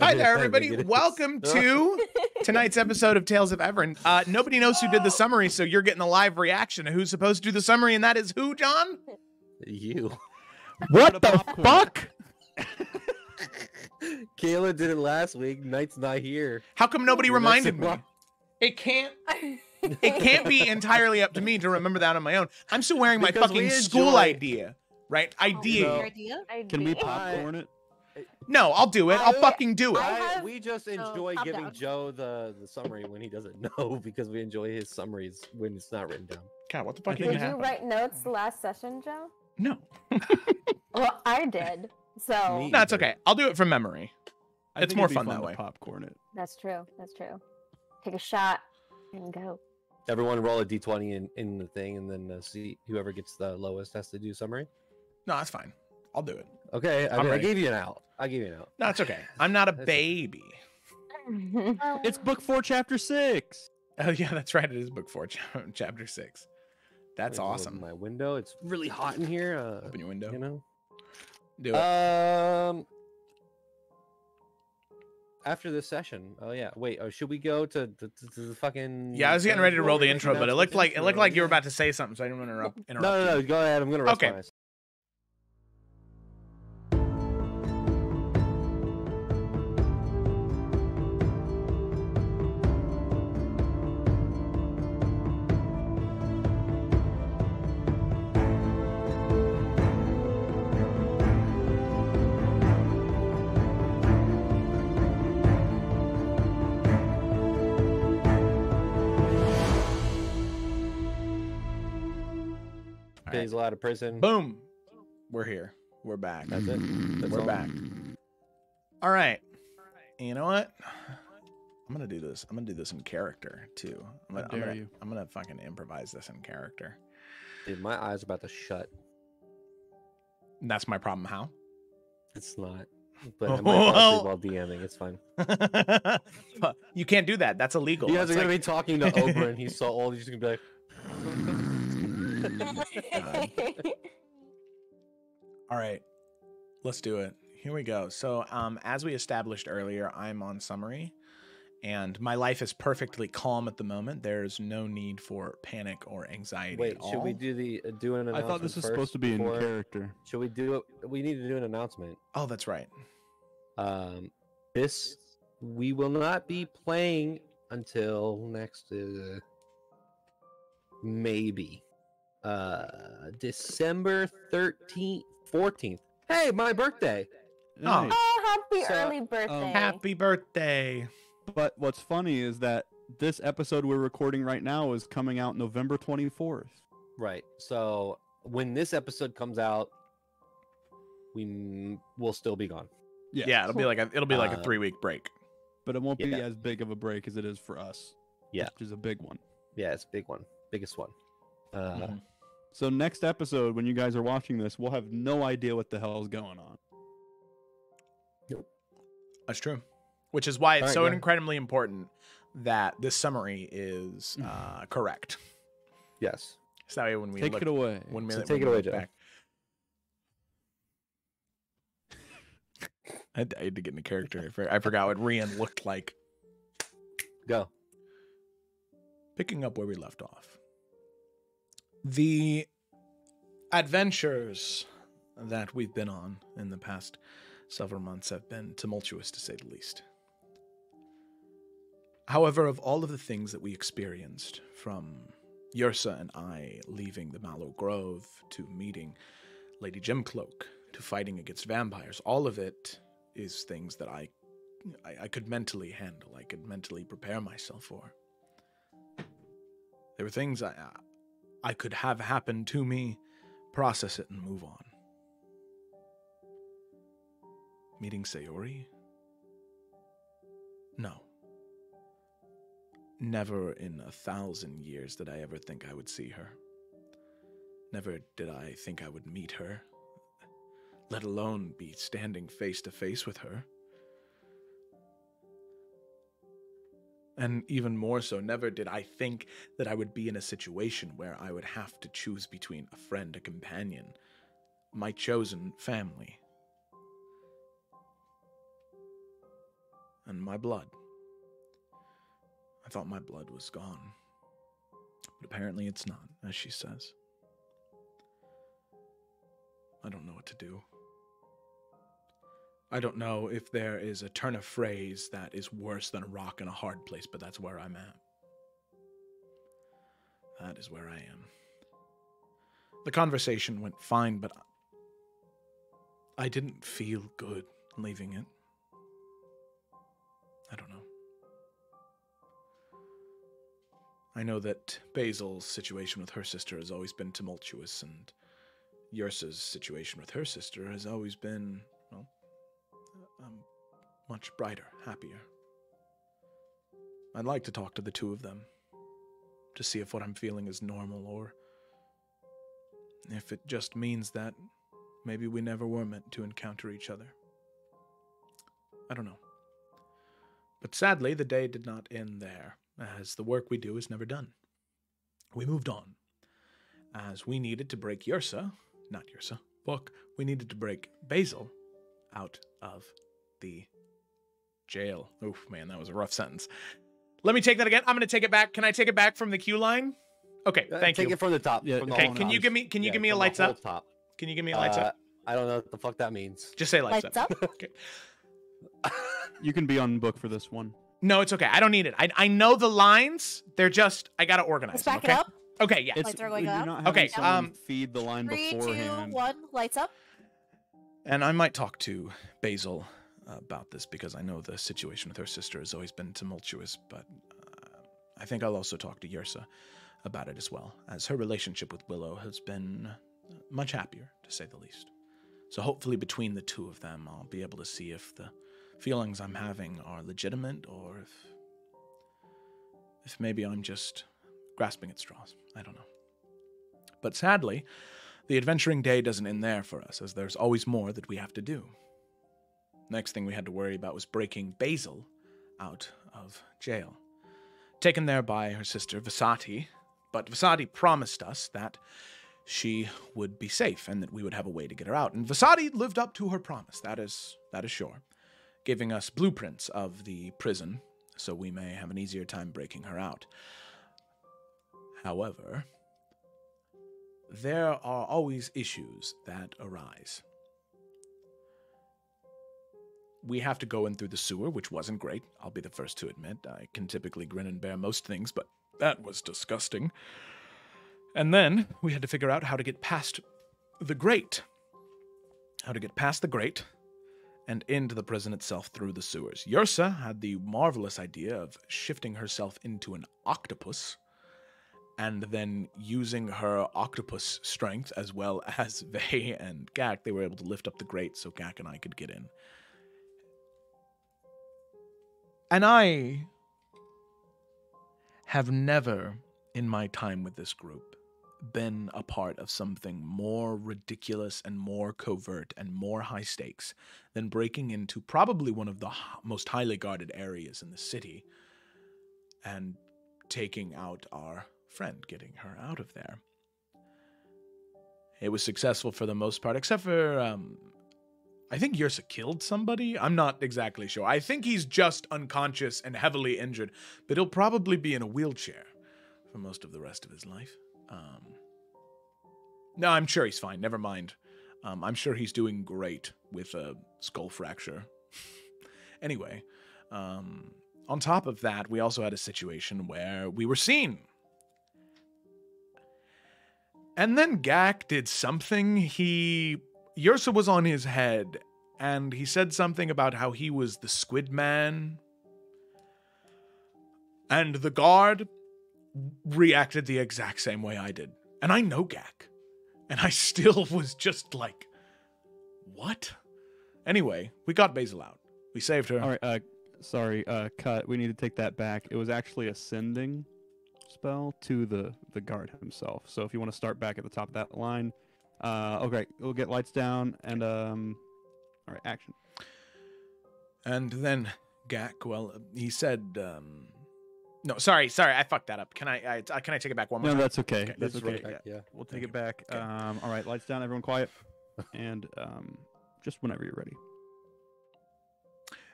Hi there, everybody. think it is. Welcome to tonight's episode of Tales of Evrand. Uh, nobody knows who did the summary, so you're getting a live reaction of who's supposed to do the summary, and that is who, John? You. What the fuck? Kayla did it last week. Knight's not here. How come nobody Well, that's reminded me? It can't. It can't be entirely up to me to remember that on my own. I'm still wearing my Because we fucking school idea, right? Idea. No. Idea? Can we Idea. popcorn it? No, I'll do it. I'll I- fucking do it. I I, we just enjoy top giving down. Joe the, the summary when he doesn't know because we enjoy his summaries when it's not written down. God, what the fuck is think gonna Did you happen? write notes last session, Joe? No, Well, I did. So Me. no, it's okay. I'll do it from memory. I It's more it'd fun that way. Popcorn it. that's true. That's true. Take a shot and go. Everyone roll a d20 in, in the thing, and then uh, see whoever gets the lowest has to do summary. No, that's fine. I'll do it. Okay, I, mean, I gave you an out. I gave you an out. No, it's okay. I'm not a That's- baby. It's book four, chapter six. Oh yeah, that's right. It is book four, cha- chapter six. That's Let me open awesome. My window. It's really hot in here. Uh, Open your window. you know. Do it. Um. After this session, oh yeah. Wait, oh, should we go to, to, to, to the fucking? yeah, I was getting ready to roll the intro, but it looked like it looked like you were about to say something, so I didn't want to interrupt. No, interrupt no, no. Go ahead. I'm gonna rest Okay. My eyes. All right. Basil out of prison. Boom. We're here. We're back. That's it. That's We're all. back. All right. You know what? I'm gonna do this. I'm gonna do this in character too. I'm gonna, I'm dare gonna, you. I'm gonna fucking improvise this in character. Dude, my eyes are about to shut. That's my problem. How? It's not. But I might fall Well- asleep while DMing. It's fine. you can't do that. That's illegal. You guys It's are gonna like- be talking to Oprah, and he's so old. He's just gonna be like, All right, let's do it. Here we go. So, um, as we established earlier, I'm on summary, and my life is perfectly calm at the moment. There's no need for panic or anxiety. "Wait, at should we do the uh, do an announcement? I thought this was first supposed to be in before- character. Should we do it? We need to do an announcement. Oh, that's right. Um, this we will not be playing until next uh, maybe uh December thirteenth, fourteenth. Hey, my birthday. Oh. Nice. Oh, happy So, early birthday. Happy birthday! But what's funny is that this episode we're recording right now is coming out November 24th. Right. So when this episode comes out, we m- will still be gone. Yeah, yeah it'll be like a it'll be like a Uh, three week break. But it won't be Yeah. as big of a break as it is for us. Yeah. Which is a big one. Yeah, it's a big one, biggest one. Uh, Mhm. So next episode, when you guys are watching this, we'll have no idea what the hell is going on. That's true. Which is why it's Alright, so yeah. incredibly important that this summary is uh, correct. Yes. So that way when we Take look, it away. when we, So take it away, look Joe. back- I, had- I had to get into character. I I forgot what Rian looked like. Go. Picking up where we left off. The adventures that we've been on in the past several months have been tumultuous to say the least. However, of all of the things that we experienced, from Yrsa and I leaving the Mallow Grove to meeting Lady Gemcloak to fighting against vampires, all of it is things that I, I, I could mentally handle. I could mentally prepare myself for. There were things I, I could have happen to me, process it, and move on. Meeting Sayori? No. Never in a thousand years did I ever think I would see her. Never did I think I would meet her, let alone be standing face to face with her. And even more so, never did I think that I would be in a situation where I would have to choose between a friend, a companion, my chosen family. and my blood. I thought my blood was gone. But apparently it's not, as she says. I don't know what to do. I don't know if there is a turn of phrase that is worse than a rock in a hard place, but that's where I'm at. That is where I am. The conversation went fine, but I didn't feel good leaving it. I don't know. I know that Basil's situation with her sister has always been tumultuous, and Yrsa's situation with her sister has always been, much brighter, happier. I'd like to talk to the two of them to see if what I'm feeling is normal or if it just means that maybe we never were meant to encounter each other. I don't know. But sadly, the day did not end there, as the work we do is never done. We moved on, as we needed to break Yrsa, not Yrsa, fuck, we needed to break Basil out of the jail. Oof, man, that was a rough sentence. Let me take that again. I'm going to take it back. Can I take it back from the queue line? Okay, Uh, thank Take you. Take it from the top. Yeah, from the Okay, whole can you give me can you Yeah, give me a lights up? Top. Can you give me a lights Uh, up? I don't know what the fuck that means. Just say lights, Lights up. up? Okay. You can be on book for this one. No, it's okay. I don't need it. I I know the lines. They're just I gotta organize. Let's them, back okay? it up. Okay, yeah. It's, Lights are going you're out? not Okay, um, feed the line Three, two, beforehand. one. Lights up. And I might talk to Basil about this because I know the situation with her sister has always been tumultuous, but uh, I think I'll also talk to Yrsa about it as well, as her relationship with Willow has been much happier, to say the least. So hopefully, between the two of them, I'll be able to see if the feelings I'm having are legitimate or if, if maybe I'm just grasping at straws. I don't know. But sadly, the adventuring day doesn't end there for us, as there's always more that we have to do. Next thing we had to worry about was breaking Basil out of jail. Taken there by her sister Vasati, but Vasati promised us that she would be safe and that we would have a way to get her out. And Vasati lived up to her promise, that is that is sure, giving us blueprints of the prison so we may have an easier time breaking her out. However, there are always issues that arise. We have to go in through the sewer, which wasn't great. I'll be the first to admit. I can typically grin and bear most things, but that was disgusting. And then we had to figure out how to get past the grate. How to get past the grate and into the prison itself through the sewers. Yrsa had the marvelous idea of shifting herself into an octopus and then using her octopus strength as well as Vey and Gak, they were able to lift up the grate so Gak and I could get in. And I have never, in my time with this group, been a part of something more ridiculous and more covert and more high stakes than breaking into probably one of the most highly guarded areas in the city and taking out our friend, getting her out of there. It was successful for the most part, except for um, I think Yrsa killed somebody. I'm not exactly sure. I think he's just unconscious and heavily injured, but he'll probably be in a wheelchair for most of the rest of his life. Um, no, I'm sure he's fine. Never mind. Um, I'm sure he's doing great with a skull fracture. anyway, um, on top of that, we also had a situation where we were seen. And then Gak did something. He. Yrsa was on his head, and he said something about how he was the Squid Man. And the guard reacted the exact same way I did. And I know Gak. And I still was just like, what? Anyway, we got Basil out. We saved her. All right, uh, sorry, uh, cut. We need to take that back. It was actually a sending spell to the the guard himself. So if you want to start back at the top of that line, uh, okay, we'll get lights down and um, all right, action. And then Gak, well, he said, um, no, sorry, sorry, I fucked that up. Can I, I, I can I take it back one more No, time? that's okay. Okay, That's this is okay. really- Yeah. We'll Thank take it back. Okay. Um, all right, lights down, everyone quiet, and um, just whenever you're ready.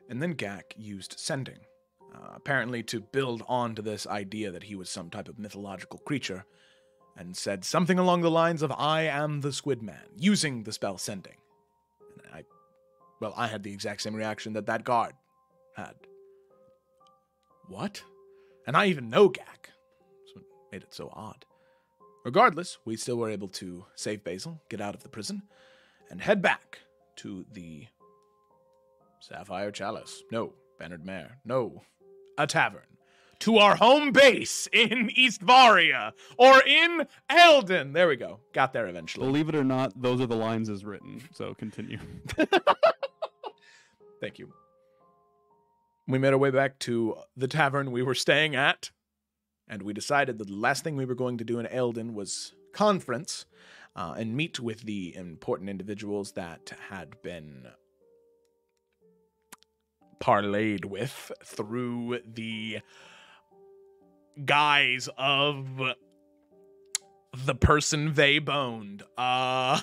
And then Gak used sending, uh, apparently to build onto this idea that he was some type of mythological creature, and said something along the lines of, I am the Squid Man, using the spell sending. And I, well, I had the exact same reaction that that guard had. What? And I even know Gak. That's what made it so odd. Regardless, we still were able to save Basil, get out of the prison, and head back to the Sapphire Chalice. No, Bannered Mare. No, a tavern. To our home base in East Varia or in Eldon. There we go. Got there eventually. Believe it or not, those are the lines as written. So continue. Thank you. We made our way back to the tavern we were staying at, and we decided that the last thing we were going to do in Eldon was conference uh, and meet with the important individuals that had been parlayed with through the guise of the person they boned. Uh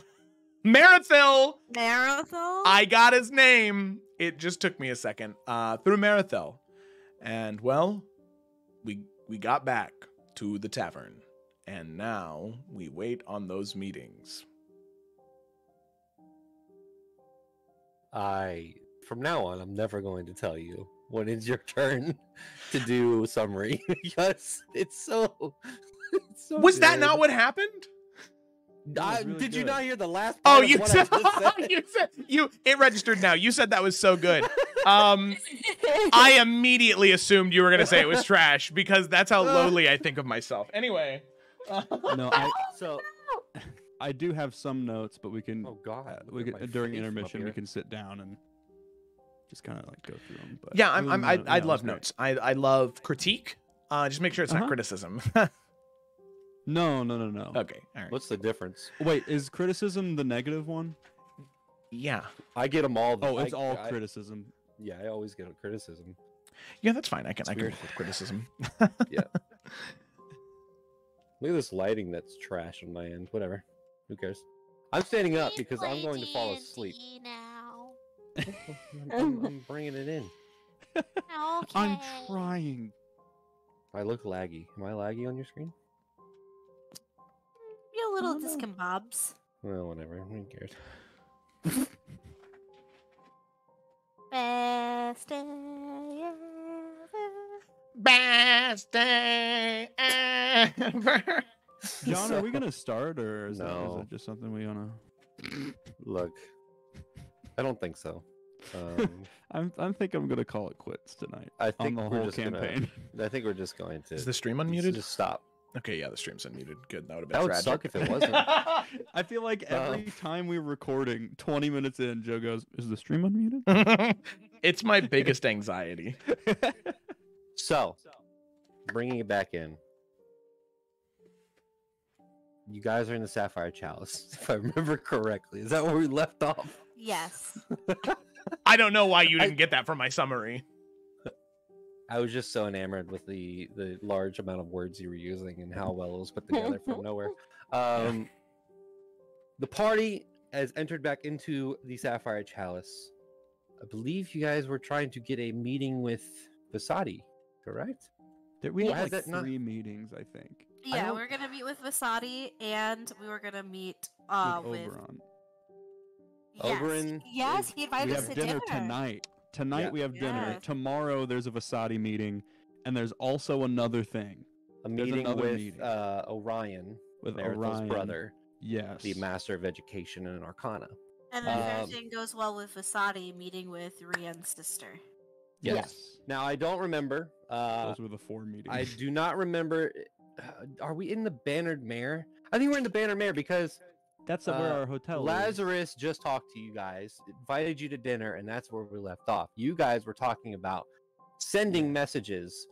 Marathil! Marathon? I got his name. It just took me a second. Uh, through Marathel, and well, we we got back to the tavern, and now we wait on those meetings. I from now on, I'm never going to tell you when it's your turn to do summary because it's so. It's so Was that not what happened? I- really did you not hear the last? Oh, of you what said, just said? you said you it registered now. You said that was so good. Um, I immediately assumed you were gonna say it was trash because that's how lowly I think of myself. Anyway, No, I So, I do have some notes, but we can oh god, uh, we can during face from up intermission we can sit down and just kind of like go through them. But yeah, I'm, I'm than I, that, I love notes. I I love critique. Uh, just make sure it's not Uh-huh. criticism. No, no, no, no. okay, all right. What's the difference? Wait, is criticism the negative one? Yeah, I get them all. Oh, it's I- all I- criticism. Yeah, I always get a criticism. yeah, that's fine. I can It's I can work with criticism. Yeah. Look at this lighting that's trash on my end. Whatever. Who cares? I'm standing up because I'm going to fall asleep. Now. I'm, I'm- I'm bringing it in. I'm trying. I look laggy. Am I laggy on your screen? You're a little no. discombobs. Well, whatever. Who cares? Best day ever. Best day ever. John, are we gonna start, or is, that, is No. it just something we wanna? Look, I don't think so. Um, I'm I'm think I'm gonna call it quits tonight I on think the we're whole just gonna- campaign. I think we're just going to Is the stream unmuted? Just stop. Okay, yeah, the stream's unmuted. Good. That would have been That would suck if it wasn't. I feel like Um, every time we're recording, 20 minutes in, Joe goes, "Is the stream unmuted?" it's my biggest anxiety. So, bringing it back in. You guys are in the Sapphire Chalice, if I remember correctly. Is that where we left off? Yes. I don't know why you didn't get that from my summary. I was just so enamored with the the large amount of words you were using and how well it was put together from nowhere. Um, the party has entered back into the Sapphire Chalice. I believe you guys were trying to get a meeting with Vasadi, correct? Did we Why had like that not- three meetings, I think. Yeah, don't- we're gonna meet with Vasadi, and we were gonna meet uh with with. Oberon. Yes. Oberon Yes, he invited we us have to dinner, dinner. tonight. Tonight Yeah. we have dinner. Tomorrow there's a Vasadi meeting, and there's also another thing a meeting with meeting. Uh, Orion, with Merithel's Orion. brother, Yes. the Master of Education and Arcana. And then Um, everything goes well with Vasadi, meeting with Rian's sister. Yes. Now I don't remember. Uh, Those were the four meetings. I do not remember. uh, Are we in the Bannered Mare? I think we're in the Bannered Mare because That's where uh, our hotel is. Lazarus just talked to you guys, invited you to dinner, and that's where we left off. You guys were talking about sending messages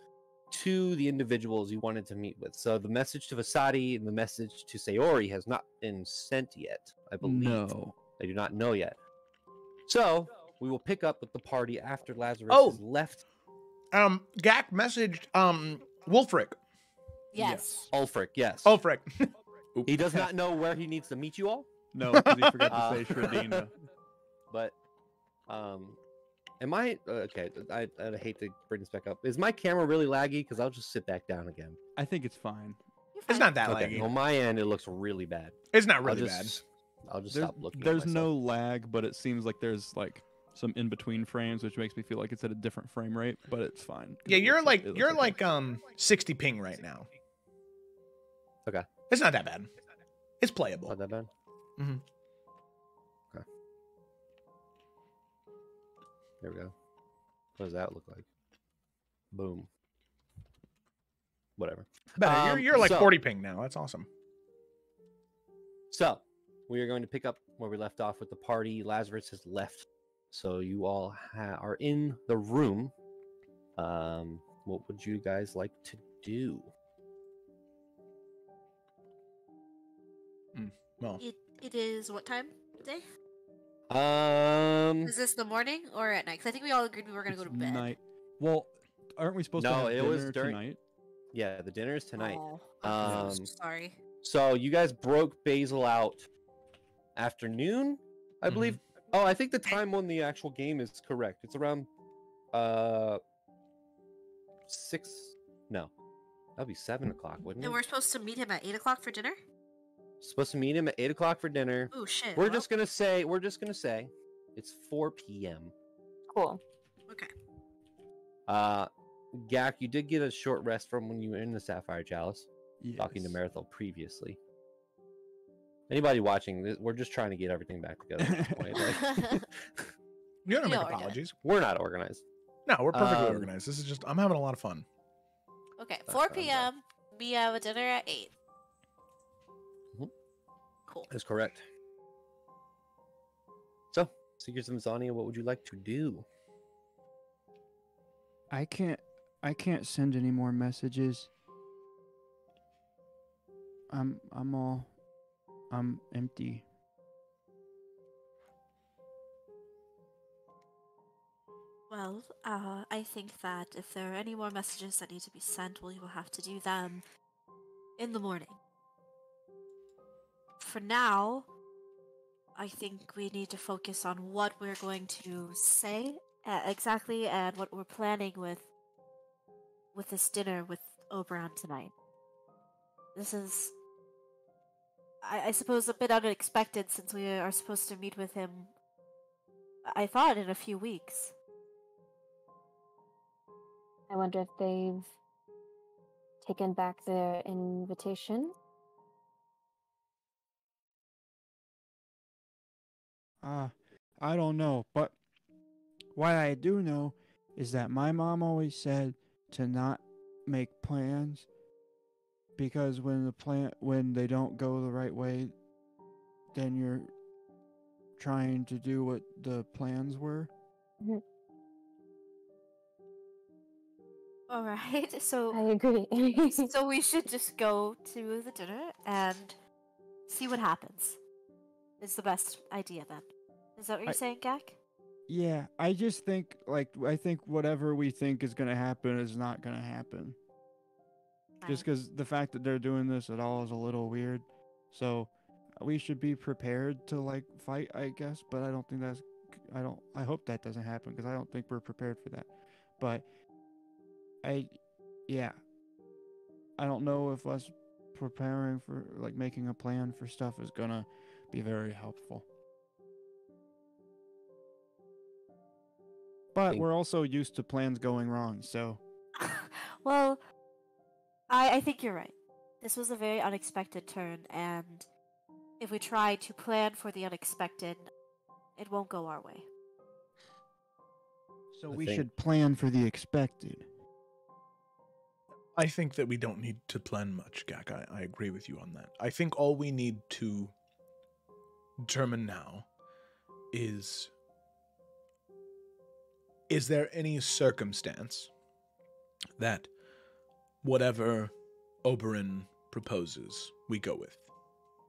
to the individuals you wanted to meet with. So the message to Vasadi and the message to Sayori has not been sent yet. I believe No. I do not know yet. So we will pick up with the party after Lazarus Oh. has left Um, Gak messaged um Wolfric. Yes. Ulfric. Yes. Ulfric. He does not know where he needs to meet you all. No, because he forgot to Uh, say Shradina. but um Am I uh, okay? I, I hate to bring this back up. Is my camera really laggy? Because I'll just sit back down again. I think it's fine. You're It's not that okay. laggy. On my end, it looks really bad. It's not I'll really bad. I'll just There's, stop looking. there's myself. no lag, but it seems like there's like some in between frames, which makes me feel like it's at a different frame rate, but it's fine. Yeah, it you're looks like you're okay. like um 60 ping right now. Okay. It's not that bad. It's playable. Not that bad. Mhm. Okay. There we go. What does that look like? Boom. Whatever. Better. you're Um, you're like so- 40 ping now. That's awesome. So we are going to pick up where we left off with the party. Lazarus has left, so you all ha- are in the room. Um, what would you guys like to do? Well, It, it is what time today? Um, Is this the morning or at night? Because I think we all agreed we were gonna go to bed. Night. Well, aren't we supposed to No, have it was during- tonight? yeah, the dinner is tonight. Oh, I'm so Um, sorry. So you guys broke Basil out afternoon, I Mhm. believe. Oh, I think the time on the actual game is correct. It's around uh six. No, that'd be seven o'clock, wouldn't it? And we're supposed to meet him at eight o'clock for dinner. Supposed to meet him at eight o'clock for dinner. Oh shit. We're well, just gonna say we're just gonna say it's four p.m. Cool. okay. Uh, Gak, you did get a short rest from when you were in the Sapphire Chalice, talking to Yes. Marathel previously. Anybody watching, we're just trying to get everything back together at this point. you don't make all good. apologies. we're not organized. No, we're perfectly Um, organized. This is just I'm having a lot of fun. Okay, 4 p.m. We have a dinner at 8. Cool. That's correct. So, Seekers of Zania, what would you like to do? I can't. I can't send any more messages. I'm. I'm all. I'm empty. Well, uh, I think that if there are any more messages that need to be sent, we will have to do them in the morning. For now, I think we need to focus on what we're going to say uh, exactly and what we're planning with with this dinner with Oberon tonight. This is, I, I suppose, a bit unexpected since we are supposed to meet with him. I thought in a few weeks. I wonder if they've taken back their invitation. Uh, I don't know, but what I do know is that my mom always said to not make plans because when the plan when they don't go the right way, then you're trying to do what the plans were. All right, so I agree. so we should just go to the dinner and see what happens. Is the best idea then? Is that what you're I- saying, Gak? Yeah, I just think like I think whatever we think is gonna happen is not gonna happen. Just because the fact that they're doing this at all is a little weird. So we should be prepared to like fight, I guess. But I don't think that's. I don't. I hope that doesn't happen because I don't think we're prepared for that. But I, yeah, I don't know if us preparing for like making a plan for stuff is gonna be very helpful. But we're also used to plans going wrong, so well, I I think you're right. This was a very unexpected turn, and if we try to plan for the unexpected, it won't go our way. so I we think- should plan for the expected. I think that we don't need to plan much, Gak. I, I agree with you on that. I think all we need to determine now is is there any circumstance that whatever Oberon proposes, we go with?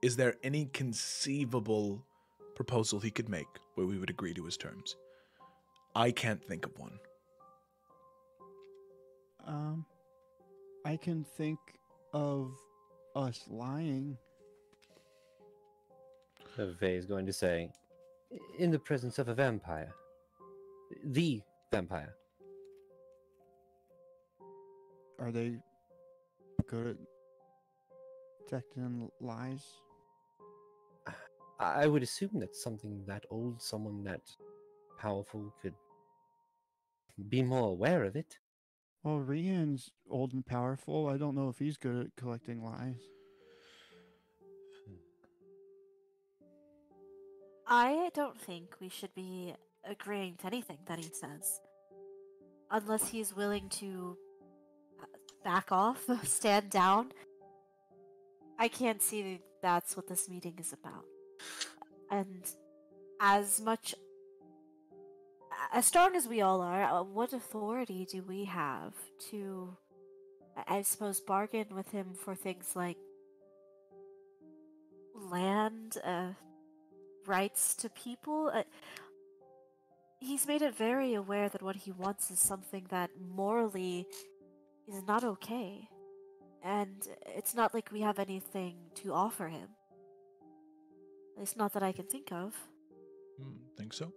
Is there any conceivable proposal he could make where we would agree to his terms? I can't think of one. Um, I can think of us lying. Vey is going to say, in the presence of a vampire. the vampire. Are they good at detecting lies? I I would assume that something that old, someone that powerful, could be more aware of it. Well, Rian's old and powerful. I don't know if he's good at collecting lies. I don't think we should be agreeing to anything that he says. Unless he's willing to uh, back off, stand down. I can't see that's what this meeting is about. And as much. As strong as we all are, uh, what authority do we have to, I I suppose, bargain with him for things like land, uh, rights to people. Uh, he's made it very aware that what he wants is something that morally is not okay. And it's not like we have anything to offer him. It's not that I can think of. Hmm, think so?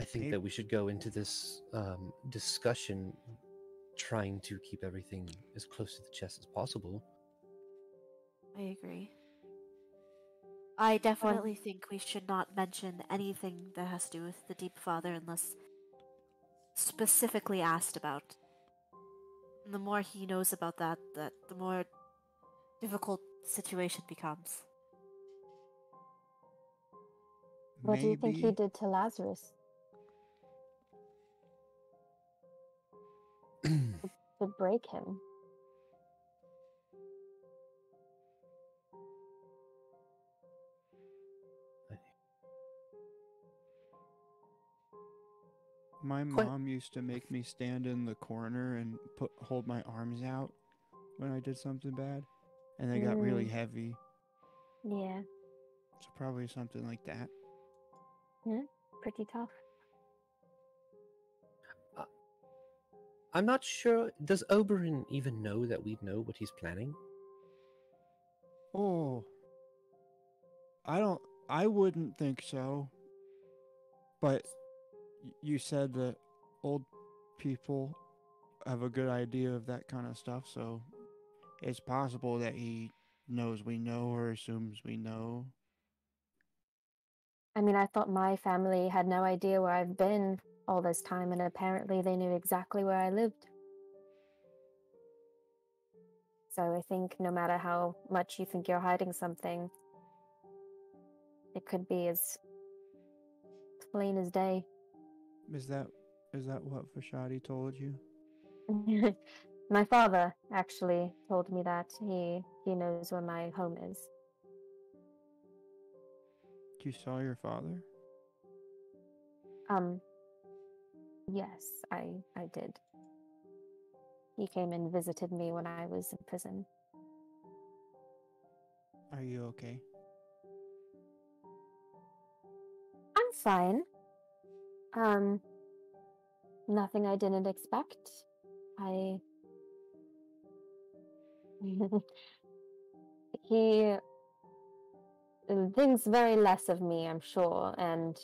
I think that we should go into this um, discussion trying to keep everything as close to the chest as possible. I agree. I definitely think we should not mention anything that has to do with the Deep Father unless specifically asked about. And the more he knows about that, that the more difficult the situation becomes. What do you think he did to Lazarus to break him? My Quite- mom used to make me stand in the corner and put hold my arms out when I did something bad, and they got really Mm. heavy. Yeah, So probably something like that. pretty tough. I'm not sure. Does Oberon even know that we know what he's planning? Oh, I don't. I wouldn't think so. But y- you said that old people have a good idea of that kind of stuff, so it's possible that he knows we know or assumes we know. I mean, I thought my family had no idea where I've been all this time, and apparently they knew exactly where I lived. So I think no matter how much you think you're hiding something, it could be as plain as day. Is that is that what Vashadi told you? my father actually told me that he he knows where my home is. You saw your father? Um yes, I I did. He came and visited me when I was in prison. Are you okay? I'm fine. Um nothing I didn't expect. I he thinks very less of me, I'm sure, and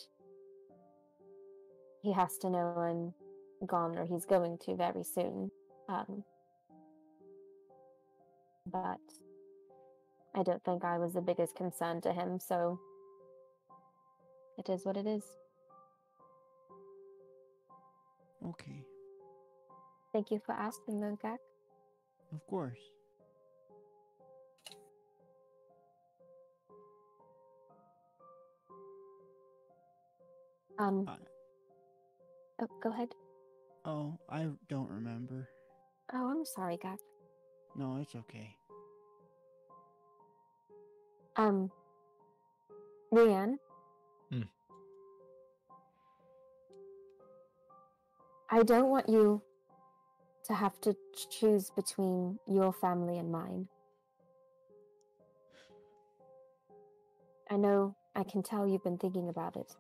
he has to know I'm gone or he's going to very soon. Um but I don't think I was the biggest concern to him, so it is what it is. Okay, Thank you for asking, Monkak. of course. Um, I- oh, go ahead. Oh, I don't remember. Oh, I'm sorry, Gak. No, it's okay. Um, Rian. Hmm. I don't want you to have to choose between your family and mine. I know, I can tell you've been thinking about it.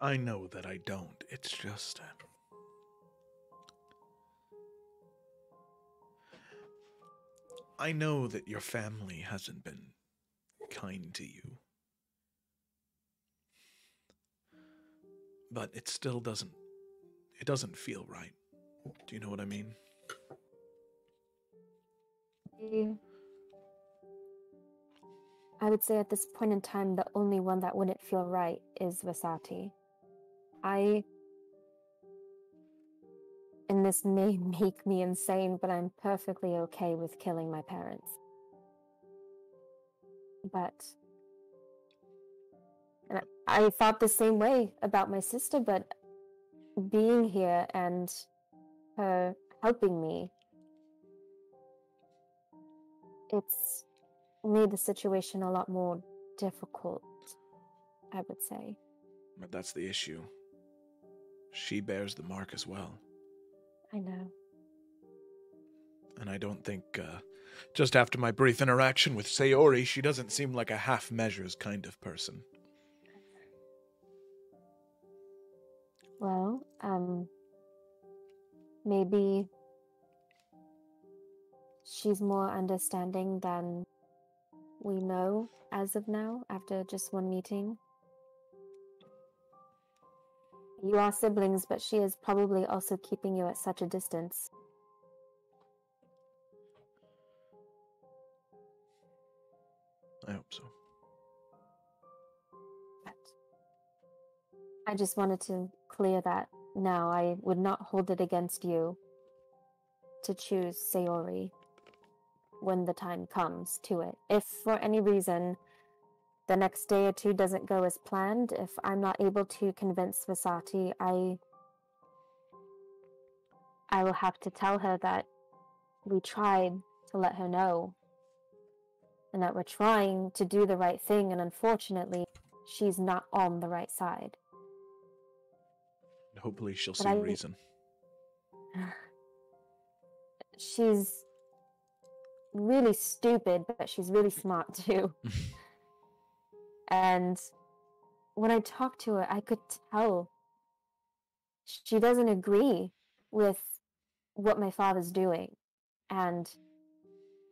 I, know that I don't. It's just. uh, I know that your family hasn't been kind to you. But it still doesn't it doesn't feel right. Do you know what I mean? I would say at this point in time, the only one that wouldn't feel right is Vasati. I. And this may make me insane, but I'm perfectly okay with killing my parents. But. And I I thought the same way about my sister, but being here and her helping me it's made the situation a lot more difficult, I would say. But that's the issue. She bears the mark as well. I know. And I don't think, uh, just after my brief interaction with Sayori, she doesn't seem like a half measures kind of person. Well, um, maybe she's more understanding than we know as of now after just one meeting. You are siblings, but she is probably also keeping you at such a distance. I hope so. I just wanted to clear that now. I would not hold it against you to choose Sayori when the time comes to it. If for any reason the next day or two doesn't go as planned, if I'm not able to convince Vasati, I I will have to tell her that we tried to let her know and that we're trying to do the right thing and unfortunately she's not on the right side. Hopefully she'll But see I- reason. she's really stupid, but she's really smart too. and when I talked to her, I could tell she doesn't agree with what my father's doing. And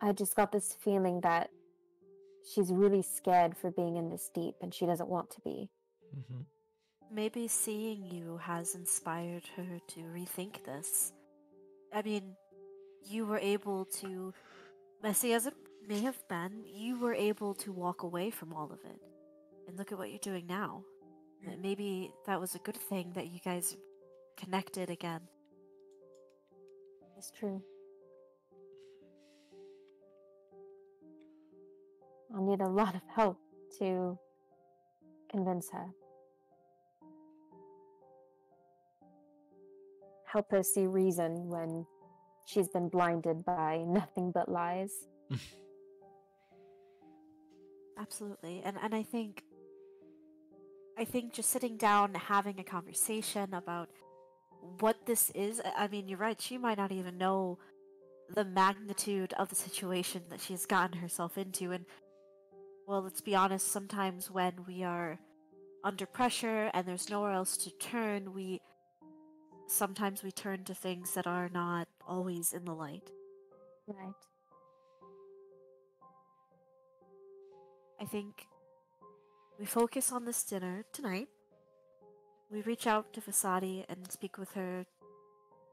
I just got this feeling that she's really scared for being in this deep and she doesn't want to be. hmm Maybe seeing you has inspired her to rethink this. I mean, you were able to, messy as it may have been, you were able to walk away from all of it. And look at what you're doing now. Maybe that was a good thing that you guys connected again. It's true. I'll need a lot of help to convince her. Help her see reason when she's been blinded by nothing but lies. Absolutely. And and I think I think just sitting down having a conversation about what this is, I- mean, you're right, she might not even know the magnitude of the situation that she's gotten herself into and well, let's be honest, sometimes when we are under pressure and there's nowhere else to turn, we sometimes we turn to things that are not always in the light. Right. I think we focus on this dinner tonight. We reach out to Fasadi and speak with her.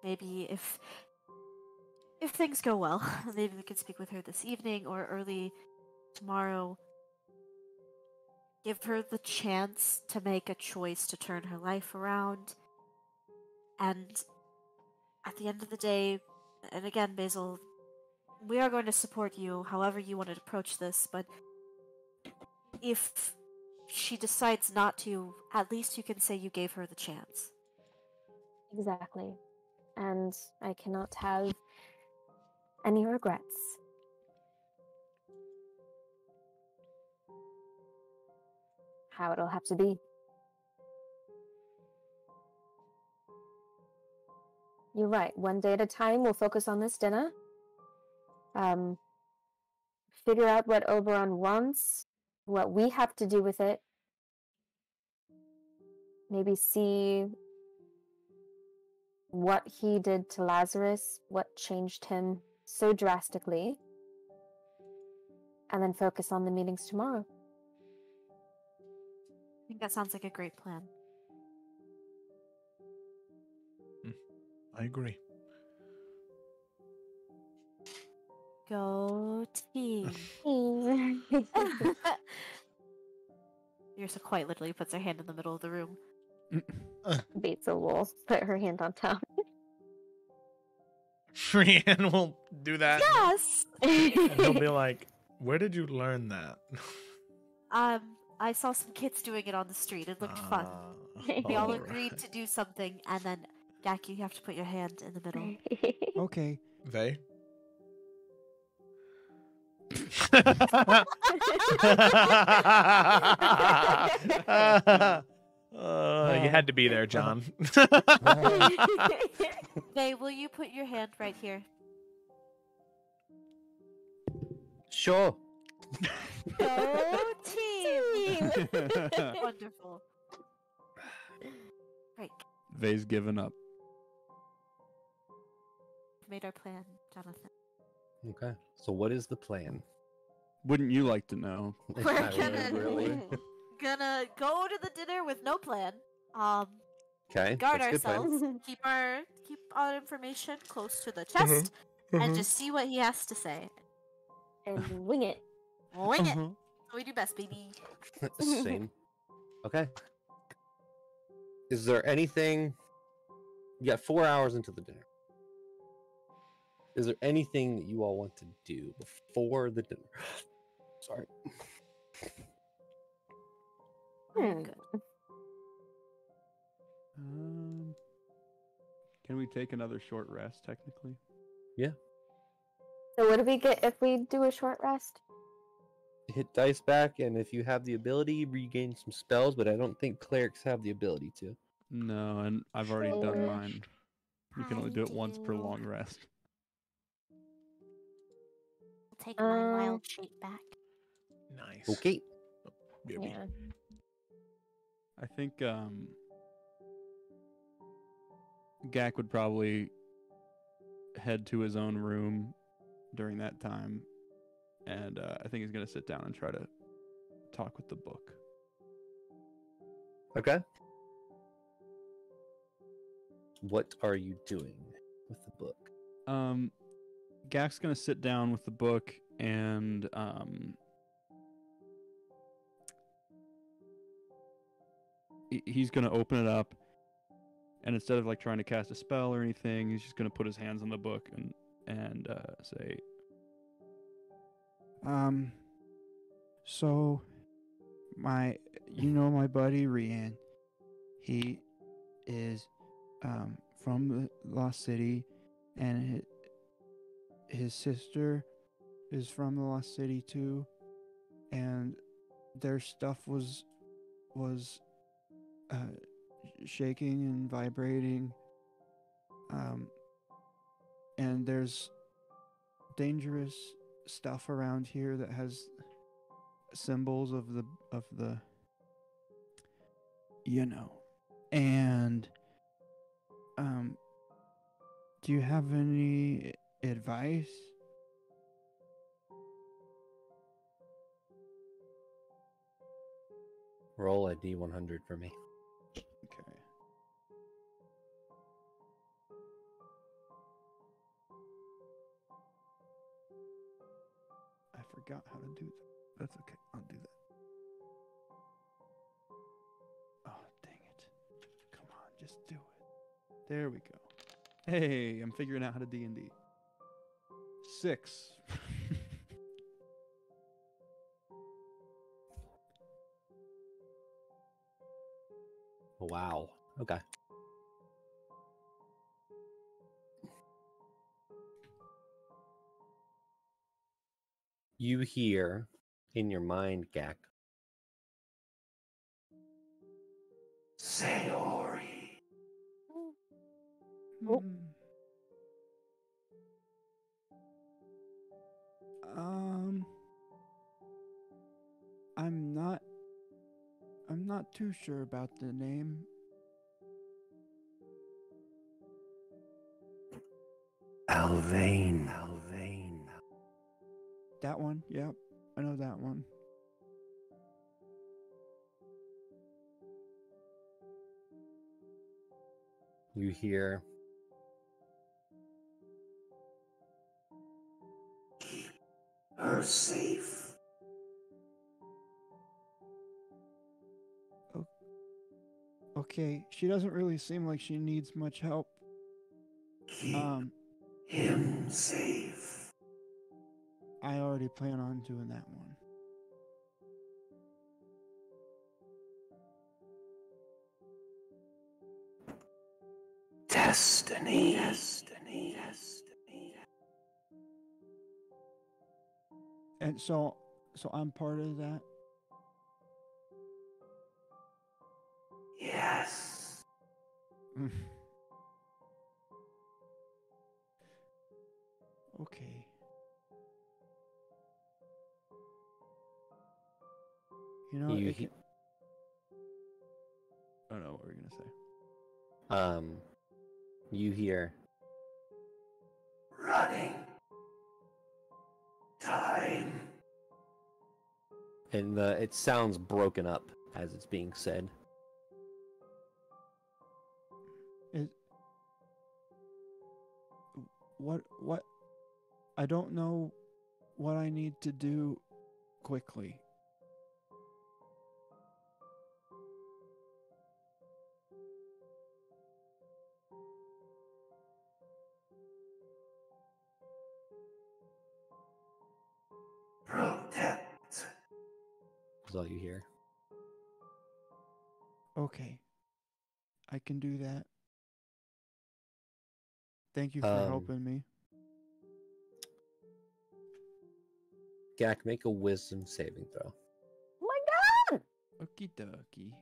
Maybe if if things go well, maybe we could speak with her this evening or early tomorrow. Give her the chance to make a choice to turn her life around. And at the end of the day, and again, Basil, we are going to support you however you want to approach this, but if she decides not to, at least you can say you gave her the chance. Exactly. And I cannot have any regrets. How it'll have to be. You're right. One day at a time, we'll focus on this dinner. Um, figure out what Oberon wants, what we have to do with it. Maybe see what he did to Lazarus, what changed him so drastically, and then focus on the meetings tomorrow. I think that sounds like a great plan. I agree. Go team. Yrsa quite literally puts her hand in the middle of the room. Beats a wolf, put her hand on top. Brienne will do that. Yes. And he'll be like, Where did you learn that? um, I saw some kids doing it on the street. It looked fun. Ah, We all alright. agreed to do something, and then Gak, you have to put your hand in the middle. Okay. They? Uh, you had to be there, John. Vey, will you put your hand right here? Sure. Go team! Wonderful. Great. Vey's given up. We've made our plan, Jonathan. Okay. So what is the plan? Wouldn't you like to know? We're gonna- really. Gonna go to the dinner with no plan. Um, Okay. guard that's a good plan. ourselves. keep our keep our information close to the chest, and just see what he has to say. and wing it. Wing it. We do best, baby. Same. Okay. Is there anything? You got four hours into the dinner. Is there anything that you all want to do before the dinner? Sorry. Hmm. Um, can we take another short rest, technically? Yeah. So what do we get if we do a short rest? Hit dice back, and if you have the ability, regain some spells. But I don't think clerics have the ability to. No, and I've already done mine. You can only do it once per long rest. I'll take my Uh, wild shape back. nice. Okay. Baby. Yeah. I think um Gak would probably head to his own room during that time, and uh, I think he's gonna sit down and try to talk with the book. Okay. What are you doing with the book? Um, Gak's gonna sit down with the book and um. He's gonna open it up, and instead of like trying to cast a spell or anything, he's just gonna put his hands on the book and and uh, say, Um, so my, you know, my buddy Rian, he is um from the Lost City, and his, his sister is from the Lost City too, and their stuff was was uh shaking and vibrating. Um, and there's dangerous stuff around here that has symbols of the of the you know and um do you have any advice Roll a d100 for me. Forgot how to do that. That's okay. I'll do that. Oh, dang it. Come on, just do it. There we go. Hey, I'm figuring out how to D&D. 6. Wow. Okay. You hear in your mind, Gak. Sayori. Oh. Hmm. Um I'm not I'm not too sure about the name. Alvain. Alvain. That one, yep. I know that one. You hear Her safe. Okay, she doesn't really seem like she needs much help. Keep Um, him safe. I already plan on doing that one. Destiny. Destiny. Destiny. And so, so I'm part of that. Yes. okay. You know, You can- I don't know what we're gonna say. um you hear Running. Time. and the it sounds broken up as it's being said. Is what what I don't know what I need to do quickly. Protect. Is all you hear. Okay. I can do that. Thank you for Um, helping me. Gak, make a wisdom saving throw. Oh my god! Okie dokie.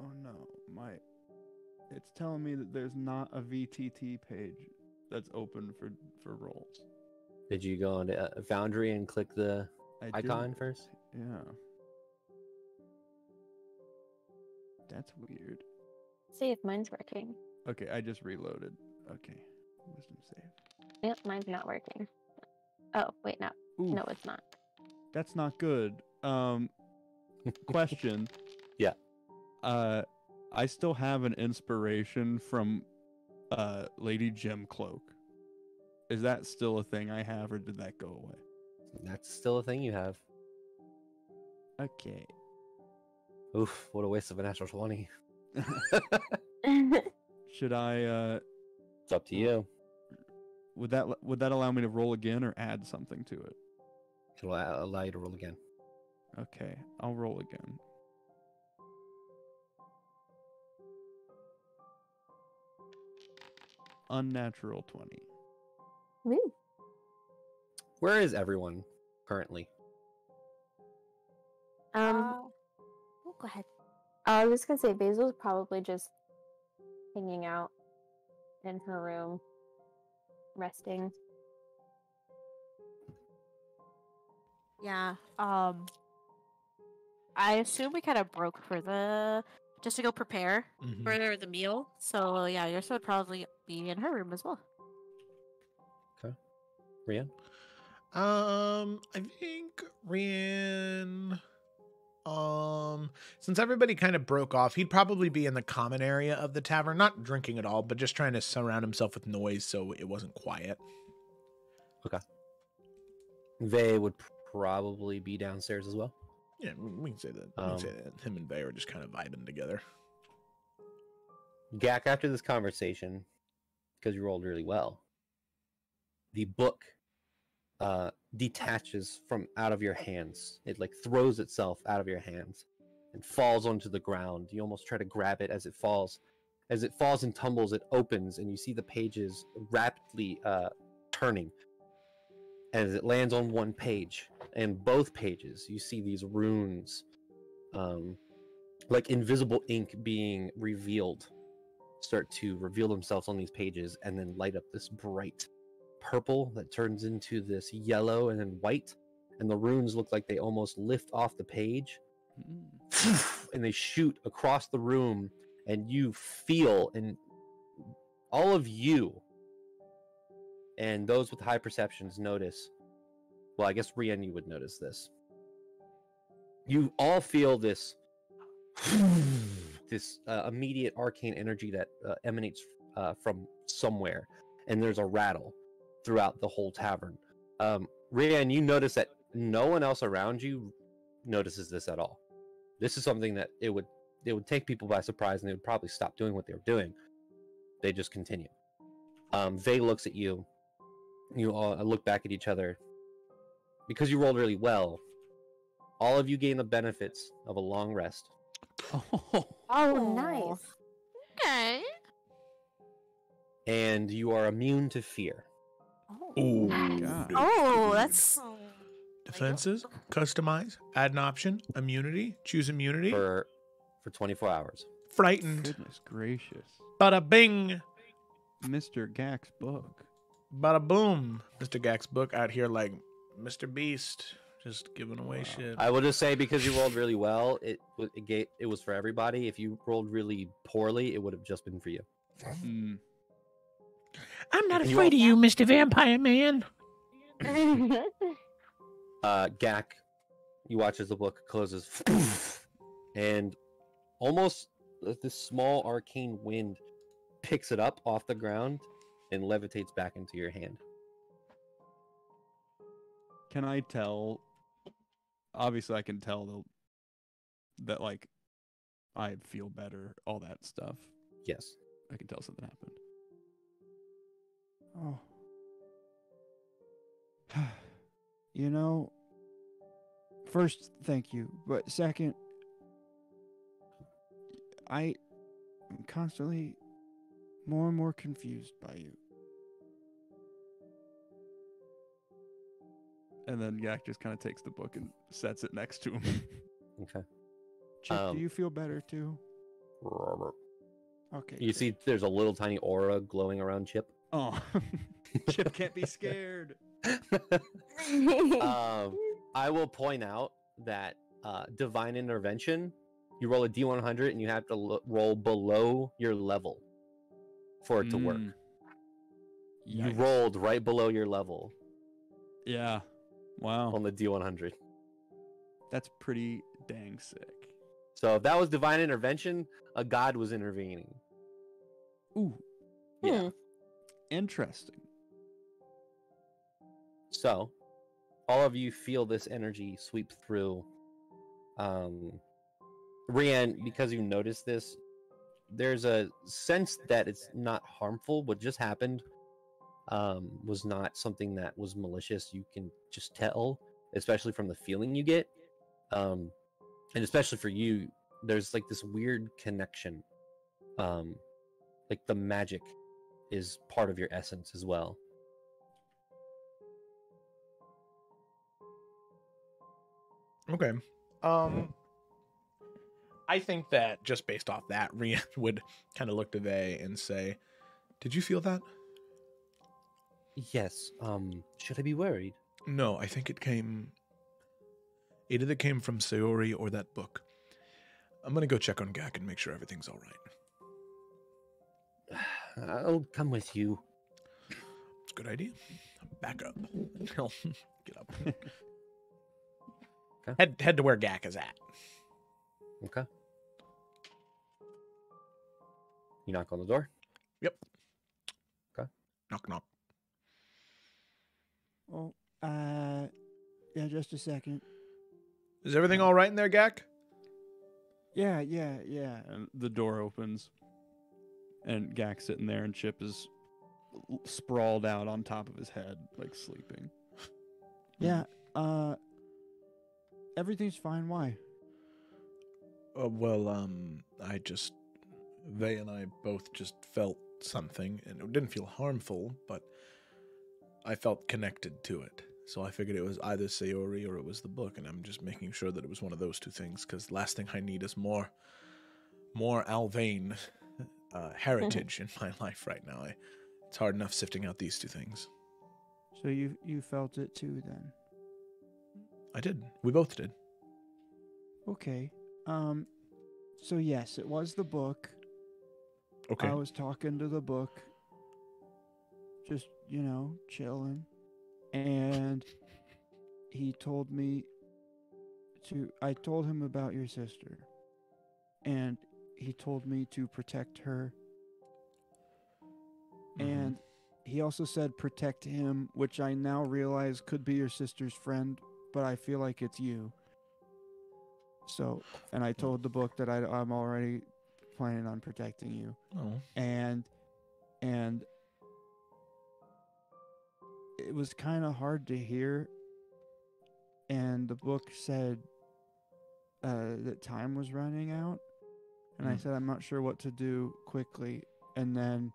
Oh no, my it's telling me that there's not a VTT page that's open for for roles. Did you go into uh, Foundry and click the I icon didn't- first? Yeah. That's weird. See if mine's working. Okay, I just reloaded. Okay. Wisdom save. Yep, mine's not working. Oh, wait, no. Ooh, No, it's not. that's not good. Um question. Yeah. Uh I still have an inspiration from uh Lady Gem Cloak. Is that still a thing I have or did that go away? That's still a thing you have. Okay. Oof, what a waste of a natural 20. Should I uh It's up to you. would that would that allow me to roll again or add something to it? It'll allow you to roll again. Okay, I'll roll again. Unnatural 20. Woo. Where is everyone currently? Um, Uh, oh, go ahead. I was just gonna say Basil's probably just hanging out in her room, resting. Yeah. Um. I assume we kind of broke for the just to go prepare Mhm. for the meal. So yeah, yours would probably be in her room as well. Okay. Rian? Um, I think Rian. Um, since everybody kind of broke off, he'd probably be in the common area of the tavern, not drinking at all, but just trying to surround himself with noise so it wasn't quiet. Vey would probably be downstairs as well. Yeah, we we can say that. We Um, can say that him and Vey are just kind of vibing together. Gak, after this conversation, because you rolled really well, the book uh, detaches from out of your hands. It like throws itself out of your hands and falls onto the ground. You almost try to grab it as it falls. As it falls and tumbles, it opens, and you see the pages rapidly uh, turning. As it lands on one page, and both pages, you see these runes, um, like invisible ink being revealed start to reveal themselves on these pages and then light up this bright purple that turns into this yellow and then white and the runes look like they almost lift off the page Mm. and they shoot across the room and you feel and all of you and those with high perceptions notice. Well, I guess Rian, you would notice this. You all feel this, this uh, immediate arcane energy that uh, emanates uh, from somewhere, and there's a rattle throughout the whole tavern. Um, Rian, you notice that no one else around you notices this at all. This is something that it would it would take people by surprise, and they would probably stop doing what they were doing. They just continue. Um, Vey looks at you. You all look back at each other. Because you rolled really well, all of you gain the benefits of a long rest. Oh, Oh, nice. Okay. and you are immune to fear. Oh, Ooh. Oh God. Oh, that's Defenses, oh. customize, add an option, immunity, choose immunity, for for 24 hours. frightened, goodness gracious. bada bing, Mr. Gak's book. bada boom. Mr. Gak's book out here like Mr. Beast, just giving away Wow. shit. I will just say because you rolled really well, it it, ga- it was for everybody. If you rolled really poorly, it would have just been for you. Mm. I'm not And afraid all- of you, Mr. Vampire Man. Uh, Gak, you watch as the book closes, and almost uh, this small arcane wind picks it up off the ground and levitates back into your hand. Can I tell? Obviously, I can tell the, that like I feel better, all that stuff. Yes. I can tell something happened. Oh. you know, first, thank you. But second, I am constantly more and more confused by you. And then Gak just kind of takes the book and sets it next to him. Okay. Chip, Um, do you feel better too? Okay. You great. see, there's a little tiny aura glowing around Chip. oh, Chip can't be scared. um, I will point out that uh, divine intervention, you roll a d100 and you have to lo- roll below your level for it to work. Mm. You rolled right below your level Yeah. Wow. on the d100. That's pretty dang sick. So if that was divine intervention, a god was intervening. Ooh, Yeah. interesting. So, all of you feel this energy sweep through. Um, Rian, because you noticed this, there's a sense that it's not harmful. What just happened um, was not something that was malicious. You can just tell, especially from the feeling you get. Um, and especially for you, there's like this weird connection. Um, like the magic is part of your essence as well. Okay. Um I think that just based off that, Rian would kind of look to Vey and say, Did you feel that? Yes. Um, should I be worried? No, I think it came it either came from Sayori or that book. I'm gonna go check on Gak and make sure everything's all right. I'll come with you. It's a good idea. Back up. Get up. Okay. Head head to where Gak is at. Okay. You knock on the door. Yep. Okay. Knock knock. Oh, uh, yeah, just a second. Is everything all right in there, Gak? Yeah, yeah, yeah. And the door opens, and Gak's sitting there, and Chip is sprawled out on top of his head, like sleeping. Yeah, uh, everything's fine. Why? Uh, well, um, I just, they and I both just felt something, and it didn't feel harmful, but I felt connected to it. So I figured it was either Sayori or it was the book, and I'm just making sure that it was one of those two things, because last thing I need is more, more Alvain uh, heritage in my life right now. I, it's hard enough sifting out these two things. So you you felt it too then? I did. We both did. Okay. Um, so yes, it was the book. Okay. I was talking to the book. Just you know, chilling. And he told me to I told him about your sister. And he told me to protect her. Mhm. And he also said protect him, which I now realize could be your sister's friend, but I feel like it's you. So, and I told the book that I, I'm already planning on protecting you Oh. and and it was kind of hard to hear and the book said uh, that time was running out and i Hmm. said i'm not sure what to do quickly and then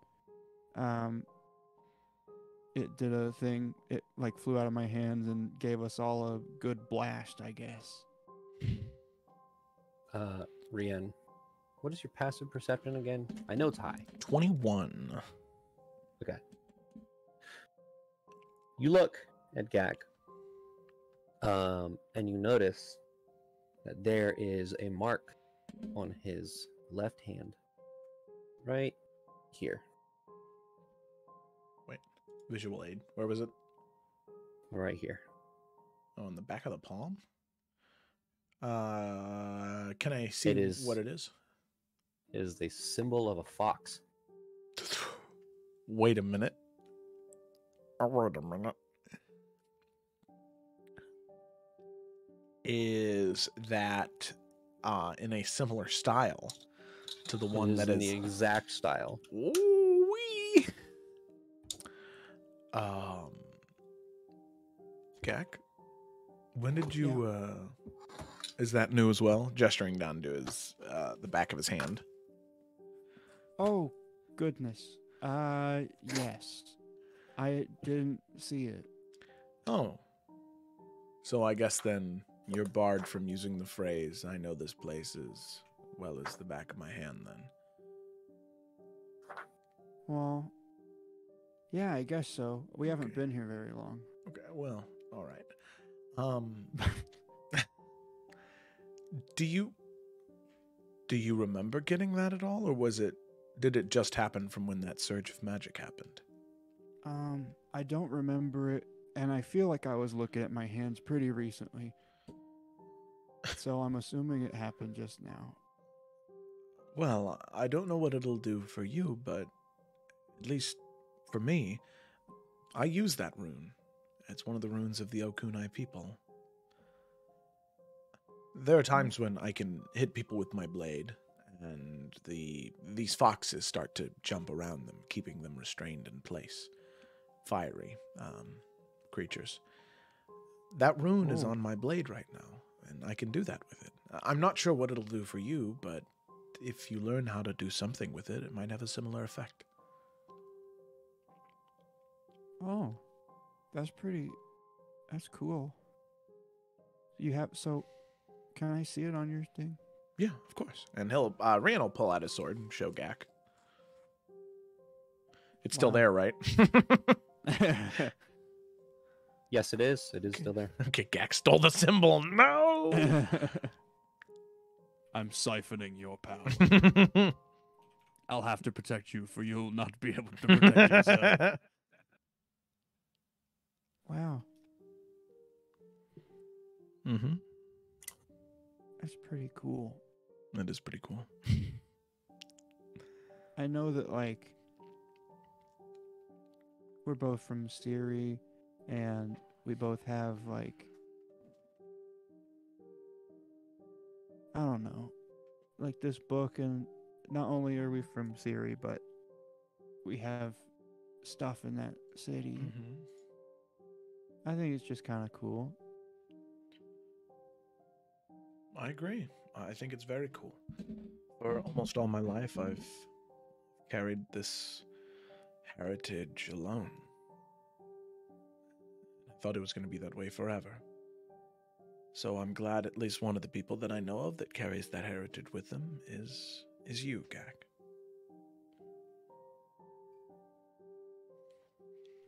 um it did a thing it like flew out of my hands and gave us all a good blast i guess Uh, Rian, what is your passive perception again? I know it's high. 21. You look at Gak, um, and you notice that there is a mark on his left hand, right here, Wait, Visual aid. Where was it? right here. Oh, on the back of the palm? Uh, can I see It is- what it is? It is the symbol of a fox. Wait a minute. Oh, wait a minute. Is that uh, in a similar style to the one is that in is the exact style. Ooh-wee. Um, Gak, when did you? uh Is that new as well? Gesturing down to his uh the back of his hand. oh goodness uh yes i didn't see it Oh, so I guess then you're barred from using the phrase "I know this place as well as the back of my hand." Then. Well, yeah, I guess so. We haven't been here very long. Okay, well, all right. Um Do you do you remember getting that at all or was it did it just happen from when that surge of magic happened? Um, I don't remember it, and I feel like I was looking at my hands pretty recently. So I'm assuming it happened just now. Well, I don't know what it'll do for you, but at least for me, I use that rune. It's one of the runes of the Okunai people. There are times when I can hit people with my blade, and the these foxes start to jump around them, keeping them restrained in place. Fiery um, creatures. That rune is Oh. on my blade right now, and I can do that with it. I'm not sure what it'll do for you, but if you learn how to do something with it, it might have a similar effect. Oh, that's pretty. That's cool. You have so. Can I see it on your thing? Yeah, of course. And he'll uh Rian will pull out his sword and show Gak. It's still there, right? Yes, it is. It is still there. okay, Gak stole the symbol. No. I'm siphoning your power. I'll have to protect you, for you'll not be able to protect yourself. wow, mm-hmm. that's pretty cool. That is pretty cool. I know that like we're both from Siri and we both have like I don't know. Like this book and not only are we from Siri but we have stuff in that city. Mm-hmm. I think it's just kind of cool. I agree. I think it's very cool. For almost all my life, I've carried this heritage alone. I thought it was going to be that way forever. So I'm glad at least one of the people that I know of that carries that heritage with them is is you, Gak.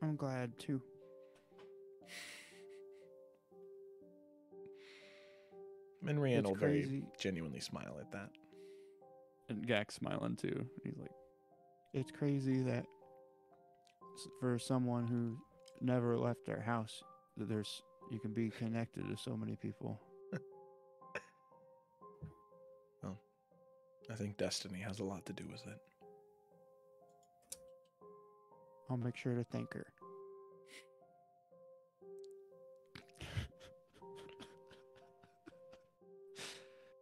I'm glad too. And Rian It's will very genuinely smile at that. And Gak's smiling too. He's like, It's crazy that s- for someone who never left their house. that There's you can be connected to so many people. well, I think destiny has a lot to do with it. I'll make sure to thank her.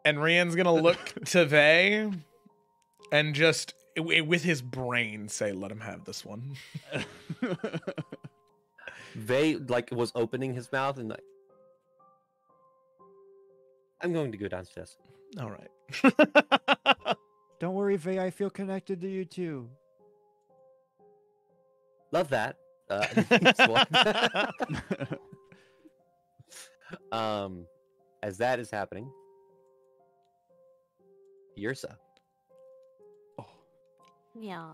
And Rian's gonna look to Vey and just with his brain say, "Let him have this one." Vey like was opening his mouth and like, I'm going to go downstairs. All right. Don't worry, Vey. I feel connected to you too. Love that. Uh, um, as that is happening, Yrsa, Yeah.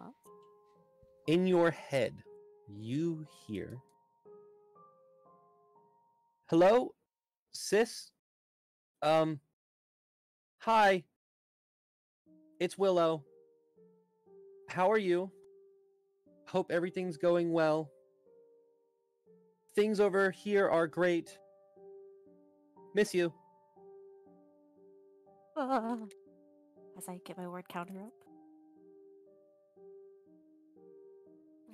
in your head, you hear, "Hello, sis. Um, hi. It's Willow. How are you? Hope everything's going well. Things over here are great. Miss you." Ah. As I get my word counter up.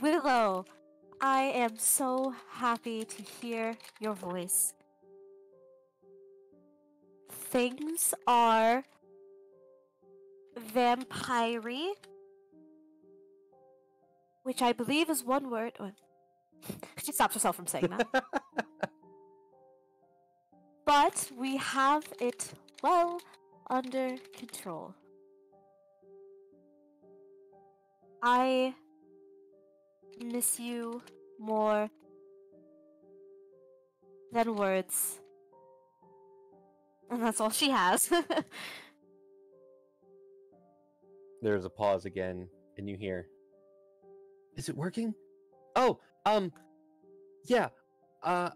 Willow, I am so happy to hear your voice. Things are vampire which I believe is one word. oh, She stops herself from saying that. but we have it well under control. I miss you more than words. And that's all she has. There's a pause again, and you hear, "Is it working?" Oh, um, yeah. Uh,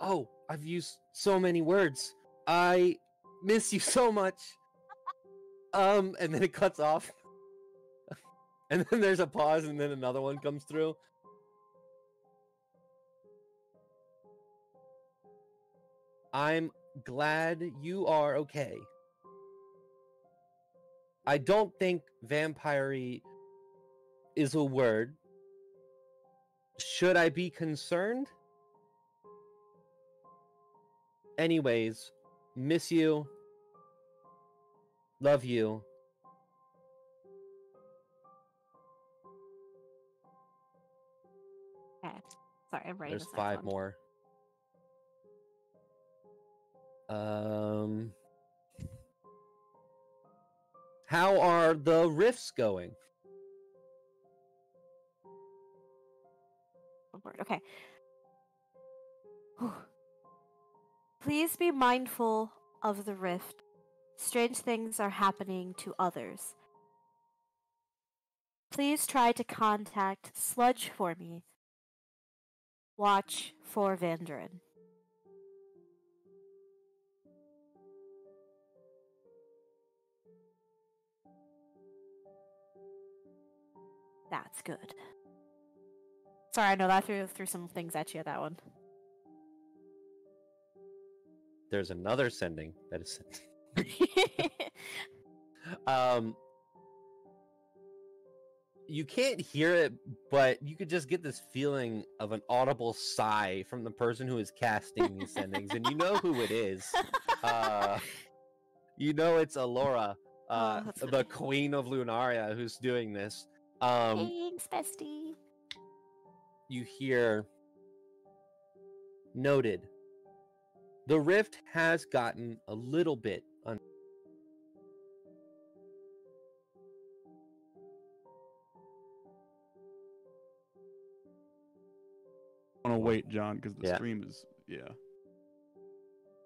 oh, I've used so many words. I miss you so much. Um, and then it cuts off, and then there's a pause, and then another one comes through. I'm glad you are okay. I don't think vampire is a word. Should I be concerned? Anyways, miss you. Love you. Sorry, I'm writing There's five one. more. Um How are the rifts going? Okay. Whew. Please be mindful of the rift. Strange things are happening to others. Please try to contact Sludge for me. Watch for Vandrin. That's good. Sorry, I know that threw threw some things at you. That one. There's another sending that is sent. um you can't hear it but you could just get this feeling of an audible sigh from the person who is casting these sendings and you know who it is uh you know it's alora uh Oh, the funny. queen of lunaria who's doing this um Thanks, bestie. you hear noted the rift has gotten a little bit to wait, John, because the Yeah. stream is yeah.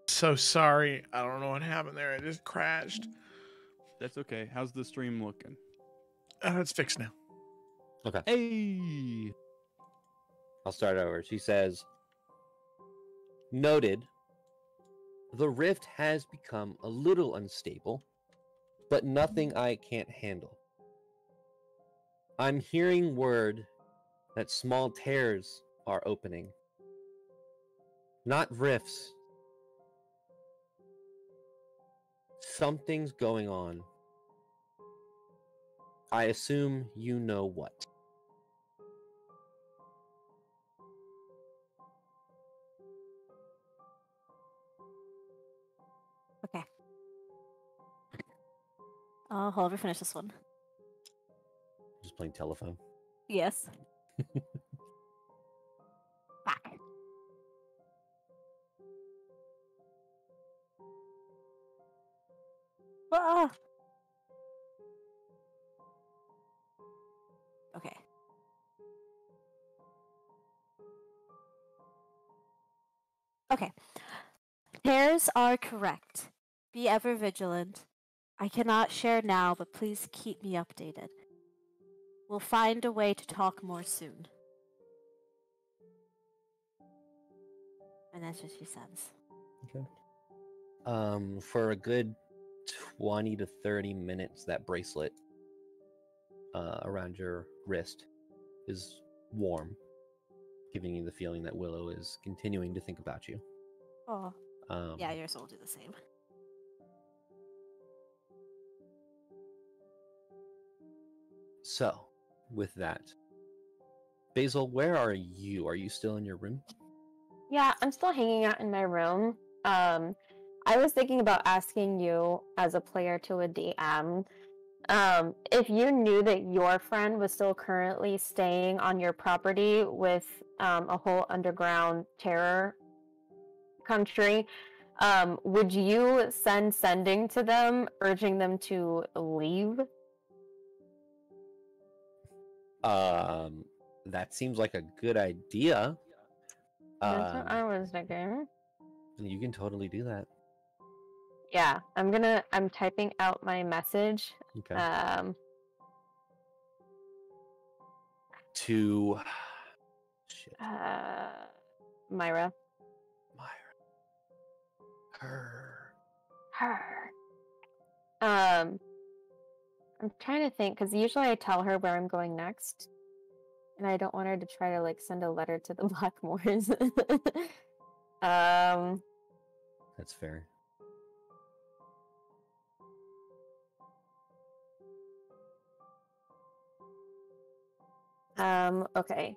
so sorry. I don't know what happened there. It just crashed. That's okay. How's the stream looking? Uh, it's fixed now. Okay. Hey, I'll start over. She says, Noted, the rift has become a little unstable, but nothing I can't handle. I'm hearing word that small tears are opening. Not rifts. Something's going on. I assume you know what. Okay. I'll hold over finish this one. Just playing telephone. Yes. Fuck. Ah. Okay. Okay. Pairs are correct. Be ever vigilant. I cannot share now, but please keep me updated. We'll find a way to talk more soon. And that's what she says. Okay. Um, for a good twenty to thirty minutes, that bracelet uh, around your wrist is warm, giving you the feeling that Willow is continuing to think about you. Oh, Um, yeah, yours will do the same. So, with that, Basil, where are you? Are you still in your room? Yeah, I'm still hanging out in my room. Um, I was thinking about asking you as a player to a DM, um, if you knew that your friend was still currently staying on your property with um, a whole underground terror country, um, would you send sending to them, urging them to leave? Um, that seems like a good idea. That's what Um, I was thinking. you can totally do that. Yeah, I'm gonna. I'm typing out my message. Okay. Um, to shit, uh, Myra. Myra. Her. Her. Um, I'm trying to think because usually I tell her where I'm going next, and I don't want her to try to like send a letter to the Blackmores. um, That's fair. um, okay.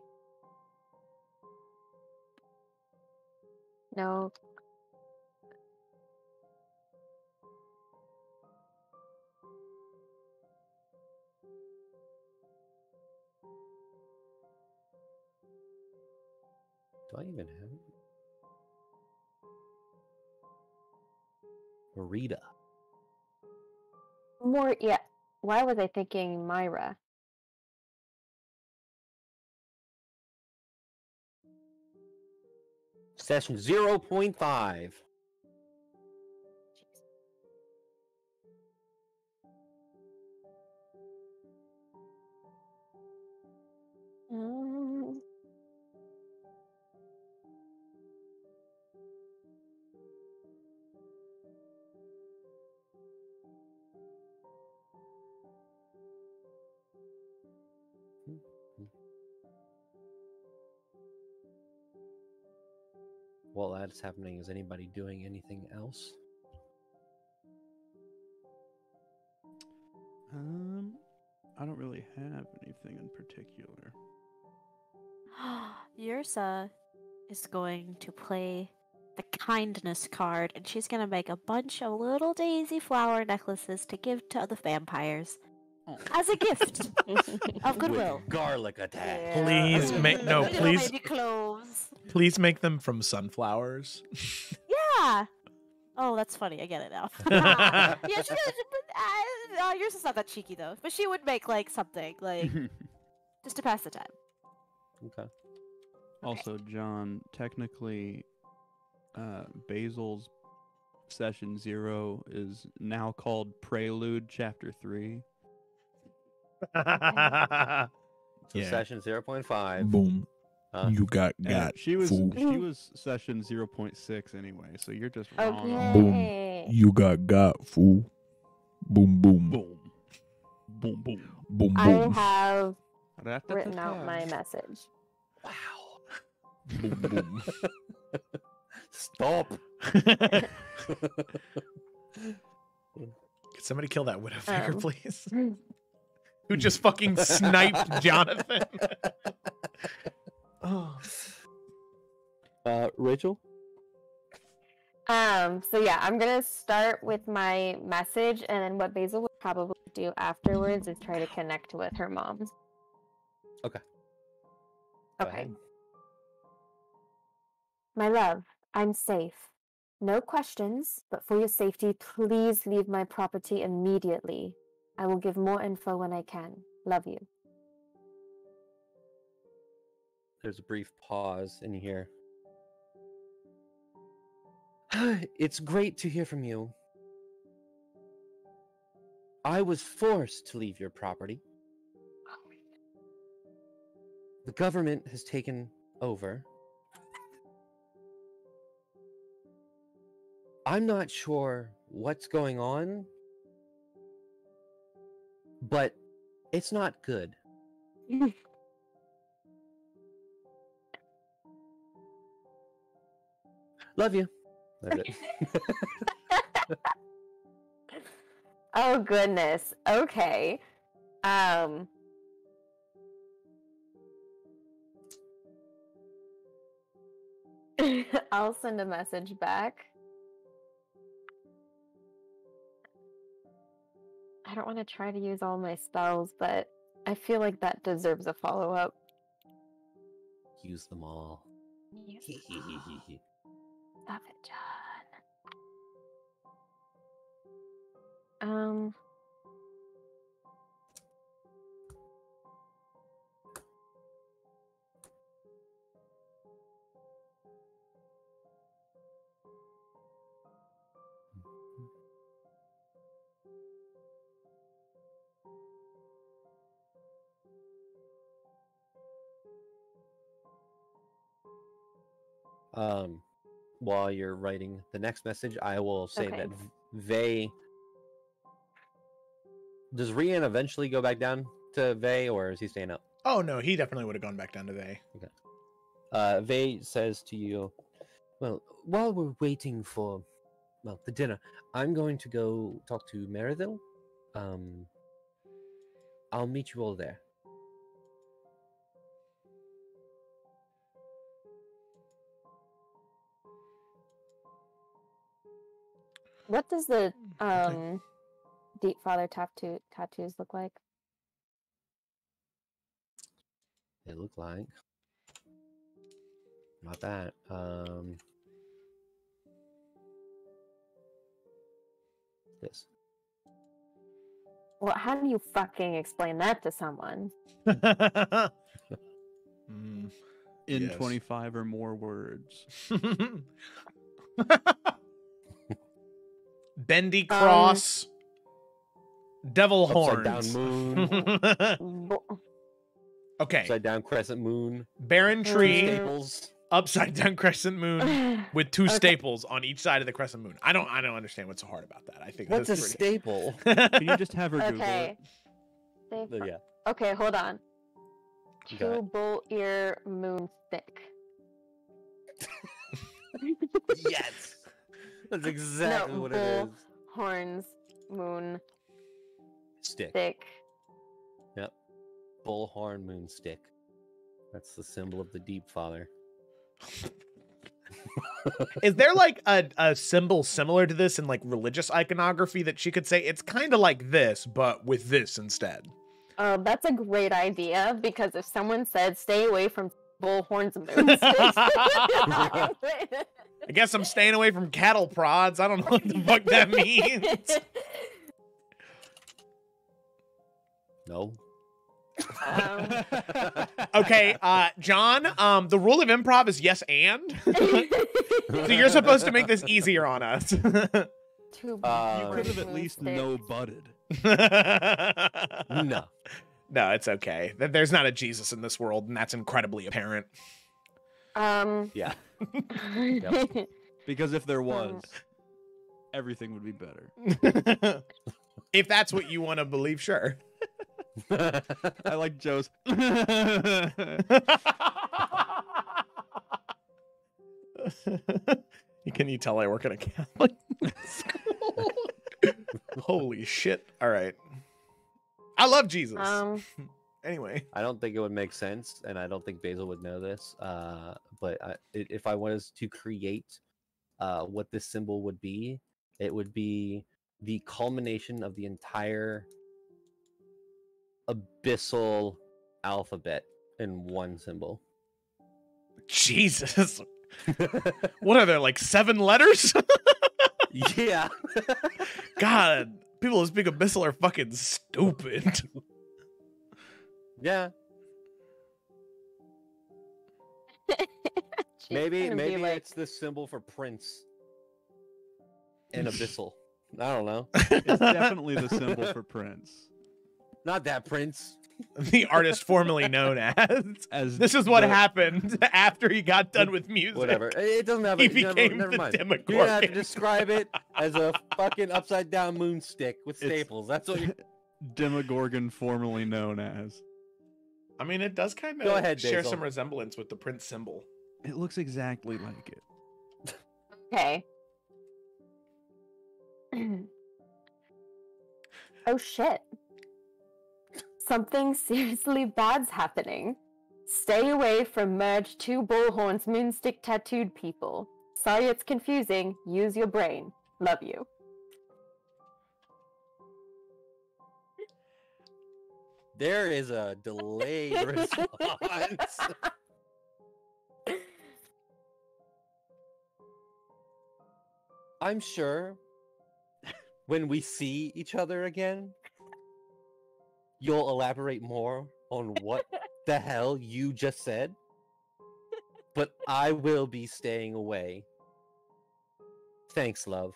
No. Do I even have it? Rita. More, yeah. Why was I thinking Myra? Session 0.5. Um, While that's happening, is anybody doing anything else? Um, I don't really have anything in particular. Yrsa is going to play the kindness card, and she's going to make a bunch of little daisy flower necklaces to give to the vampires as a gift of goodwill. With garlic attack. Yeah. Please make no, please, baby cloves. please make them from sunflowers. Yeah. Oh, that's funny. I get it now. yeah, she's gonna. But, uh, uh, yours is not that cheeky though. But she would make like something like just to pass the time. Okay. Also, John, technically, uh, Basil's session zero is now called Prelude Chapter Three. So yeah. session 0.5. Boom. Uh, you got And got. she was fool. she was session zero point six anyway, so you're just wrong. on- okay. You got got fool. Boom boom. Boom, boom, boom. Boom I boom. have written out my message. Wow. Boom, boom. Stop. Could somebody kill that Widowmaker, Um. please? Who just fucking sniped Jonathan? oh. Uh, Rachel. Um, so yeah, I'm gonna start with my message, and then what Basil would probably do afterwards is try to connect with her mom. Okay. Go Okay. ahead. My love, I'm safe. No questions, but for your safety, please leave my property immediately. I will give more info when I can. Love you. There's a brief pause, in here. It's great to hear from you. I was forced to leave your property. The government has taken over. I'm not sure what's going on, but it's not good. Love you. Oh goodness. Okay. Um I'll send a message back. I don't want to try to use all my spells, but I feel like that deserves a follow up. Use them all. Stop it, John. Um. Um, while you're writing the next message, I will say Okay. that V- Vey. Does Rian eventually go back down to Vey, or is he staying up? oh no, he definitely would have gone back down to Vey. Uh, Vey says to you, "Well, while we're waiting for, well, the dinner, I'm going to go talk to Meriville. Um, I'll meet you all there." What does the um deep father tattoo tattoos look like? They look like not that. Um, this. Well, how do you fucking explain that to someone? Mm. In Yes. 25 or more words. Bendy Um, cross, devil Upside down horns. moon. Okay, Upside down crescent moon. barren tree. Staples. upside down crescent moon with two Okay. staples on each side of the crescent moon. I don't, I don't understand what's so hard about that. I think What's a that's staple? Can you just have her Google it? They Uh, yeah. Okay, hold on. Two bull ear moon stick. yes. That's exactly what it is. bull Horns, moon, Stick. Yep, bull horn moon stick. That's the symbol of the deep father. Is there like a, a symbol similar to this in like religious iconography that she could say it's kind of like this, but with this instead? Uh, that's a great idea because if someone said stay away from bull horns and moonsticks. I guess I'm staying away from cattle prods. I don't know what the fuck that means. No. um, Okay, uh, John. Um, the rule of improv is yes and. so you're supposed to make this easier on us. Two You Uh, could have at moon least sticks. no butted. no. No, it's okay. There's not a Jesus in this world, and that's incredibly apparent. Um. Yeah. Because if there Um, was, everything would be better. if that's what you want to believe, sure. I like Joe's. Can you tell I work at a Catholic school? Holy shit. All right. I love Jesus. Um, anyway. I don't think it would make sense, and I don't think Basil would know this. Uh, but I, i- if I wanted to create uh, what this symbol would be, it would be the culmination of the entire abyssal alphabet in one symbol. Jesus. what are there, like seven letters? yeah. God, people who speak abyssal are fucking stupid. yeah. Maybe maybe like, it's the symbol for Prince and abyssal. I don't know. it's definitely the symbol for Prince. Not that Prince. The artist formerly known as. As This is what the- happened after he got done with music. Whatever. It it doesn't have. He a- never, became never the mind. You Demogorgon. don't have to describe it as a fucking upside down moon stick with It's- staples. That's what you. Demogorgon, formerly known as. I mean, it does kind of Go ahead, share Basil. some resemblance with the Prince symbol. It looks exactly like it. okay. oh shit. Something seriously bad's happening. Stay away from merged two bullhorns moonstick tattooed people. Sorry it's confusing. Use your brain. Love you. There is a delayed response. I'm sure when we see each other again, you'll elaborate more on what the hell you just said. But I will be staying away. Thanks, love.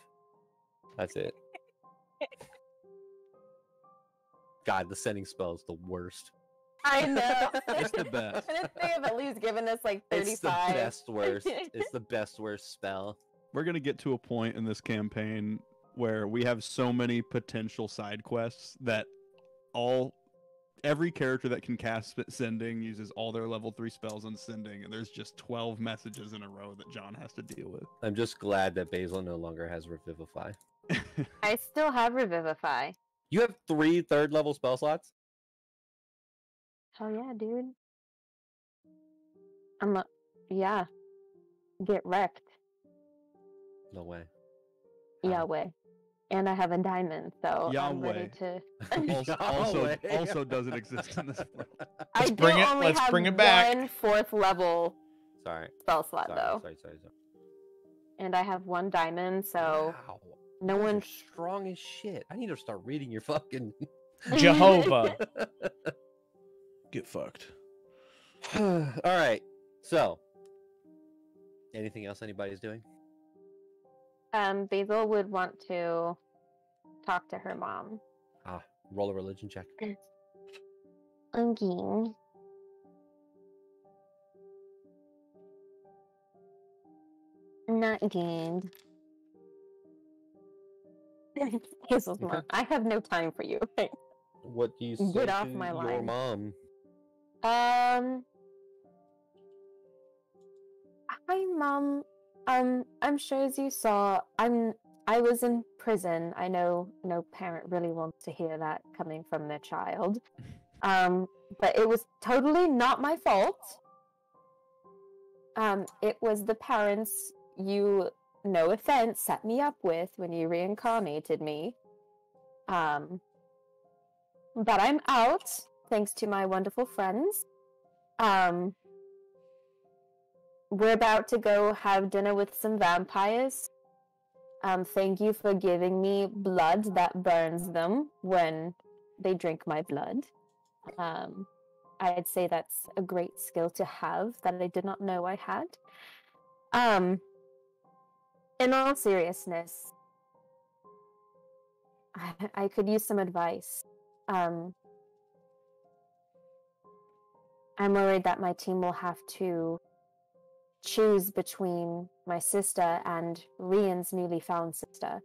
That's it. God, the sending spell is the worst. I know. It's the best. Couldn't they have at least given us like 35. It's the best worst. it's the best worst spell. We're gonna get to a point in this campaign where we have so many potential side quests that all every character that can cast sending uses all their level three spells on sending, and there's just twelve messages in a row that John has to deal with. I'm just glad that Basil no longer has Revivify. I still have Revivify. You have three third level spell slots? Hell yeah, dude. I'm a yeah. Get wrecked. No way. How? Yahweh. And I have a diamond, so I'm ready to also, also, also doesn't exist in this world. I Let's do bring it- only let's have bring it back. one fourth level Sorry. spell slot Sorry, though. sorry, sorry, sorry. And I have one diamond, so Wow. no you guys are one strong as shit. I need to start reading your fucking Jehovah. Get fucked. All right. So, anything else anybody's doing? um Basil would want to talk to her mom. Ah, roll a religion check. Again. Not good. Hazel's Okay. mom. I have no time for you. What do you say Get off to my your line. mom? Um. Hi, mom. Um, I'm sure as you saw, I'm. I was in prison. I know no parent really wants to hear that coming from their child. Um, but it was totally not my fault. Um, it was the parents you, no offense, set me up with when you reincarnated me. Um, but I'm out thanks to my wonderful friends. Um, we're about to go have dinner with some vampires. Um, thank you for giving me blood that burns them when they drink my blood. Um, I'd say that's a great skill to have that I did not know I had. Um, in all seriousness, I, I could use some advice. Um, I'm worried that my team will have to choose between my sister and Rian's newly found sister.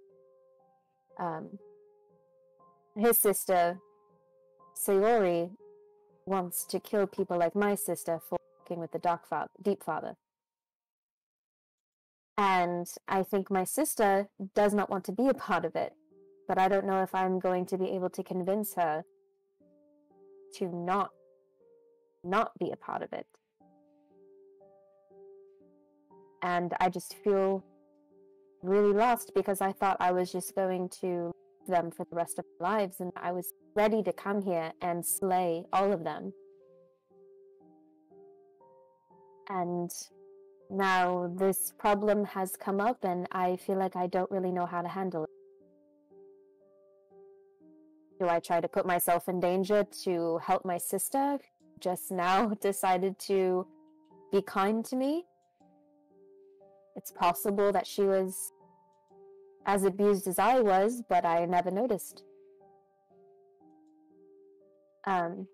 Um, his sister Sayori wants to kill people like my sister for working with the Dark Father, Deep Father. And I think my sister does not want to be a part of it, but I don't know if I'm going to be able to convince her to not not be a part of it. And I just feel really lost because I thought I was just going to them for the rest of their lives and I was ready to come here and slay all of them. And now this problem has come up and I feel like I don't really know how to handle it. Do I try to put myself in danger to help my sister? Just now decided to be kind to me? It's possible that she was as abused as I was, but I never noticed. Um,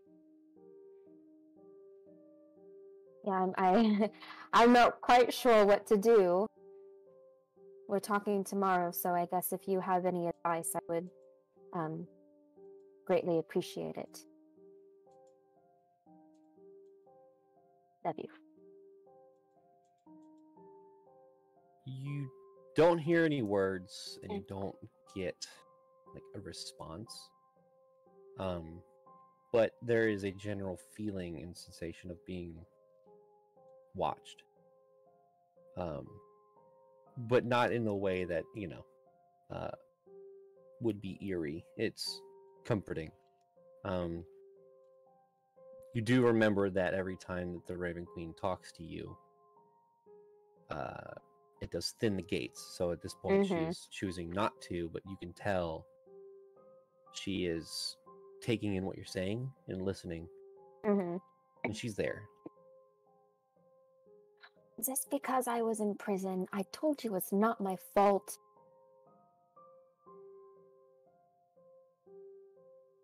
yeah, I'm, I, I'm not quite sure what to do. We're talking tomorrow, so I guess if you have any advice, I would um, greatly appreciate it. Love you. You don't hear any words and you don't get like a response. Um but there is a general feeling and sensation of being watched. Um but not in a way that, you know, uh would be eerie. It's comforting. Um you do remember that every time that the Raven Queen talks to you, uh it does thin the gates. So at this point, Mhm. she's choosing not to, but you can tell she is taking in what you're saying and listening, hmm and she's there. Just because I was in prison, I told you it's not my fault.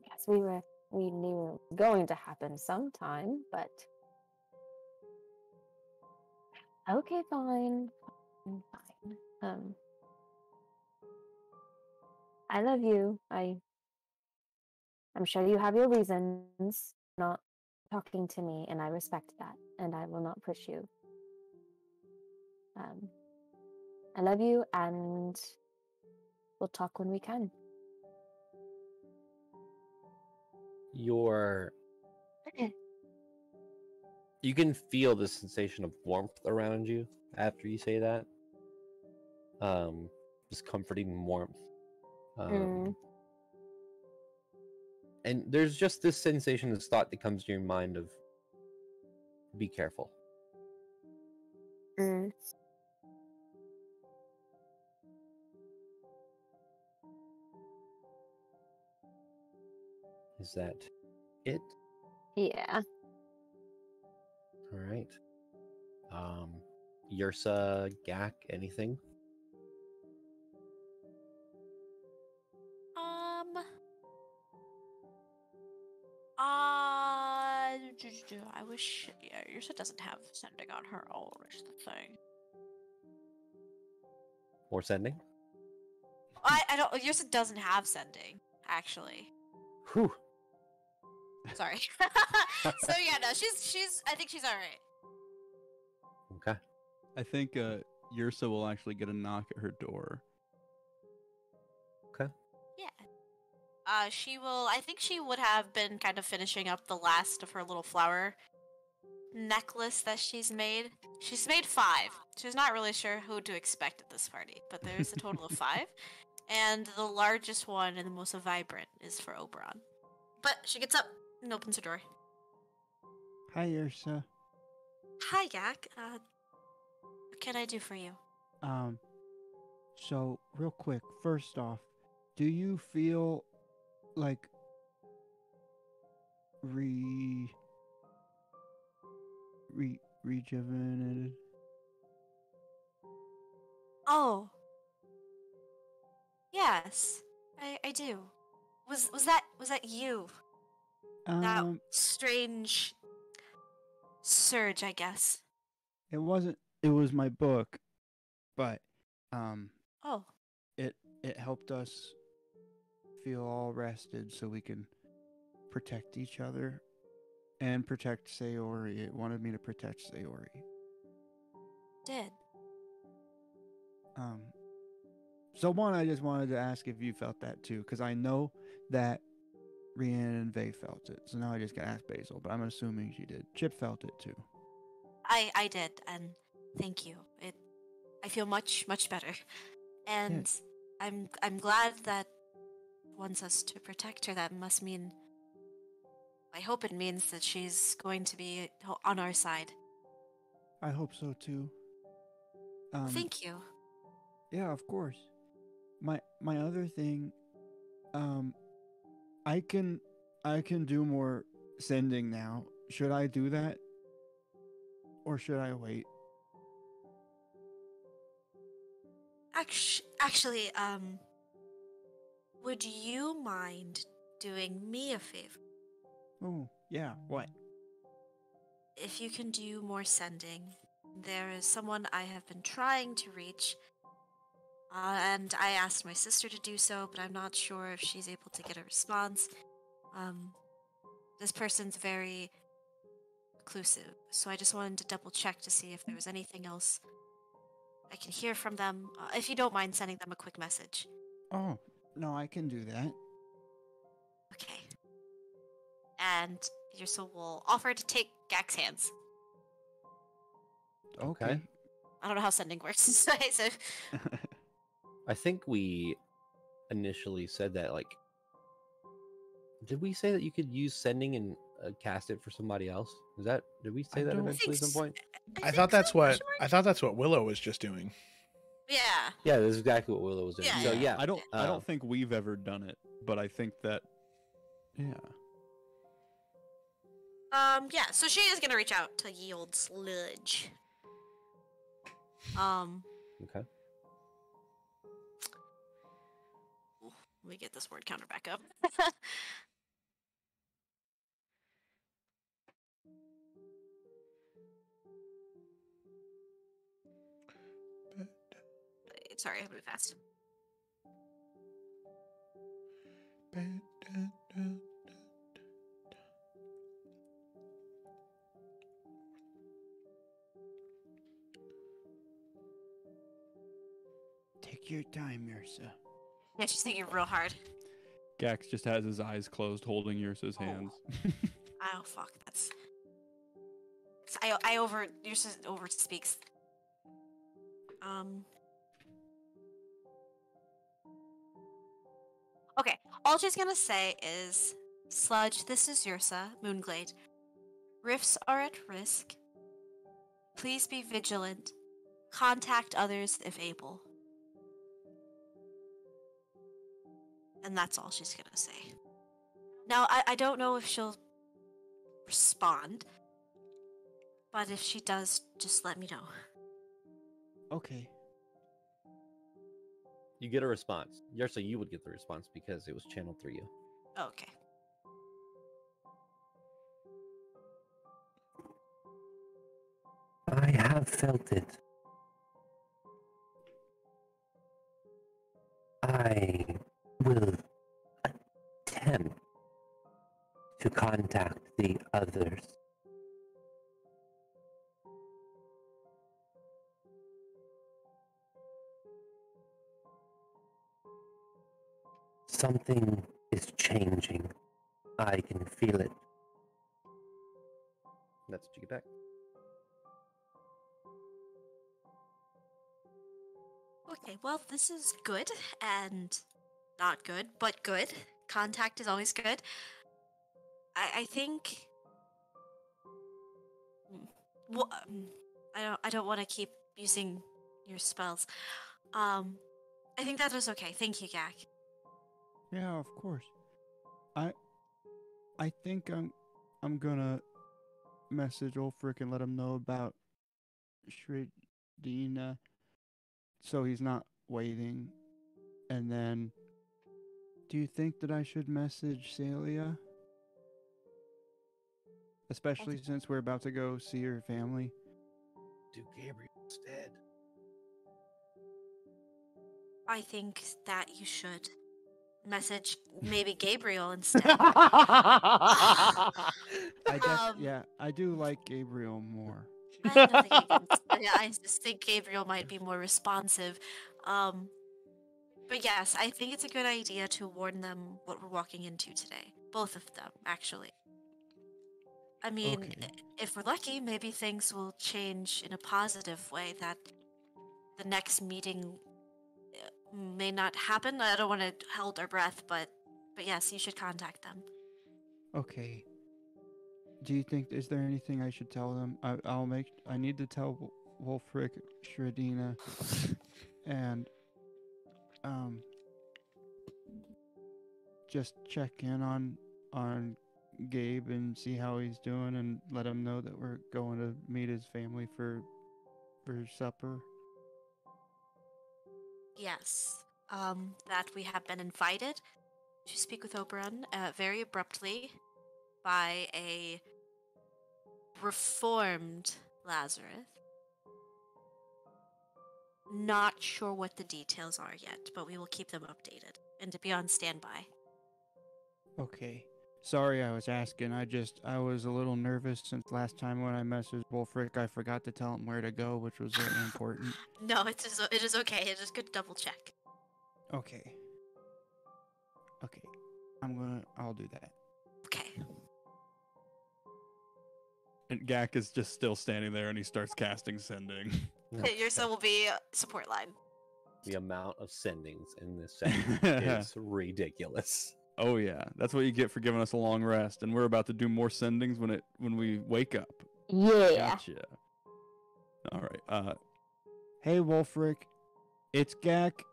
Yes, we were. We knew it was going to happen sometime, but okay, fine, fine, fine. Um, I love you. I. I'm sure you have your reasons not talking to me, and I respect that, and I will not push you. Um, I love you, and we'll talk when we can. You're. You can feel the sensation of warmth around you after you say that. Um, just comforting warmth. Um, Mm. And there's just this sensation, this thought that comes to your mind of be careful. Mm. Is that it? Yeah. All right. Um, Yrsa, Gak, anything? Um. Uh, I wish. Yeah, Yrsa doesn't have sending on her own. Is the thing. Or sending? I I don't. Yrsa doesn't have sending actually. Whew. Sorry. so yeah, no, she's she's. I think she's all right. Okay. I think uh, Yrsa will actually get a knock at her door. Okay. Yeah. Uh, she will. I think she would have been kind of finishing up the last of her little flower necklace that she's made. She's made five. She's not really sure who to expect at this party, but there's a total of five, and the largest one and the most vibrant is for Oberon. But she gets up and opens her door. Hi, Yrsa. Hi, Yak. Uh, what can I do for you? Um, so real quick, first off, do you feel like re re rejuvenated? Oh. Yes, I I do. Was was that was that you? That Um, strange surge, I guess. it wasn't. It was my book, but um, Oh, it it helped us feel all rested so we can protect each other and protect Sayori. It wanted me to protect Sayori. Did. Um, so one, I just wanted to ask if you felt that too, because I know that Rhiannon and Vey felt it. So now I just got to ask Basil, but I'm assuming she did. Chip felt it too. I I did, and thank you. It I feel much much better, and I'm I'm glad that wants us to protect her. That must mean. I hope it means that she's going to be on our side. I hope so too. Um, Thank you. Yeah, of course. My my other thing, um, I can I can do more sending now. Should I do that, or should I wait? Actually, actually, um, would you mind doing me a favor? Oh, yeah. What? If you can do more sending, there is someone I have been trying to reach, uh, and I asked my sister to do so, but I'm not sure if she's able to get a response. Um, this person's very reclusive, so I just wanted to double check to see if there was anything else I can hear from them. Uh, if you don't mind sending them a quick message. Oh, no, I can do that. Okay. And Yrsa will offer to take Gak's hands. Okay. I don't know how sending works, so I think we initially said that like did we say that you could use sending and uh, cast it for somebody else? Is that did we say I that eventually at some point? I, think thought that's so, what I thought that's what Willow was just doing. Yeah. Yeah, that's exactly what Willow was doing. Yeah, so yeah. yeah, I don't. I um, don't think we've ever done it, but I think that. Yeah. Um, yeah, so she is gonna reach out to ye old sludge. Um, Okay. let me get this word counter back up. Sorry, I moved fast. Take your time, Yrsa. Yeah, she's thinking real hard. Gak's just has his eyes closed, holding Yrsa's Oh. hands. Oh fuck, that's. I I over yours is- over speaks. Um. Okay, all she's gonna say is, "Sludge, this is Yrsa, Moonglade. Rifts are at risk. Please be vigilant. Contact others if able." And that's all she's gonna say. Now, I, I don't know if she'll respond. But if she does, just let me know. Okay. You get a response. Yrsa, you would get the response because it was channeled through you. Okay. I have felt it. I will attempt to contact the others. Something is changing. I can feel it. That's what you get back. Okay, well, this is good and not good, but good. Contact is always good. I, I think. Wha- um, I don't. I don't want to keep using your spells. Um, I think that was okay. Thank you, Gak. Yeah, of course. I I think I'm I'm gonna message Ulfric and let him know about Shredina so he's not waiting. And then do you think that I should message Celia? Especially since we're about to go see her family. Do Gabriel instead. I think that you should. Message maybe Gabriel instead. I def- Um, yeah, I do like Gabriel more. I against- yeah, I just think Gabriel might be more responsive. Um, but yes, I think it's a good idea to warn them what we're walking into today. Both of them, actually. I mean, Okay. if we're lucky, maybe things will change in a positive way. That the next meeting may not happen. I don't want to hold our breath, but but yes, you should contact them. Okay. Do you think is there anything I should tell them? I, I'll make. I need to tell Wol- Wolfric, Shredina, and um, just check in on on Gabe and see how he's doing, and let him know that we're going to meet his family for for supper. Yes, um, that we have been invited to speak with Oberon uh, very abruptly by a reformed Lazarus. Not sure what the details are yet, but we will keep them updated and to be on standby. Okay. Sorry, I was asking. I just I was a little nervous since last time when I messaged Wolfric, I forgot to tell him where to go, which was very important. No, it is it is okay. It is good to double check. Okay. Okay. I'm gonna. I'll do that. Okay. And Gak is just still standing there and he starts casting sending. Your son will be uh, support line. The amount of sendings in this segment is ridiculous. Oh yeah, that's what you get for giving us a long rest, and we're about to do more sendings when it when we wake up. Yeah. Gotcha. All right. Uh, Hey, Wolfric. It's Gak.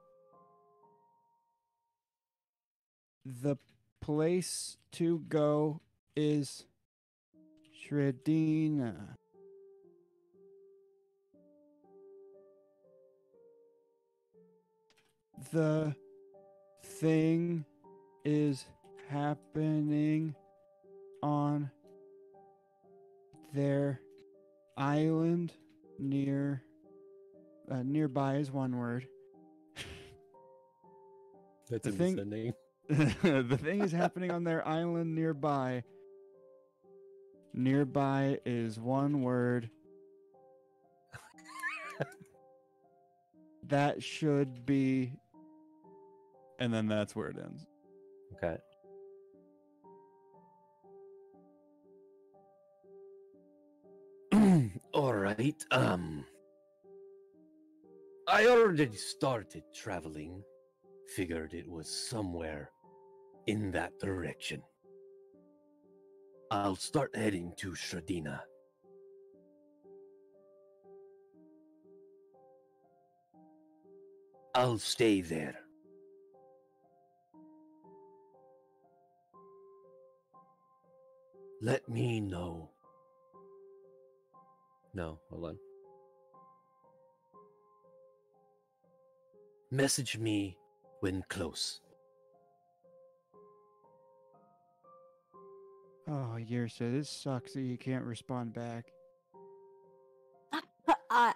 The place to go is Shredina. The thing is happening on their island near uh, nearby is one word. That's The in thing- the thing is happening on their island nearby. Nearby is one word. that should be and then that's where it ends. Okay. All right. Um I already started traveling. Figured it was somewhere in that direction. I'll start heading to Shradina. I'll stay there. Let me know. No, hold on. Message me when close. Oh, Yrsa, this sucks that you can't respond back. Uh,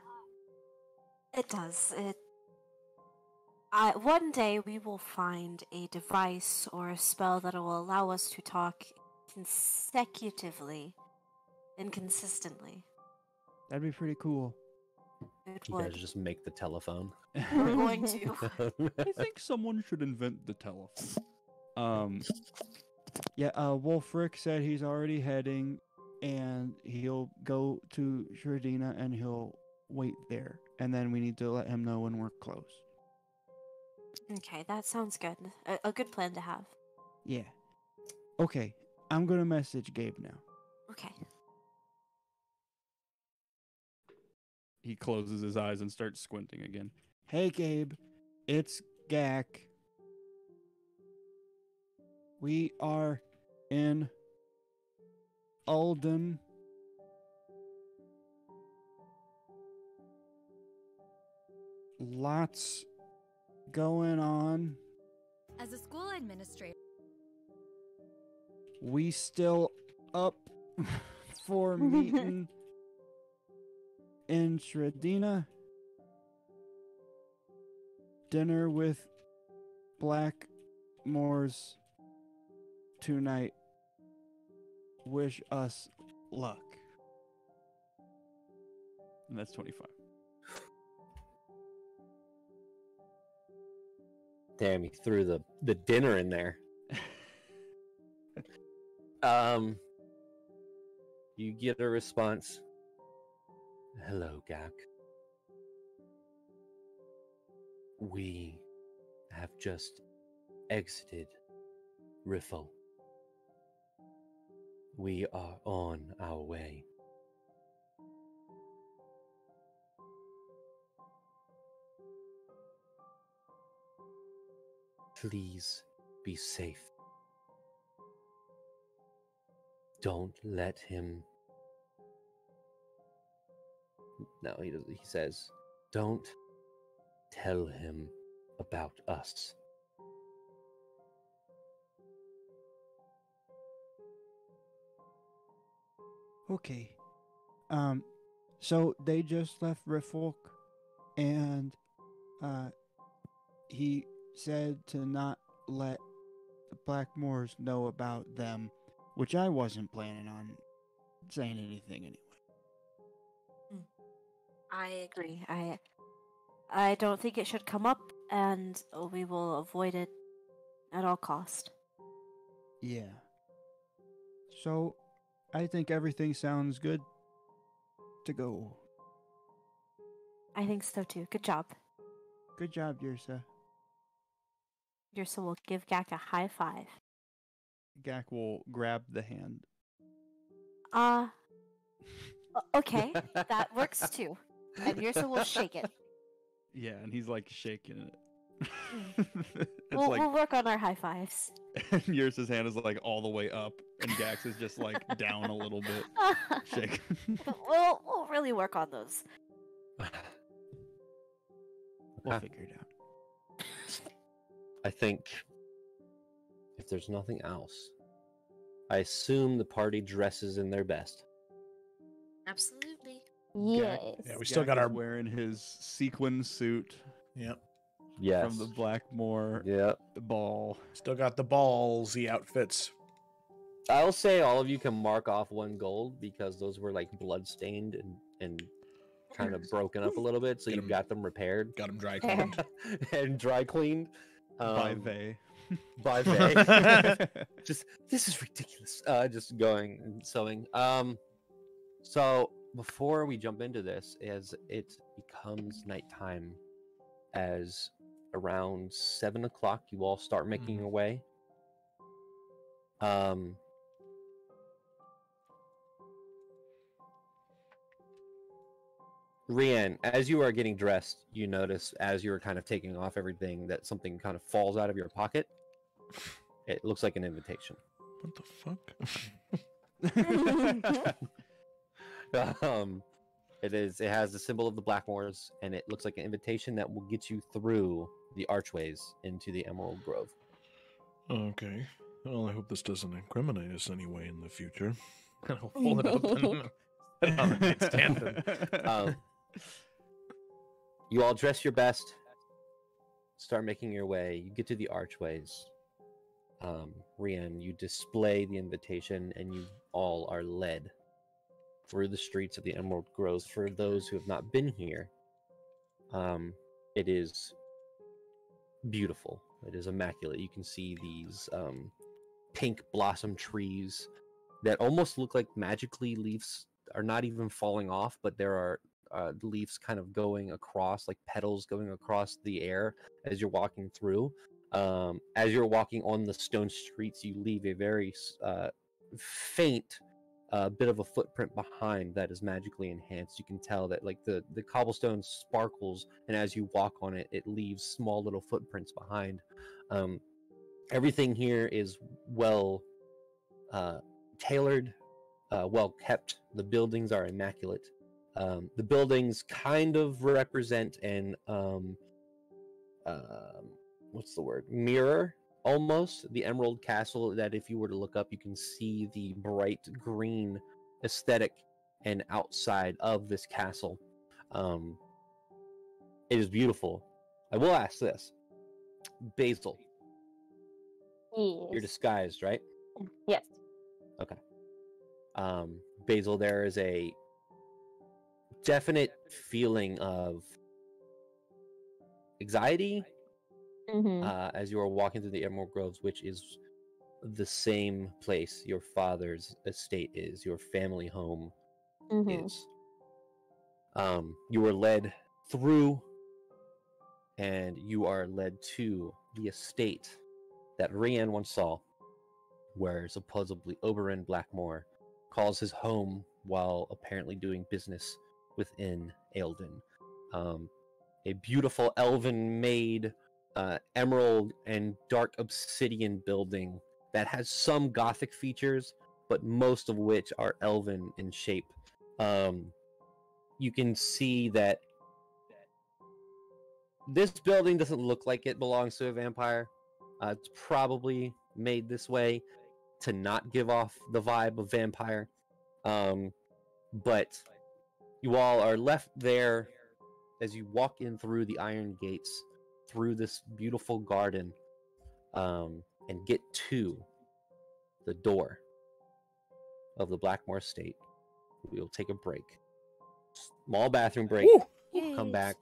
it does. It. I one day we will find a device or a spell that will allow us to talk consecutively and consistently. That'd be pretty cool. It You guys just make the telephone. We're going to. I think someone should invent the telephone. Um, Yeah, uh, Wolfric said he's already heading, and he'll go to Shredina and he'll wait there. And then we need to let him know when we're close. Okay, that sounds good. A, a good plan to have. Yeah. Okay, I'm gonna message Gabe now. Okay. he closes his eyes and starts squinting again. Hey, Gabe, it's Gak. We are in Alden. Lots going on. As a school administrator, We still up for meeting in Shredina. Dinner with Black Blackmore's tonight wish us luck. And that's 25. Damn, he threw the the dinner in there. Um, you get a response. Hello, Gak. We have just exited Riffle. We are on our way. Please be safe. Don't let him. No, he does. He says, "Don't tell him about us." Okay. Um, so they just left Riffolk, and uh, he said to not let the Blackmores know about them, which I wasn't planning on saying anything anyway. Hmm. I agree. I I don't think it should come up, and we will avoid it at all cost. Yeah. So, I think everything sounds good to go. I think so too. Good job. Good job, Yrsa. Yrsa will give Gak a high five. Gak will grab the hand. Uh, okay, that works too. And Yrsa will shake it. Yeah, and he's like shaking it. We'll, like we'll work on our high fives. and Yrsa's hand is like all the way up, and Gak's is just like down a little bit, shaking. we'll we'll really work on those. We'll figure it out. I think if there's nothing else, I assume the party dresses in their best. Absolutely. Yes. Yeah, we still Gak got our. wearing his sequin suit Yep. Yes. from the Blackmore Yeah. The ball. Still got the ballsy outfits. I'll say all of you can mark off one gold because those were like bloodstained and and kind of broken up a little bit, so Get you 'em. got them repaired Got them dry cleaned. and dry cleaned. by um, they. By they. just this is ridiculous. Uh, just going and sewing. Um, so before we jump into this, as it becomes nighttime, as around seven o'clock, you all start making your way. Um. Rian, as you are getting dressed, you notice as you are kind of taking off everything that something kind of falls out of your pocket. It looks like an invitation. What the fuck? um, it is. It has the symbol of the Blackmoors, and it looks like an invitation that will get you through the archways into the Emerald Grove. okay. Well, I hope this doesn't incriminate us anyway in the future. I'll hold it up and put it on the nightstand and- Um, you all dress your best. Start making your way. You get to the archways. Um, Rian, you display the invitation, and you all are led through the streets of the Emerald Groves. For those who have not been here, um, it is beautiful. It is immaculate. You can see these um, pink blossom trees that almost look like magically leaves are not even falling off, but there are uh, leaves kind of going across, like petals going across the air as you're walking through. Um, as you're walking on the stone streets, you leave a very uh, faint uh, bit of a footprint behind that is magically enhanced. You can tell that like the the cobblestone sparkles, and as you walk on it, it leaves small little footprints behind. Um, everything here is well uh, tailored, uh, well kept. The buildings are immaculate. Um, the buildings kind of represent an um, um, what's the word mirror almost the emerald castle that if you were to look up you can see the bright green aesthetic and outside of this castle um, it is beautiful i will ask this basil You're disguised, right? Yes. Okay. Um, Basil, there is a definite feeling of anxiety Mm-hmm. uh, as you are walking through the Emerald Groves, which is the same place your father's estate is, your family home mm-hmm. is. Um, you were led through, and you are led to the estate that Rian once saw, where supposedly Oberyn Blackmore calls his home while apparently doing business within Eldon. Um, a beautiful elven-made uh, emerald and dark obsidian building that has some gothic features, but most of which are elven in shape. Um, you can see that this building doesn't look like it belongs to a vampire. Uh, it's probably made this way to not give off the vibe of vampire. Um, but you all are left there as you walk in through the iron gates, through this beautiful garden, um, and get to the door of the Blackmore Estate. We'll take a break. Small bathroom break. Come back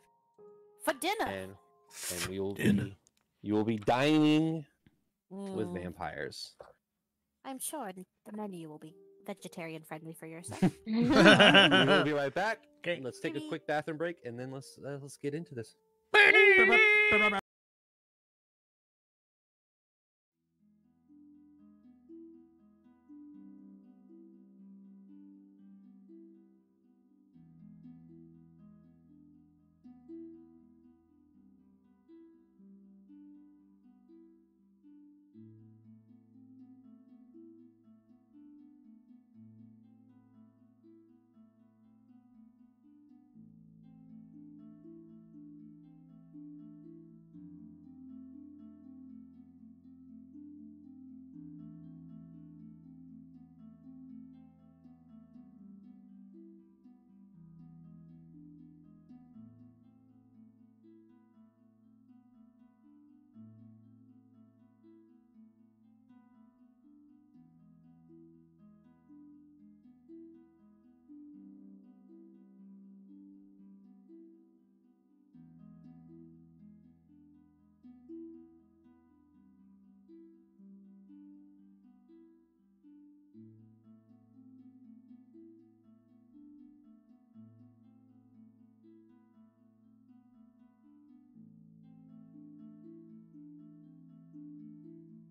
for dinner. and and we will Dinner. be you will be dining with Mm, vampires. I'm sure the menu will be vegetarian friendly for yourself. we will be right back. Okay. Let's take a quick bathroom break and then let's uh, let's get into this.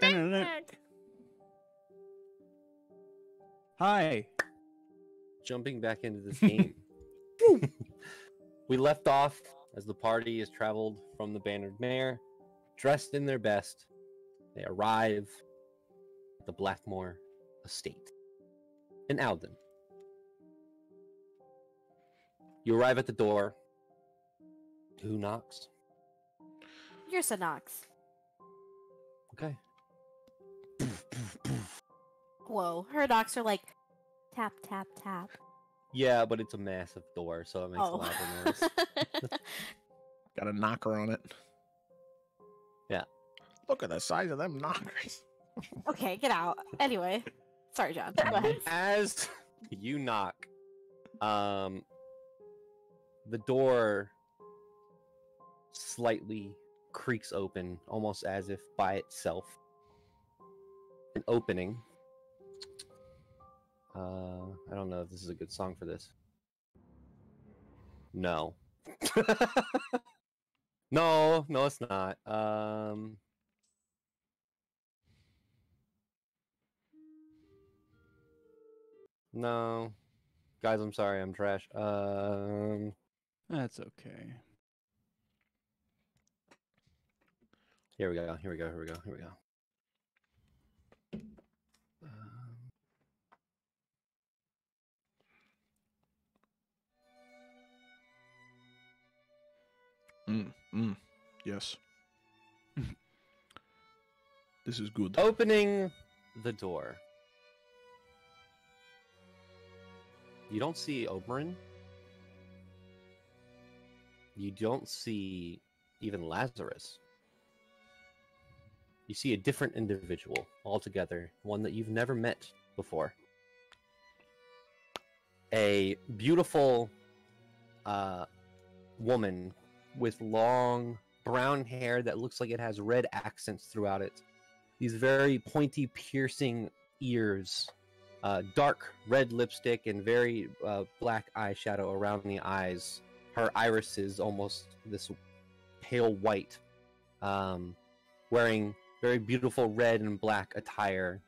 back. Hi. jumping back into this game. we left off as the party has traveled from the Bannered Mare, dressed in their best. They arrive at the Blackmore estate in Alden. You arrive at the door. Who knocks? Here's a Nox. Okay. Whoa, her knocks are like tap tap tap. Yeah, but it's a massive door, so it makes a Oh. lot of noise. Got a knocker on it. Yeah. Look at the size of them knockers. okay, get out. Anyway, sorry, John. Go ahead. as you knock um the door slightly creaks open almost as if by itself an opening uh i don't know if this is a good song for this no no no it's not um No. Guys, I'm sorry, I'm trash. Um That's okay. here we go, here we go, here we go, here we go. Mm, mm, yes. this is good. opening the door. You don't see Oberon. You don't see even Lazarus. You see a different individual altogether, one that you've never met before. A beautiful uh, woman with long brown hair that looks like it has red accents throughout it. These very pointy, piercing ears, uh, dark red lipstick, and very uh, black eyeshadow around the eyes. Her iris is almost this pale white. Um, wearing very beautiful red and black attire,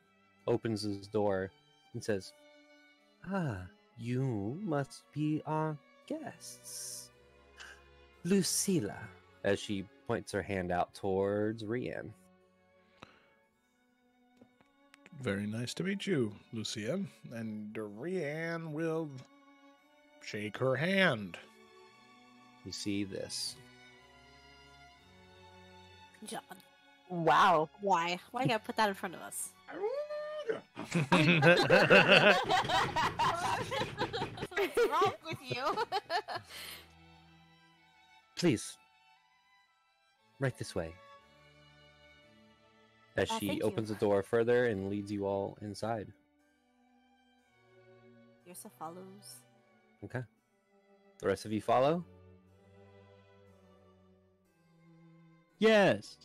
opens his door and says, Ah, you must be our guests. Lucilla, as she points her hand out towards Rian. Very nice to meet you, Lucia. And Rian will shake her hand. You see this. John, Wow. why? Why you gotta put that in front of us? What's wrong with you? Please, right this way. As Uh, she thank you. opens the door further and leads you all inside. Yrsa follows. Okay. The rest of you follow? Yes.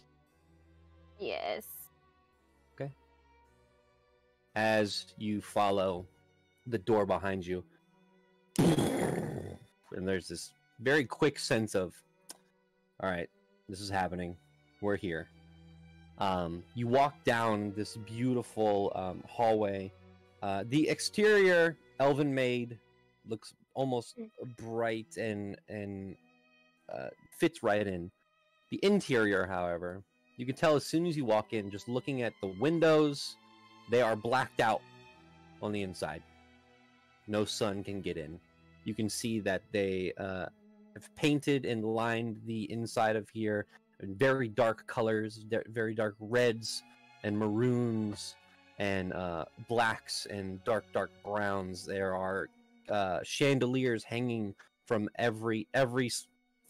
Yes. Okay. As you follow the door behind you. And there's this very quick sense of, all right, this is happening. We're here. Um, you walk down this beautiful um, hallway. Uh, the exterior, elven made, looks almost bright and and uh, fits right in. The interior, however, you can tell as soon as you walk in, just looking at the windows, they are blacked out on the inside. No sun can get in. You can see that they uh, have painted and lined the inside of here in very dark colors, very dark reds and maroons and uh, blacks and dark, dark browns. There are uh, chandeliers hanging from every every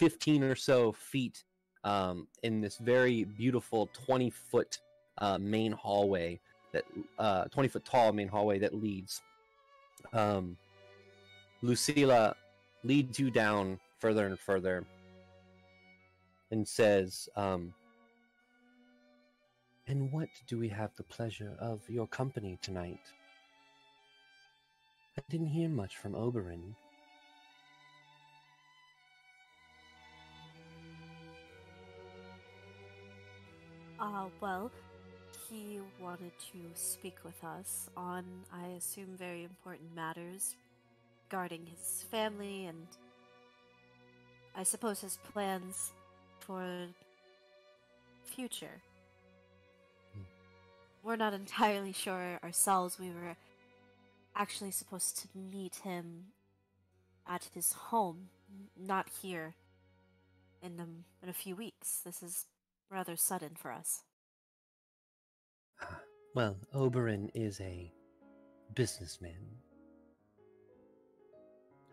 15 or so feet um, in this very beautiful 20 foot uh, main hallway that uh 20 foot tall main hallway that leads um Lucilla leads you down further and further and says um and what do we have the pleasure of your company tonight? I didn't hear much from oberon. Uh, well, he wanted to speak with us on, I assume, very important matters regarding his family and I suppose his plans for future. Hmm. We're not entirely sure ourselves. We were actually supposed to meet him at his home, not here in um, in a few weeks. This is rather sudden for us. Well, Oberon is a businessman.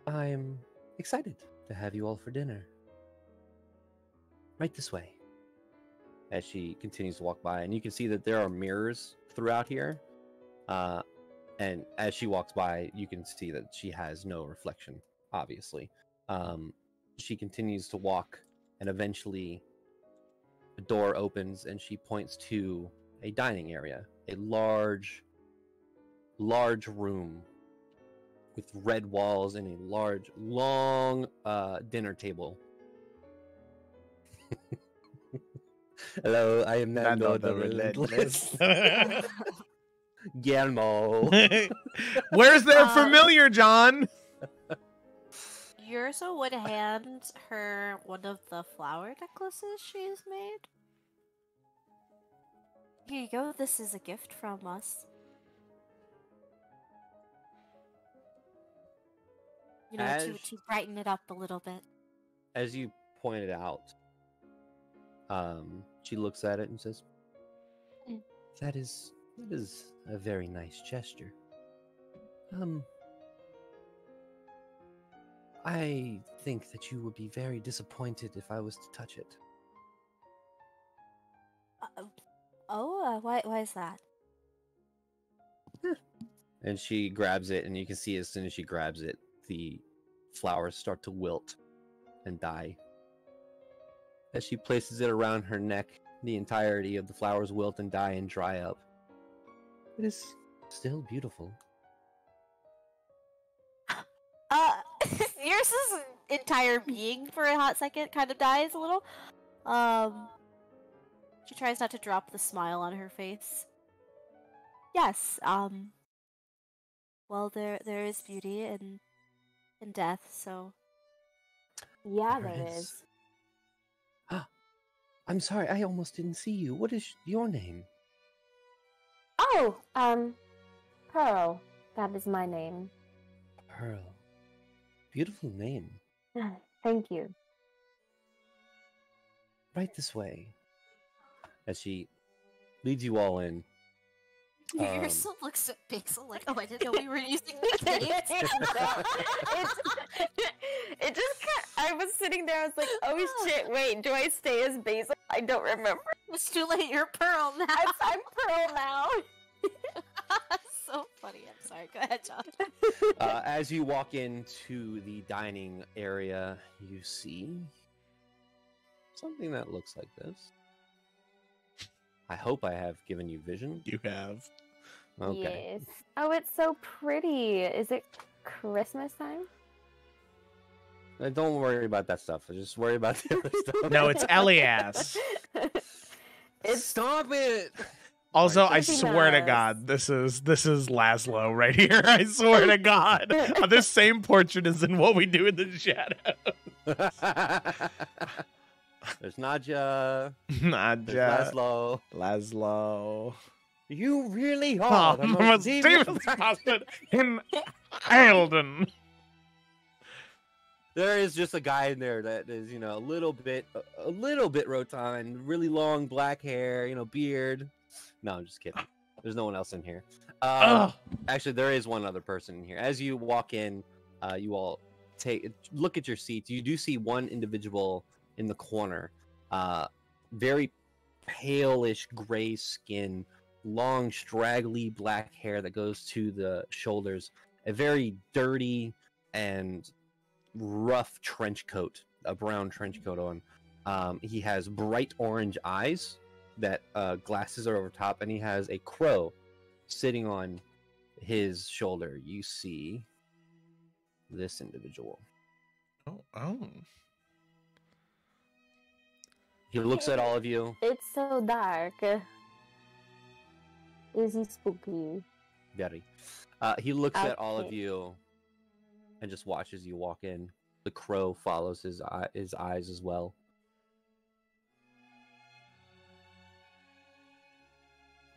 I'm excited to have you all for dinner. Right this way. As she continues to walk by, and you can see that there are mirrors throughout here. Uh, and as she walks by, you can see that she has no reflection, obviously. Um, she continues to walk, and eventually, a door opens, and she points to a dining area, a large, large room with red walls and a large, long uh, dinner table. Hello, I am Nandor the Relentless. Guillermo. Where's their Um, familiar, John? Yrsa would hand her one of the flower necklaces she's made. Here you go. This is a gift from us. You know, to, to brighten it up a little bit. As you pointed out, um, she looks at it and says, Mm. "That is that is a very nice gesture. Um, I think that you would be very disappointed if I was to touch it. Uh, oh, uh, why, why is that? And she grabs it, and you can see as soon as she grabs it, the flowers start to wilt and die. As she places it around her neck, the entirety of the flowers wilt and die and dry up. It is still beautiful. Uh, Yrsa's entire being for a hot second kind of dies a little. Um, she tries not to drop the smile on her face. Yes. Um. Well, there there is beauty in in death, so Yeah, There there is. is. I'm sorry, I almost didn't see you. What is your name? Oh, um, Pearl. That is my name. Pearl. Beautiful name. Thank you. Right this way. As she leads you all in. Um, Yrsa looks at Basil like, "Oh, I didn't know we were using the names." it just kind I was sitting there, I was like, oh shit, wait, do I stay as Basil? I don't remember. it's too late. You're Pearl now. I'm, I'm Pearl now. so funny. I'm sorry. Go ahead, John. uh, as you walk into the dining area, you see something that looks like this. I hope I have given you vision. You have. Okay. Yes. Oh, it's so pretty. Is it Christmas time? Uh, Don't worry about that stuff. Just worry about the other stuff. No, it's Elias. it's Stop it! Also, I Something swear to nice. God, this is this is Laszlo right here. I swear to God, this same portrait is in what we do in the shadow. There's Nadja. Not There's Laszlo. Laszlo. You really are. the I'm most devious husband in Eldon. There is just a guy in there that is, you know, a little bit, a, little bit rotund, really long black hair, you know, beard. No, I'm just kidding. There's no one else in here. Ugh. actually, there is one other person in here. As you walk in, uh, you all take look at your seats. You do see one individual in the corner, uh, very palish gray skin, long straggly black hair that goes to the shoulders, a very dirty and rough trench coat, a brown trench coat on. Um, he has bright orange eyes that uh, glasses are over top, and he has a crow sitting on his shoulder. You see this individual. Oh, oh. He looks at all of you. it's so dark. Is he spooky? Very. Uh, he looks at all of you and just watches you walk in. The crow follows his eye, his eyes as well.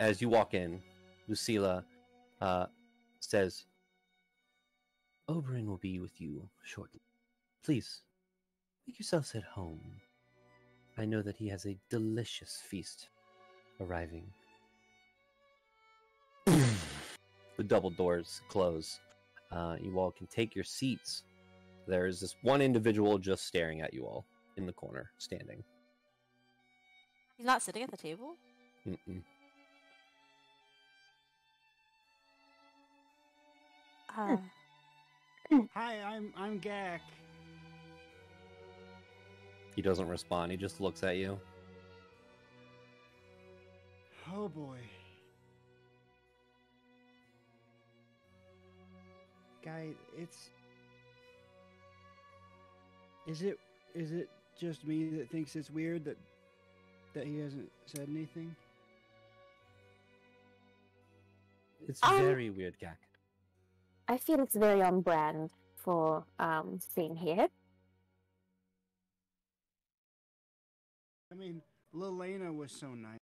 As you walk in, Lucilla uh, says, Oberyn will be with you shortly. Please, make yourselves at home. I know that he has a delicious feast arriving. the double doors close. Uh, you all can take your seats. There is this one individual just staring at you all in the corner, standing. He's not sitting at the table? Mm-mm. Uh, Hi, I'm I'm Gak. He doesn't respond. He just looks at you. Oh boy. Guy, it's Is it is it just me that thinks it's weird that that he hasn't said anything? It's Um, very weird, Gak. I feel it's very on brand for um being here. I mean, Lelena was so nice.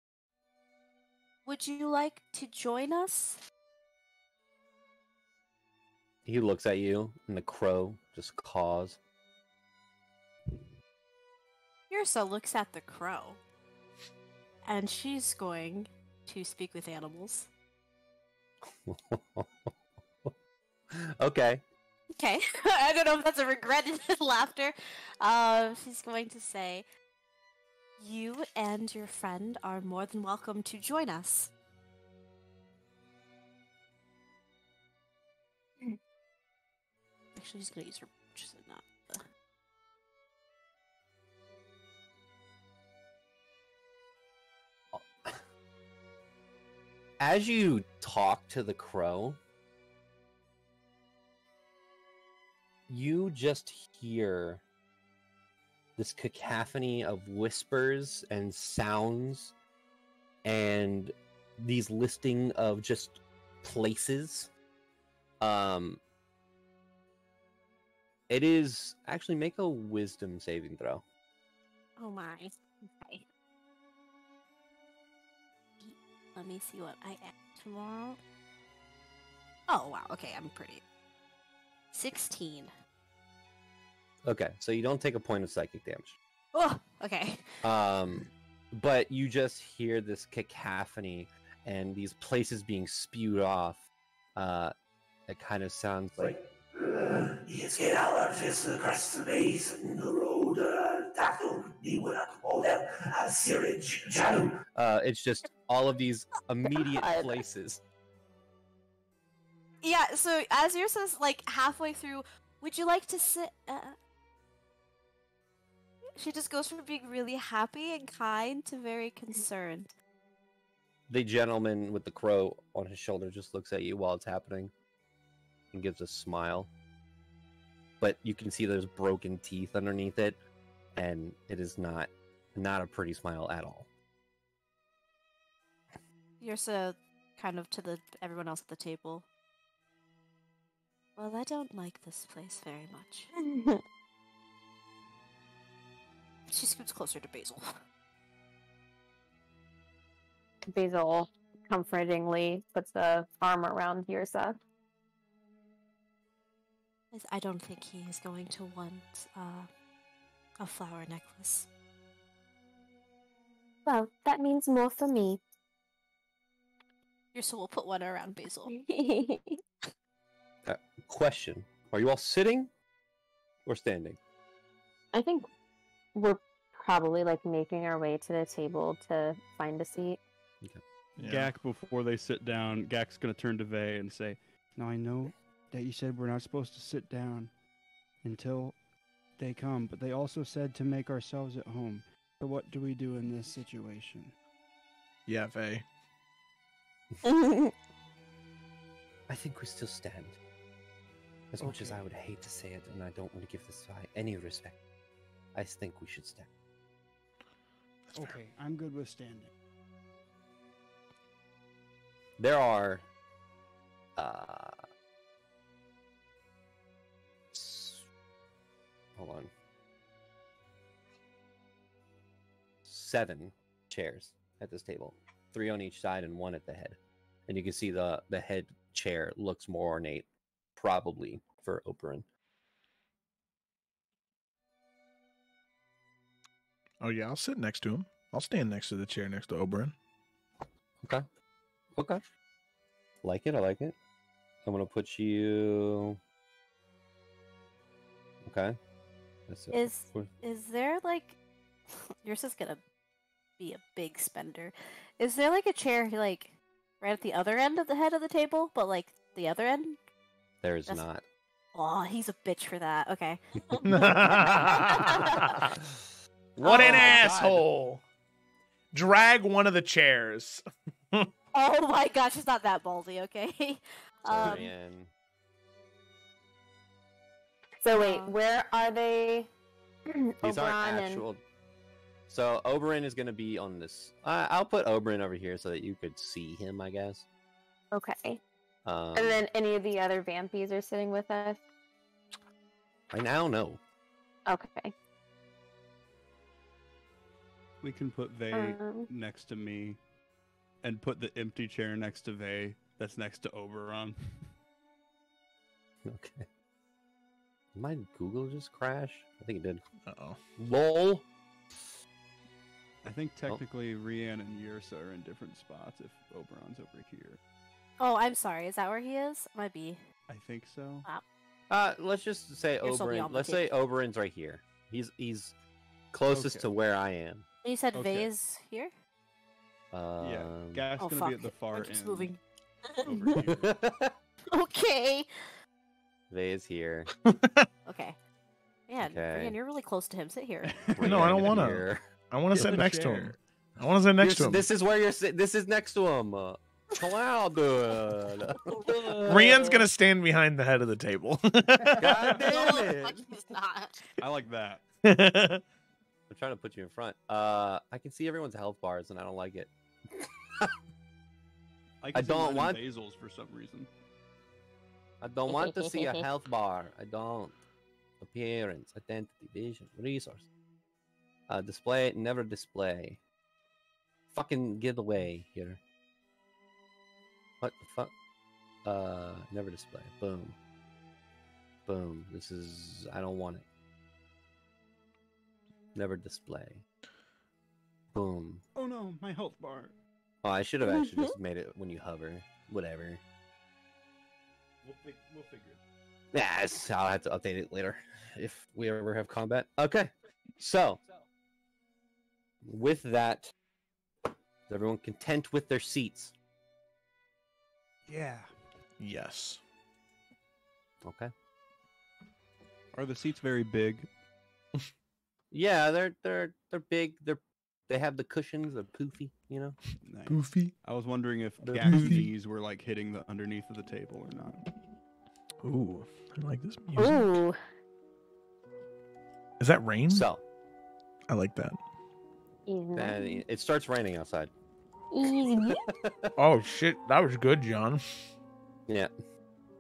would you like to join us? He looks at you, and the crow just caws. Yrsa looks at the crow. And she's going to speak with animals. okay. Okay. I don't know if that's a regretted laughter. Uh, she's going to say, You and your friend are more than welcome to join us. Actually, she's to use her. She's not. As you talk to the crow, you just hear this cacophony of whispers and sounds and these listing of just places um it is actually make a wisdom saving throw Oh my. Okay. Let me see what I am tomorrow. Oh wow, okay, I'm pretty. 16. Okay so you don't take a point of psychic damage Oh, okay. um but you just hear this cacophony and these places being spewed off uh it kind of sounds like Let's get our fists across the base and the road. Uh, that'll be what I call them. Uh, Syringe, uh it's just all of these immediate God. places Yeah, so as says like halfway through, would you like to sit? Uh... She just goes from being really happy and kind to very concerned. the gentleman with the crow on his shoulder just looks at you while it's happening and gives a smile but you can see there's broken teeth underneath it and it is not not a pretty smile at all Yrsa kind of to the everyone else at the table. Well, I don't like this place very much. She scoots closer to Basil. Basil comfortingly puts the arm around Yrsa. As I don't think he is going to want uh, a flower necklace. Well, that means more for me. Yrsa will put one around Basil. question are you all sitting or standing I think we're probably like making our way to the table to find a seat. Gak, before they sit down, Gak's gonna turn to Vey and say, Now I know that you said we're not supposed to sit down until they come, but they also said to make ourselves at home. So what do we do in this situation? Yeah, Vey. i think we still stand as much as i would hate to say it and i don't want to give this guy any respect i think we should stand That's fair. Okay, I'm good with standing. there are uh hold on seven chairs at this table three on each side and one at the head and you can see the the head chair looks more ornate probably for Oberon Oh yeah, I'll sit next to him. I'll stand next to the chair next to Oberon. okay okay like it i like it i'm gonna put you okay That's it. Is Where- is there like yours is gonna be a big spender? Is there like a chair like right at the other end of the head of the table, but like the other end? there's That's- not Oh, he's a bitch for that. Okay. what Oh an my God. asshole! Drag one of the chairs. Oh my gosh, it's not that ballsy. Okay. um, So wait, Uh, where are they? These Oberon aren't and actual. So Oberon is going to be on this. Uh, I'll put Oberon over here so that you could see him, I guess. okay, Um, and then any of the other vampies are sitting with us. I now know. Okay. We can put Vey Um, next to me, and put the empty chair next to Vey. That's next to Oberon. Okay. Did my Google just crash? I think it did. Uh oh. Lol. I think technically Rian and Yrsa are in different spots if Oberon's over here. oh, I'm sorry. Is that where he is? Might be. I think so. Uh, let's just say You're Oberon. Let's say Oberon's right here. He's he's closest Okay. to where I am. You said Okay. Vey is here. Um, yeah, Gak's oh gonna fuck! be at the far I'm just end. moving. over here. okay. Vey is here. Okay. Man, Okay. Rian, you're really close to him. Sit here. No, I don't wanna. I want to sit the next to him. I want to sit next You're- to him. This is where you're. sit- This is next to him. Uh, Cloud. dude. Rian's gonna stand behind the head of the table. God damn it! fuck he's not. I like that. I'm trying to put you in front. Uh, I can see everyone's health bars, and I don't like it. I, I see don't want- Basil's for some reason. I don't want to see a health bar. I don't. Appearance, identity, vision, resource. Uh, display, never display. Fucking get away here. What the fuck? Uh, never display. Boom. Boom. This is. I don't want it. Never display. Boom. Oh no, my health bar. Oh, I should have actually just made it when you hover. Whatever. We'll, fi- we'll figure it. Yeah, I'll have to update it later if we ever have combat. Okay, so with that, is everyone content with their seats? Yeah. yes. Okay. Are the seats very big? Yeah, they're they're they're big. They're they have the cushions. They're poofy. You know. Nice. Poofy. I was wondering if They're Gash's poofy. knees were like hitting the underneath of the table or not. Ooh, I like this music. Ooh. Is that rain? So I like that. Easy. then it starts raining outside. Oh shit, that was good, John. Yeah.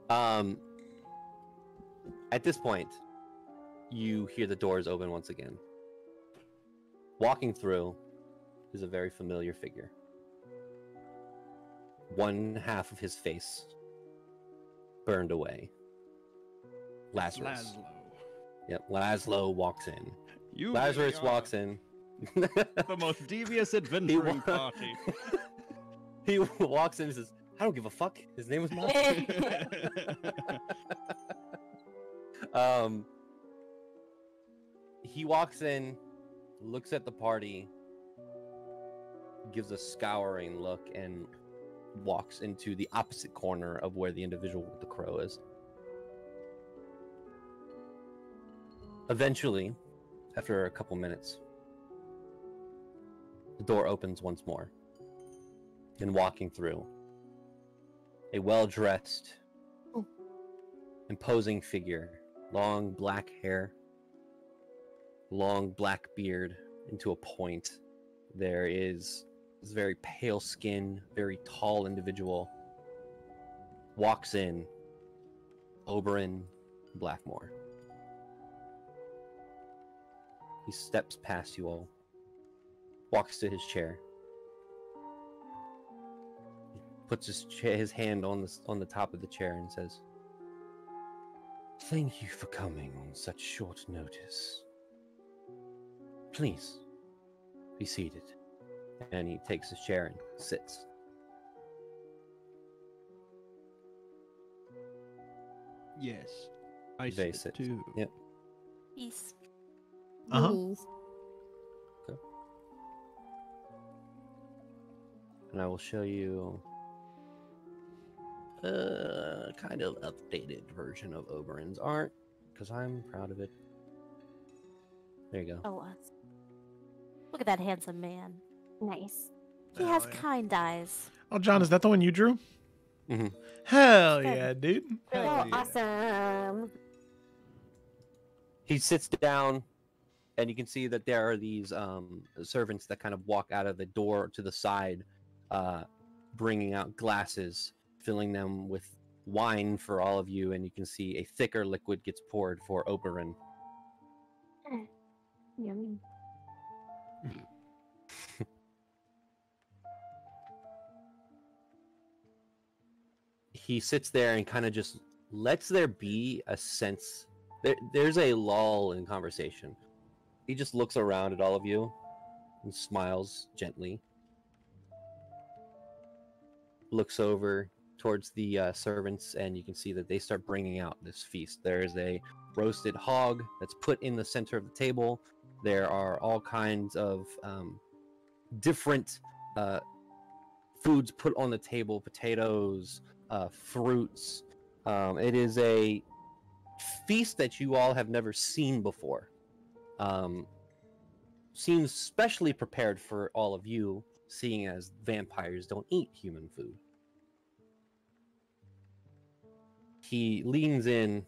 Um. At this point, you hear the doors open once again. Walking through is a very familiar figure. One half of his face burned away. Lazarus. Laszlo. Yep, Laszlo walks in. You Lazarus walks in. The most devious adventuring wa- party. he walks in and says, I don't give a fuck. His name was Mark. um, he walks in, looks at the party, gives a scouring look, and walks into the opposite corner of where the individual with the crow is. Eventually, after a couple minutes, the door opens once more. And walking through, a well dressed, oh. imposing figure, long black hair, long black beard into a point. There is this very pale skin, very tall individual, walks in. Oberon Blackmore. He steps past you all, walks to his chair, puts his cha- his hand on the on the top of the chair and says, "Thank you for coming on such short notice. Please be seated." And he takes his chair and sits. Yes. I They sit sit. too. Yep. Peace. Uh-huh. Please. and I will show you a kind of updated version of Oberon's art because I'm proud of it. There you go. Oh, us. Look at that handsome man. Nice. He Oh, has yeah. kind eyes. Oh, John, is that the one you drew? Mm -hmm. Hell yeah, dude. Oh, yeah. awesome. He sits down, and you can see that there are these um, servants that kind of walk out of the door to the side, uh, bringing out glasses, filling them with wine for all of you, and you can see a thicker liquid gets poured for Oberon. Yummy. he sits there and kind of just lets there be a sense there, there's a lull in conversation. He just looks around at all of you and smiles gently. Looks over towards the uh, servants and you can see that they start bringing out this feast. There is a roasted hog that's put in the center of the table there are all kinds of um, different uh, foods put on the table potatoes uh, fruits. Um, it is a feast that you all have never seen before. Um, seems specially prepared for all of you, seeing as vampires don't eat human food. He leans in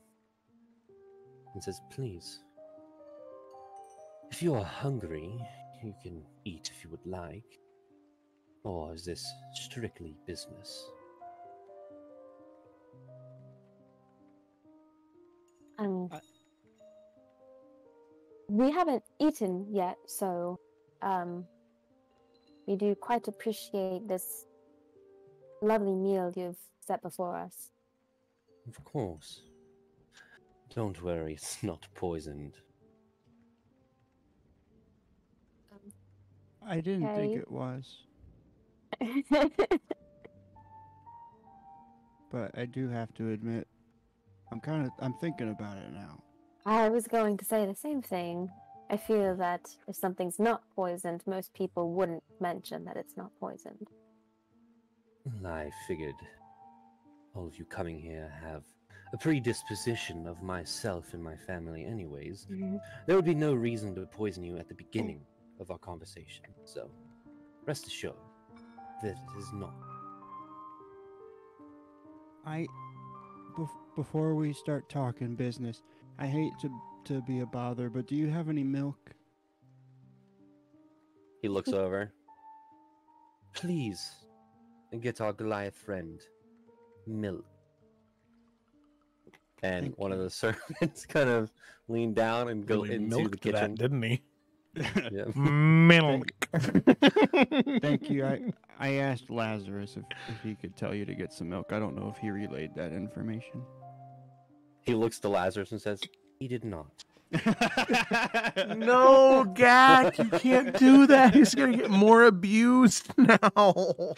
and says, Please, if you are hungry, you can eat if you would like. Or is this strictly business? Um, I- we haven't eaten yet, so um, we do quite appreciate this lovely meal you've set before us. Of course. Don't worry, it's not poisoned. I didn't think it was, but I do have to admit, I'm kind of I'm thinking about it now. I was going to say the same thing. I feel that if something's not poisoned, most people wouldn't mention that it's not poisoned. I figured all of you coming here have a predisposition of myself and my family, anyways. Mm-hmm. There would be no reason to poison you at the beginning of our conversation, so rest assured that it is not. I, bef- before we start talking business, I hate to to be a bother, but do you have any milk? He looks over. Please, and get our Goliath friend milk. And Thank one of the servants kind of leaned down and go Really into the kitchen. that, didn't he? Yeah. Milk. Thank you. I I asked Lazarus if, if he could tell you to get some milk. I don't know if he relayed that information. He looks to Lazarus and says, He did not. no, Gak, you can't do that. He's gonna get more abused now.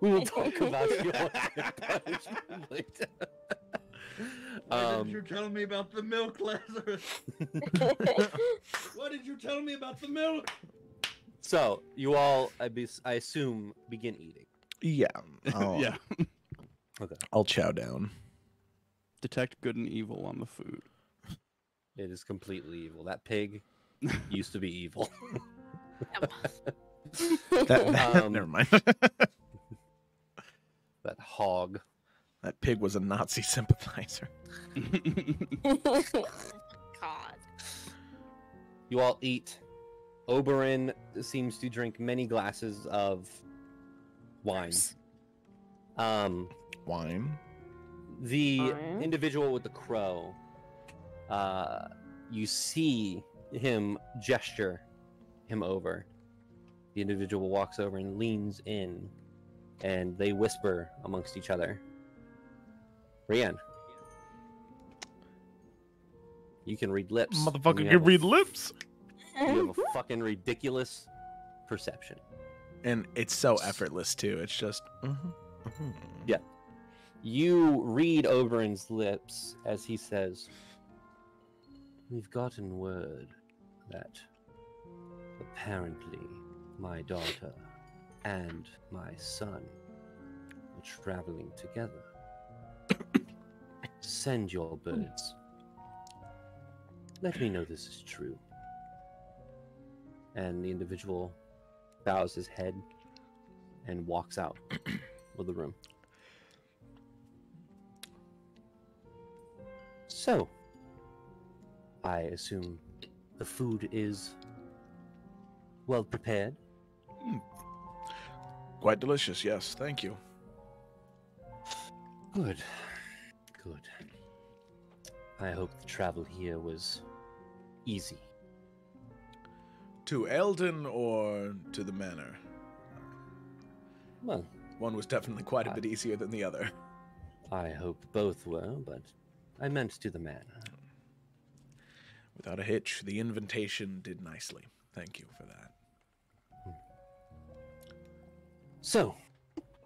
We will talk about your punishment later. Um, did you tell me about the milk, Lazarus? Why did you tell me about the milk? so, you all, I, be, I assume, begin eating. yeah. I'll, yeah. I'll chow down. Detect good and evil on the food. It is completely evil. That pig used to be evil. That, that- Um, never mind. that hog. That pig was a Nazi sympathizer. God. You all eat. Oberon seems to drink many glasses of wine. Um, Wine. the Fine. individual with the crow, uh, you see him gesture him over. The individual walks over and leans in, and they whisper amongst each other. Rian, you can read lips. Motherfucker you can have a read lips. You have a fucking ridiculous perception. And it's so effortless too. It's just. mhm, mhm. Yeah. You read Oberon's lips as he says, We've gotten word that apparently my daughter and my son are traveling together. Send your hmm. birds. Let me know this is true. And the individual bows his head and walks out of the room. So, I assume the food is well prepared. Hmm. Quite delicious, yes. Thank you. Good. Good. I hope the travel here was easy. To Eldon or to the manor? Well, One was definitely quite a Uh, bit easier than the other. I hope both were, but I meant to the manor. Without a hitch, the invitation did nicely. Thank you for that. So,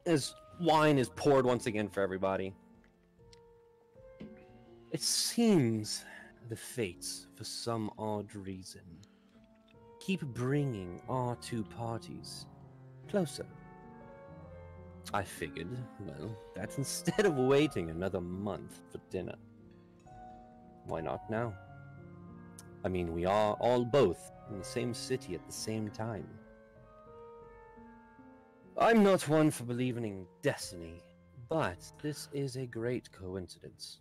as wine is poured once again for everybody, it seems the fates, for some odd reason, keep bringing our two parties closer. I figured, well, that instead of waiting another month for dinner, why not now? I mean, we are all both in the same city at the same time. I'm not one for believing in destiny, but this is a great coincidence.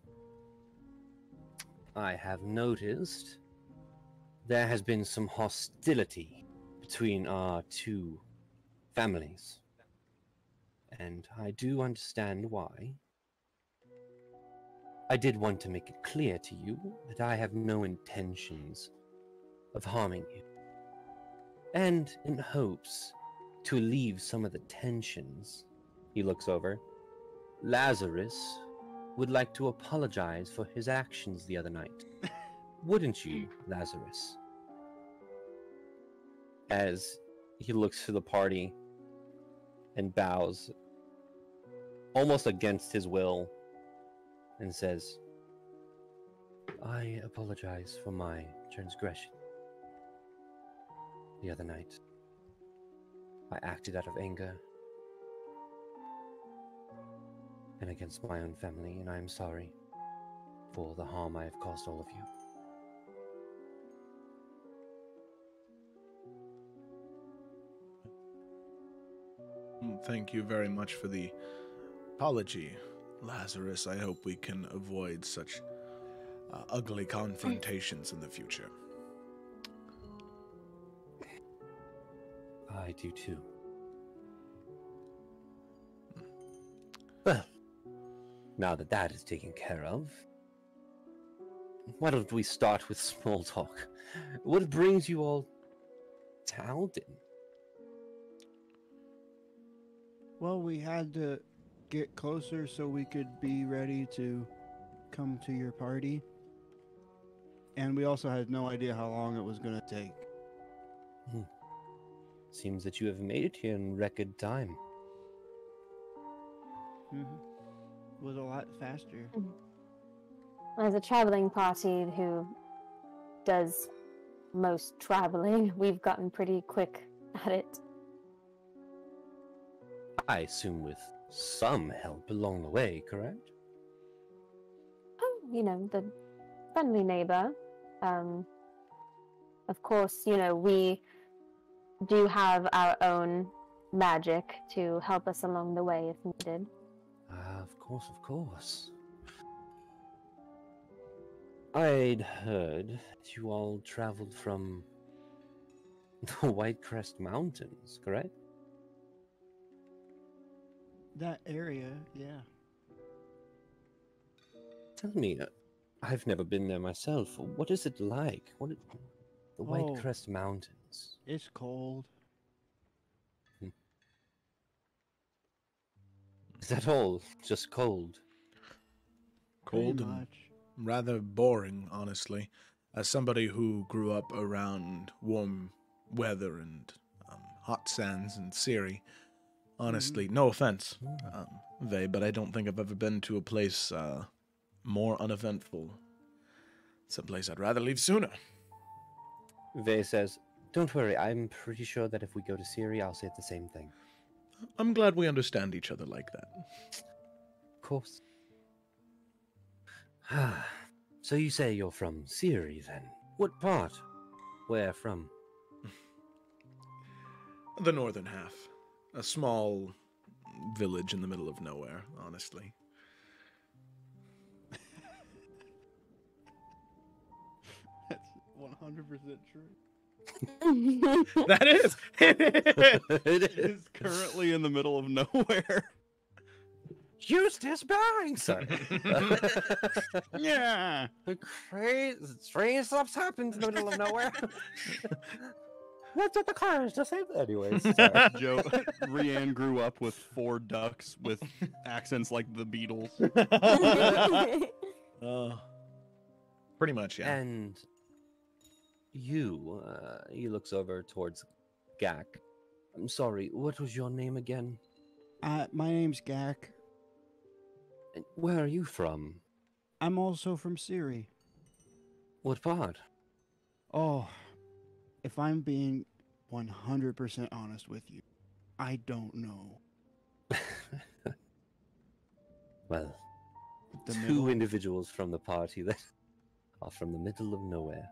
I have noticed there has been some hostility between our two families. And I do understand why. I did want to make it clear to you that I have no intentions of harming you. And in hopes to alleviate some of the tensions, he looks over. Lazarus would like to apologize for his actions the other night. Wouldn't you, Lazarus? As he looks to the party and bows, almost against his will, and says, I apologize for my transgression the other night. I acted out of anger and against my own family, and I am sorry for the harm I have caused all of you. Thank you very much for the apology, Lazarus. I hope we can avoid such uh, ugly confrontations in the future. I do too. Now that that is taken care of, why don't we start with small talk? What brings you all to Alden? Well, we had to get closer so we could be ready to come to your party. And we also had no idea how long it was going to take. Seems that you have made it here in record time. Mm-hmm. Was a lot faster. As a traveling party who does most traveling, we've gotten pretty quick at it. I assume with some help along the way, correct? Oh, you know, the friendly neighbor. Um, of course, you know, we do have our own magic to help us along the way if needed. Of course, of course. I'd heard that you all traveled from The White Crest Mountains, correct? That area, yeah. Tell me, uh, I've never been there myself. What is it like? What is, the White Oh. Crest Mountains? It's cold. Is that all? Just cold? Pretty Cold and rather boring, honestly. As somebody who grew up around warm weather and um, hot sands and Siri, honestly, no offense, um, Vey, but I don't think I've ever been to a place uh, more uneventful. It's a place I'd rather leave sooner. Vey says, Don't worry, I'm pretty sure that if we go to Syria, I'll say the same thing. I'm glad we understand each other like that. Of course. Ah, so you say you're from Syria then? What part? Where from? The northern half. A small village in the middle of nowhere, honestly. That's 100% true. That is. it It is currently in the middle of nowhere. Eustace Barring, sir. yeah. The crazy, strange stuff's happened in the middle of nowhere. What's with the cars? Just say anyways. sorry. Joe, Rian grew up with four ducks with accents like the Beatles. Uh, pretty much, yeah. And you, uh, he looks over towards Gak. I'm sorry, what was your name again? Uh, my name's Gak. And Where are you from? I'm also from Siri. What part? Oh, if I'm being 100% honest with you, I don't know. well, two individuals from the party that are from the middle of nowhere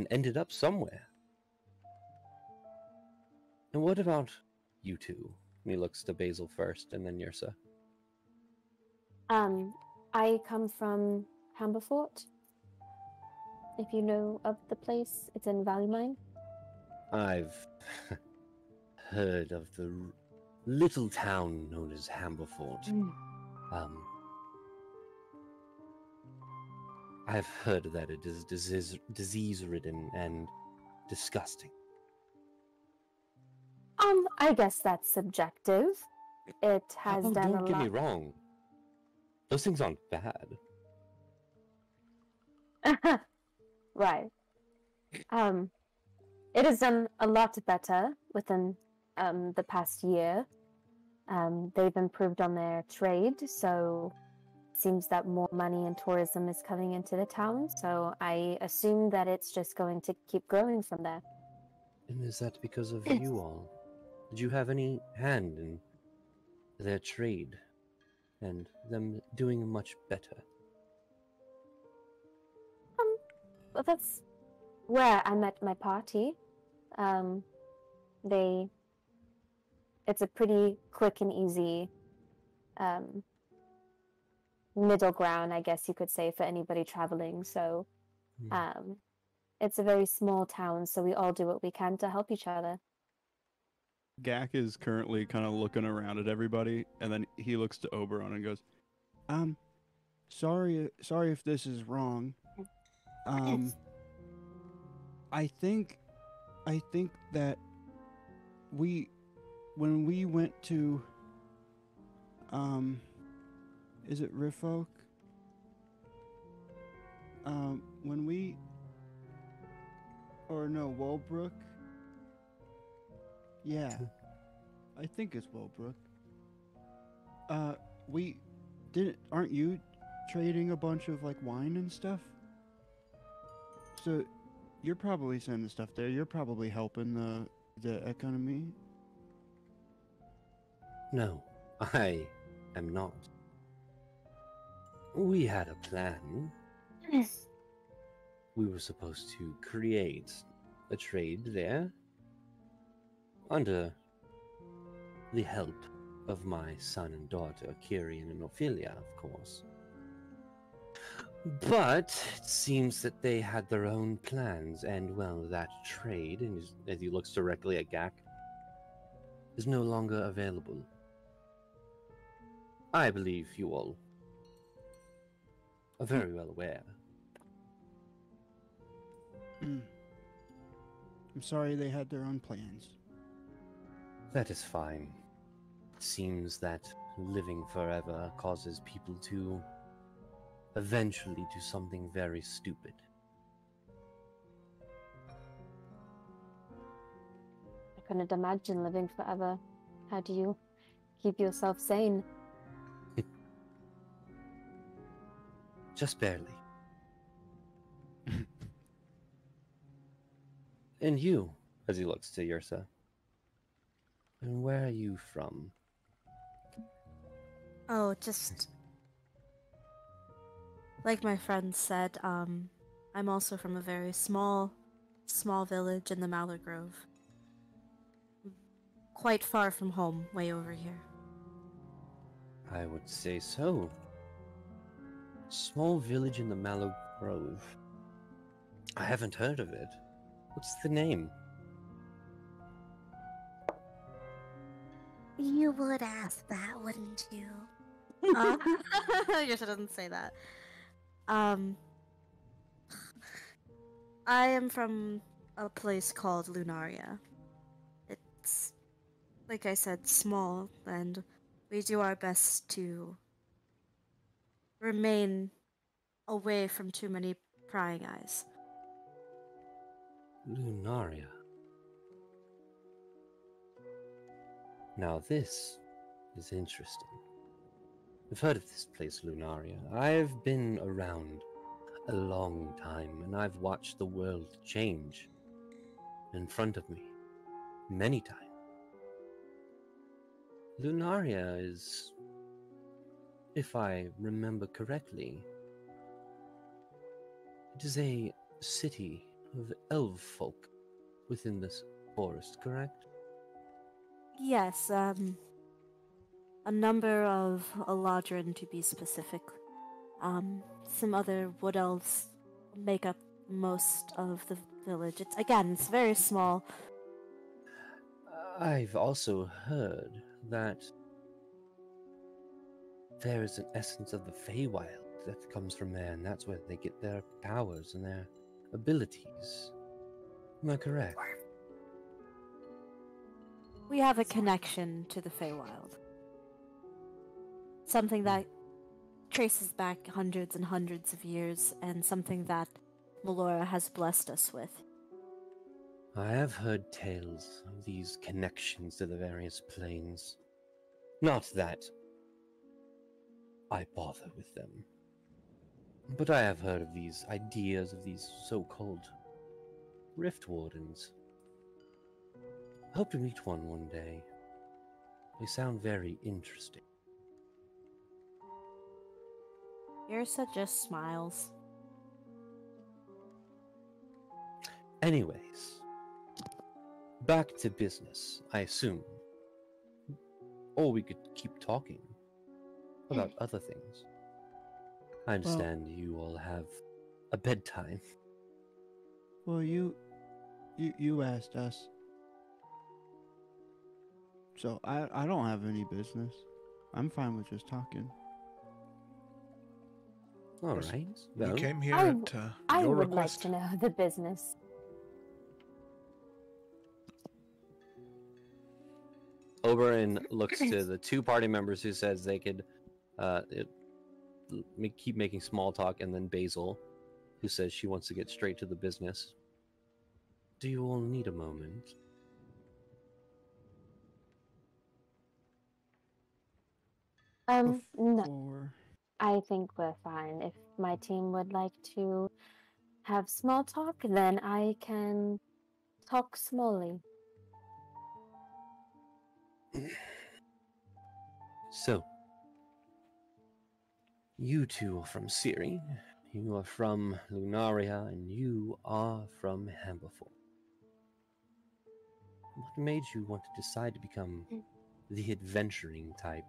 and ended up somewhere. And what about you two? And he looks to Basil first and then Yrsa. Um, I come from Hamberfort. If you know of the place, it's in Valley Mine. I've heard of the r- little town known as Hamberfort. Um, I've heard that it is disease, disease-ridden and disgusting. Um, I guess that's subjective. It has oh, done don't a get lot. me wrong. Those things aren't bad. right. Um, it has done a lot better within um, the past year. Um, they've improved on their trade, so seems that more money and tourism is coming into the town. So I assume that it's just going to keep growing from there. And is that because of you all? Did you have any hand in their trade and them doing much better? Um, well, that's where I met my party. Um, they. It's a pretty quick and easy um, middle ground, I guess you could say, for anybody traveling. So, Hmm. um, it's a very small town, so we all do what we can to help each other. Gak is currently kind of looking around at everybody, and then he looks to Oberon and goes, Um, sorry, sorry if this is wrong. Um, I think, I think that we, when we went to, um, is it Riffolk? Um, when we, or no, Walbrook. Yeah, I think it's Walbrook. Uh, we didn't. Aren't you trading a bunch of like wine and stuff? So, you're probably sending stuff there. You're probably helping the the economy. No, I am not. We had a plan. Yes. We were supposed to create a trade there under the help of my son and daughter, Kirian and Ophelia, of course. But it seems that they had their own plans, and well, that trade, and as- he looks directly at Gak, is no longer available. I believe you all very well aware. Mm. I'm sorry they had their own plans. That is fine. It seems that living forever causes people to eventually do something very stupid. I couldn't imagine living forever. How do you keep yourself sane? Just barely. and you, as he looks to Yrsa. And where are you from? Oh, just like my friend said, um, I'm also from a very small, small village in the Mallow Grove. Quite far from home, way over here. I would say so. Small village in the Mallow Grove. I haven't heard of it. What's the name? You would ask that, wouldn't you? uh, yes, I doesn't say that. Um, I am from a place called Lunaria. It's, like I said, small, and we do our best to remain away from too many prying eyes. Lunaria. Now this is interesting. I've heard of this place, Lunaria. I've been around a long time, and I've watched the world change in front of me many times. Lunaria is, if I remember correctly, it is a city of elf folk within this forest, correct? Yes, um, a number of Eladrin to be specific. Um, some other wood elves make up most of the village. It's again, it's very small. I've also heard that there is an essence of the Feywild that comes from there, and that's where they get their powers and their abilities. Am I correct? We have a connection to the Feywild. Something that traces back hundreds and hundreds of years, and something that Melora has blessed us with. I have heard tales of these connections to the various planes. Not that I bother with them. But I have heard of these ideas of these so called Rift Wardens. I hope to meet one one day. They sound very interesting. Yrsa just smiles. Anyways, back to business, I assume. Or we could keep talking about other things. I understand you all have a bedtime. Well, you, you, you asked us. So I, I don't have any business. I'm fine with just talking. All right. Yes, right. We well, came here I at uh, I your would request. like to know the business. Oberon looks to the two party members who says they could uh, it, l- keep making small talk, and then Basil, who says she wants to get straight to the business. do you all need a moment? Um, no, I think we're fine. If my team would like to have small talk, then I can talk smallly. So, you two are from Siri, you are from Lunaria, and you are from Hamberfall. What made you want to decide to become hmm. the adventuring type?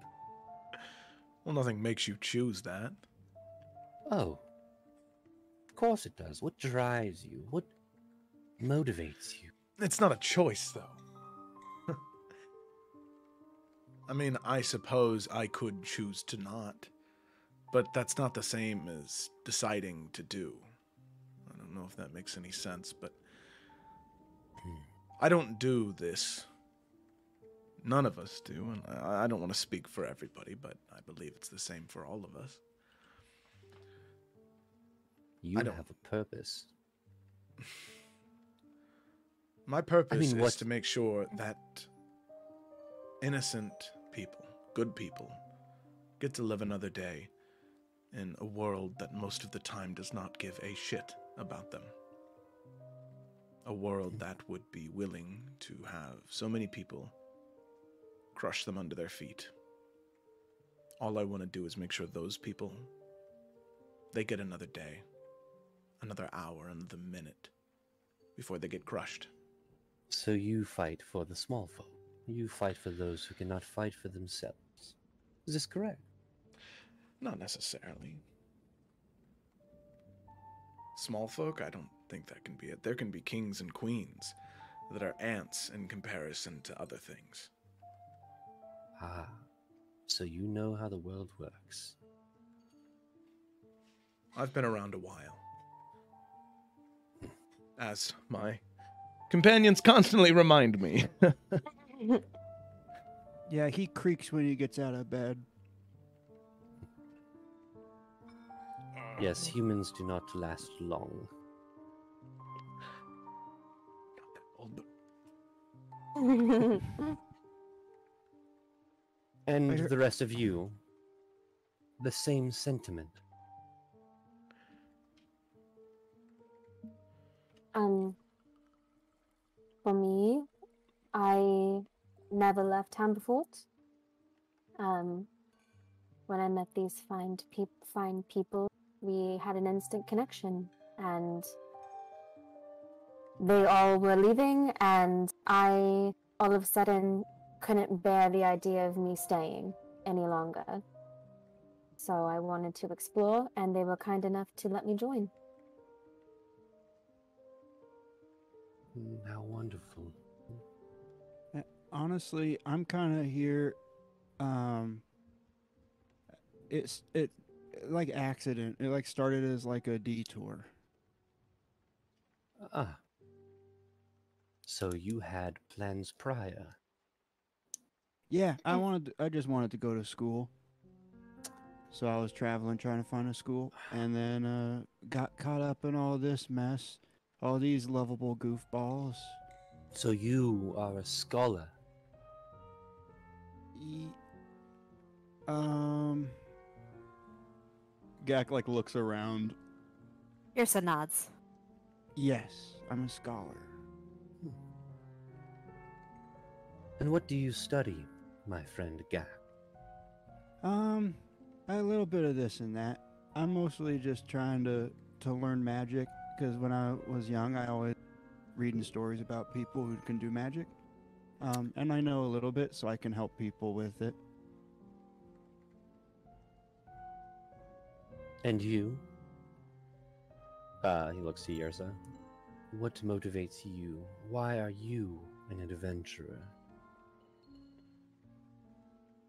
Well, nothing makes you choose that. Oh, Of course it does. What drives you? What motivates you? It's not a choice, though. I mean, I suppose I could choose to not, but that's not the same as deciding to do. I don't know if that makes any sense, but I don't do this. None of us do, and I I don't want to speak for everybody, but I believe it's the same for all of us. You don't- have a purpose. My purpose mean, is what- to make sure that innocent people, good people, get to live another day in a world that most of the time does not give a shit about them. A world that would be willing to have so many people crush them under their feet. All I want to do is make sure those people they get another day, another hour, another minute before they get crushed. So you fight for the small folk. You fight for those who cannot fight for themselves. Is this correct? Not necessarily. Small folk, I don't think that can be it. There can be kings and queens that are ants in comparison to other things. Ah, so you know how the world works. I've been around a while. As my companions constantly remind me. Yeah, he creaks when he gets out of bed. Yes, humans do not last long. And hear- the rest of you, the same sentiment. um, for me, I never left Hammerfort. Um, when I met these fine peop- fine people, we had an instant connection, and they all were leaving, and I all of a sudden couldn't bear the idea of me staying any longer. So I wanted to explore, and they were kind enough to let me join. How wonderful. Honestly, I'm kind of here. Um, it's it like accident. It like started as like a detour. Ah. So you had plans prior. Yeah, I wanted. To, I just wanted to go to school. So I was traveling trying to find a school, and then uh, got caught up in all this mess, all these lovable goofballs. So you are a scholar. Ye- Um, Gak like looks around. Yrsa nods. yes, I'm a scholar. And what do you study, my friend Gak? Um, a little bit of this and that. I'm mostly just trying to to learn magic because when I was young, I always reading stories about people who can do magic. Um, and I know a little bit, so I can help people with it. And you? Uh, he looks to Yrsa. What motivates you? Why are you an adventurer?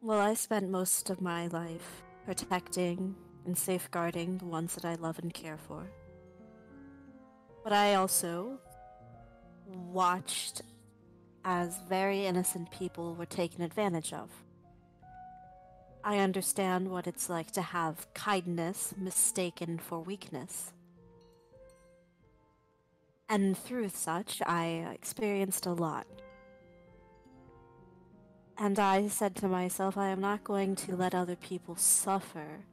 Well, I spent most of my life protecting and safeguarding the ones that I love and care for. But I also watched as very innocent people were taken advantage of. I understand what it's like to have kindness mistaken for weakness. And through such, I experienced a lot. And I said to myself, I am not going to let other people suffer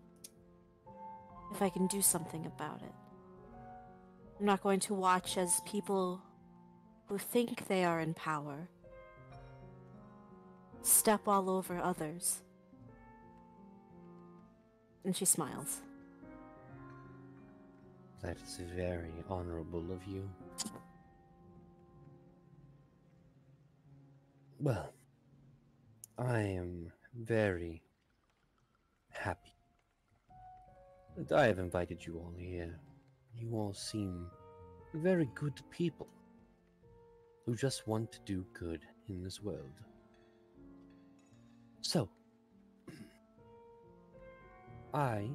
if I can do something about it. I'm not going to watch as people who think they are in power step all over others. And she smiles. That is very honorable of you. Well, I am very happy that I have invited you all here you all seem very good people who just want to do good in this world. So, I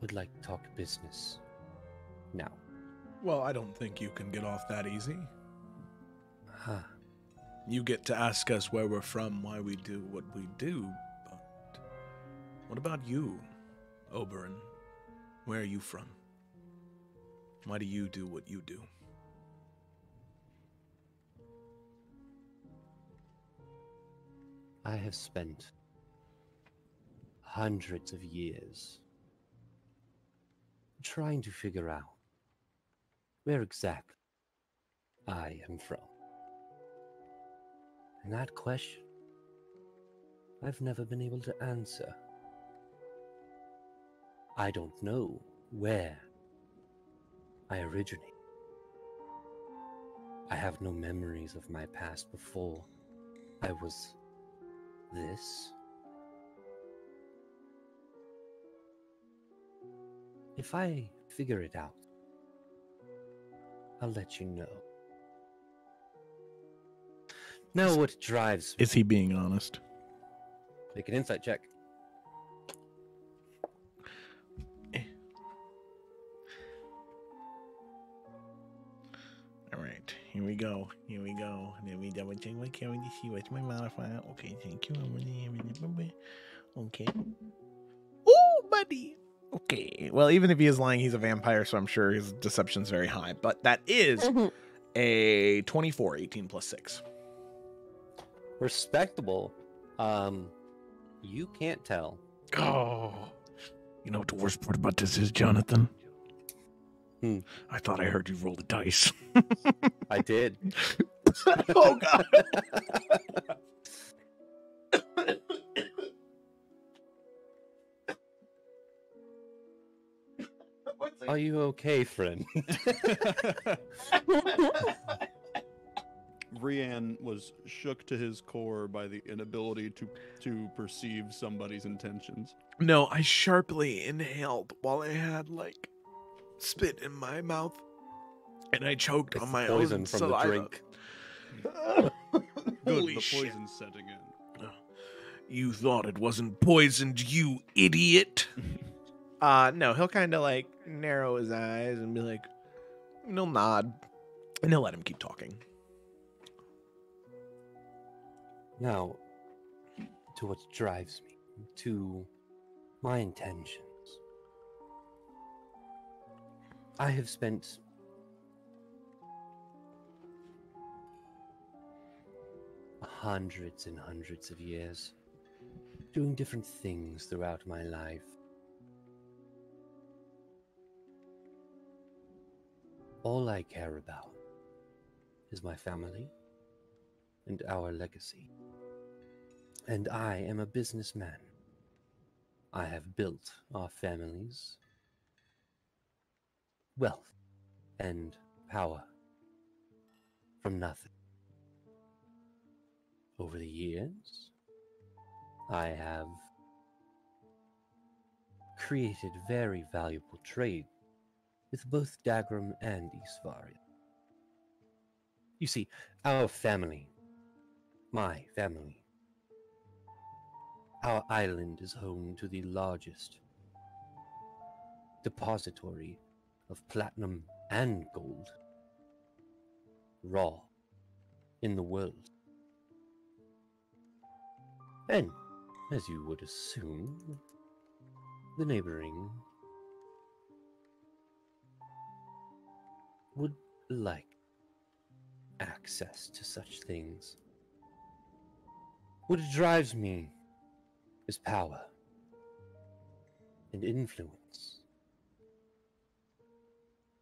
would like to talk business now. Well, I don't think you can get off that easy. Huh. You get to ask us where we're from, why we do what we do, but what about you, Oberon? Where are you from? Why do you do what you do? I have spent hundreds of years trying to figure out where exactly I am from. And that question, I've never been able to answer. I don't know where I originate. I have no memories of my past before I was this. If I figure it out, I'll let you know. Now, what drives Is he being honest? Make an insight check. All right, here we go. Here we go. Let me double check my camera to see what's my modifier. Okay, thank you. Okay. Ooh, buddy. Okay. Well, even if he is lying, he's a vampire, so I'm sure his deception's very high. But that is a 24, 18 plus 6. Respectable. Um, you can't tell. Oh. You know what the worst part about this is, Jonathan? Hmm. I thought I heard you roll the dice. I did. oh, God. Are you okay, friend? Rian was shook to his core by the inability to to perceive somebody's intentions. No, I sharply inhaled while I had like spit in my mouth, and I choked It's on my poison own from saliva. the drink. Good, Holy the shit. setting in. Oh. You thought it wasn't poisoned, you idiot. uh no, he'll kind of like narrow his eyes and be like, and he'll nod, and he'll let him keep talking. Now, to what drives me, to my intentions. I have spent hundreds and hundreds of years doing different things throughout my life. All I care about is my family and our legacy. And I am a businessman. I have built our families wealth and power from nothing. Over the years, I have created very valuable trade with both Dagram and Isvaria. You see, our family, my family, our island is home to the largest depository of platinum and gold, raw, in the world. And, as you would assume, the neighboring would like access to such things. What drives me is power and influence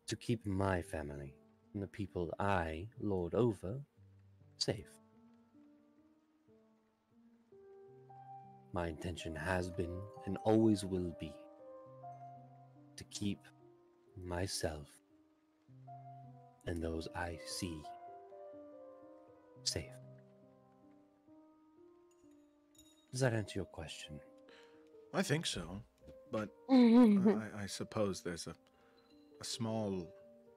to keep my family and the people I lord over safe. My intention has been and always will be to keep myself and those I see safe. Does that answer your question? I think so, but I, I suppose there's a, a small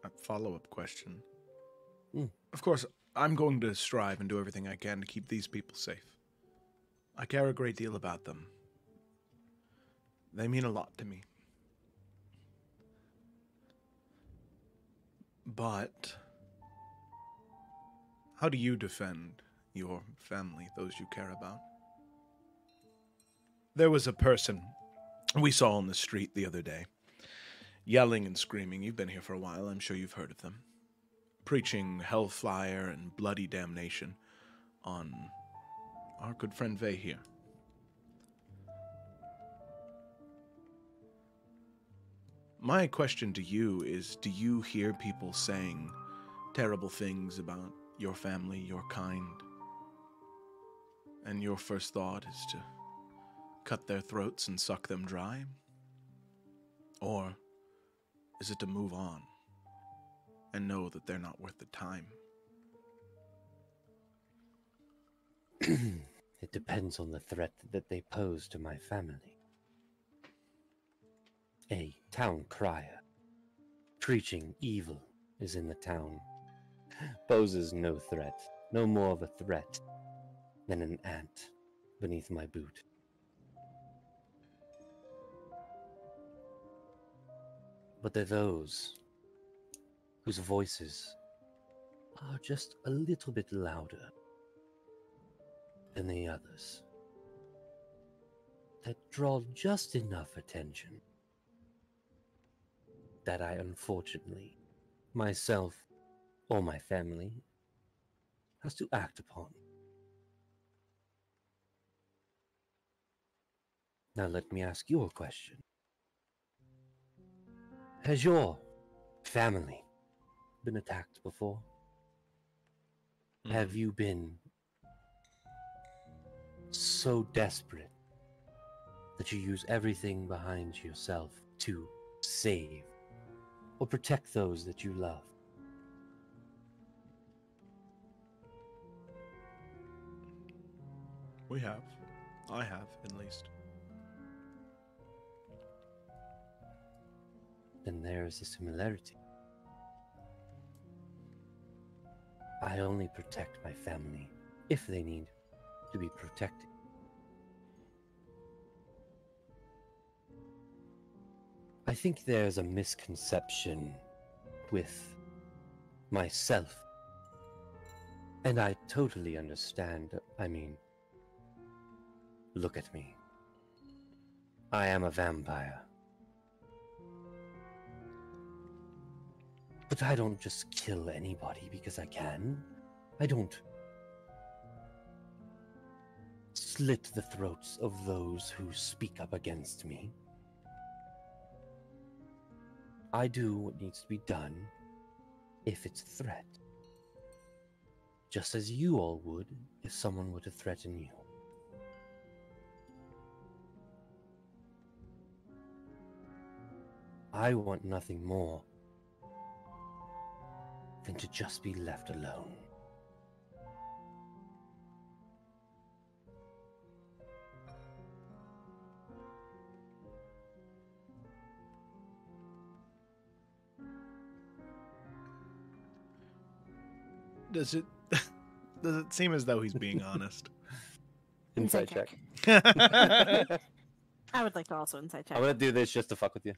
uh, follow up question. Mm. Of course, I'm going to strive and do everything I can to keep these people safe. I care a great deal about them. They mean a lot to me. But how do you defend your family, those you care about? There was a person we saw on the street the other day, yelling and screaming. You've been here for a while, I'm sure you've heard of them. Preaching hellfire and bloody damnation on our good friend Vey here. My question to you is Do you hear people saying terrible things about your family, your kind? And your first thought is to cut their throats and suck them dry? Or is it to move on and know that they're not worth the time? it depends on the threat that they pose to my family. A town crier preaching evil is in the town poses no threat, no more of a threat than an ant beneath my boot. But there are those whose voices are just a little bit louder than the others that draw just enough attention that I unfortunately, myself or my family, has to act upon. Now let me ask you a question. Has your family been attacked before? Hmm. Have you been so desperate that you use everything behind yourself to save or protect those that you love? We have. I have, at least. Then there is a similarity. I only protect my family if they need to be protected. Think there's a misconception with myself. And I totally understand. I mean, look at me. I am a vampire. But I don't just kill anybody because I can. I don't slit the throats of those who speak up against me. I do what needs to be done if it's a threat. Just as you all would if someone were to threaten you. I want nothing more than to just be left alone. Does it does it seem as though he's being honest? Insight Insight check. I would like to also insight check. I'm gonna do this just to fuck with you.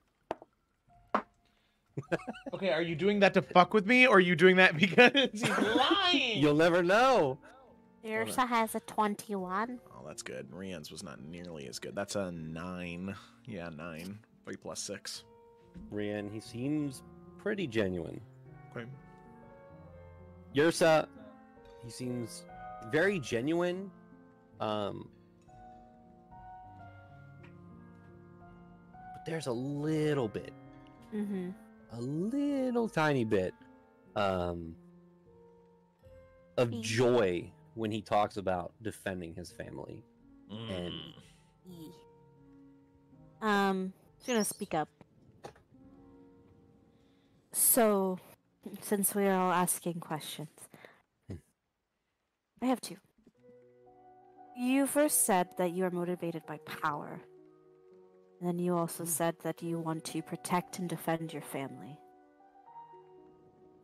okay, are you doing that to fuck with me or are you doing that because he's lying? You'll never know. Yrsa has a 21. Oh, that's good. Rian's was not nearly as good. That's a nine. Yeah, nine. Three plus six. Rian, he seems pretty genuine. Okay. Yrsa, he seems very genuine. Um, but there's a little bit, Mm-hmm. a little tiny bit, um, of Mm. joy when he talks about defending his family. And Um, I'm gonna speak up. So, since we're all asking questions, Hmm. I have two. You first said that you are motivated by power. And then you also said that you want to protect and defend your family.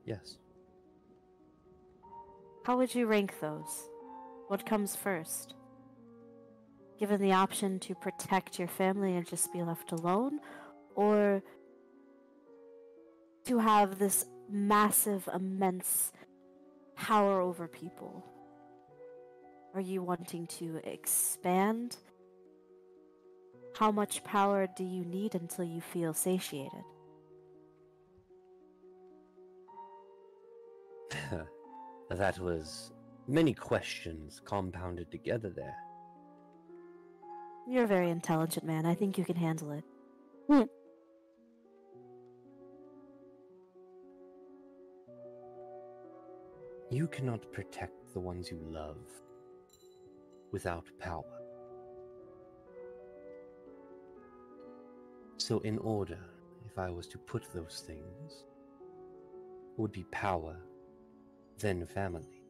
Yes. How would you rank those? What comes first? Given the option to protect your family and just be left alone, or to have this massive, immense power over people? Are you wanting to expand? How much power do you need until you feel satiated? that was many questions compounded together there. You're a very intelligent man. I think you can handle it. Hmm. You cannot protect the ones you love without power. So, in order, if I was to put those things, would be power, then family.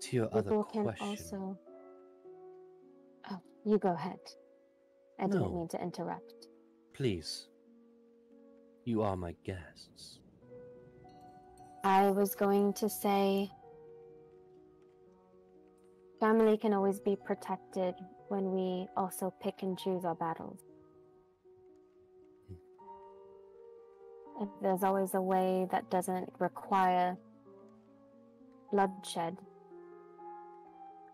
To your other People can question, also. Oh, you go ahead. I No. didn't mean to interrupt. please. You are my guests. I was going to say family can always be protected when we also pick and choose our battles. If there's always a way that doesn't require bloodshed,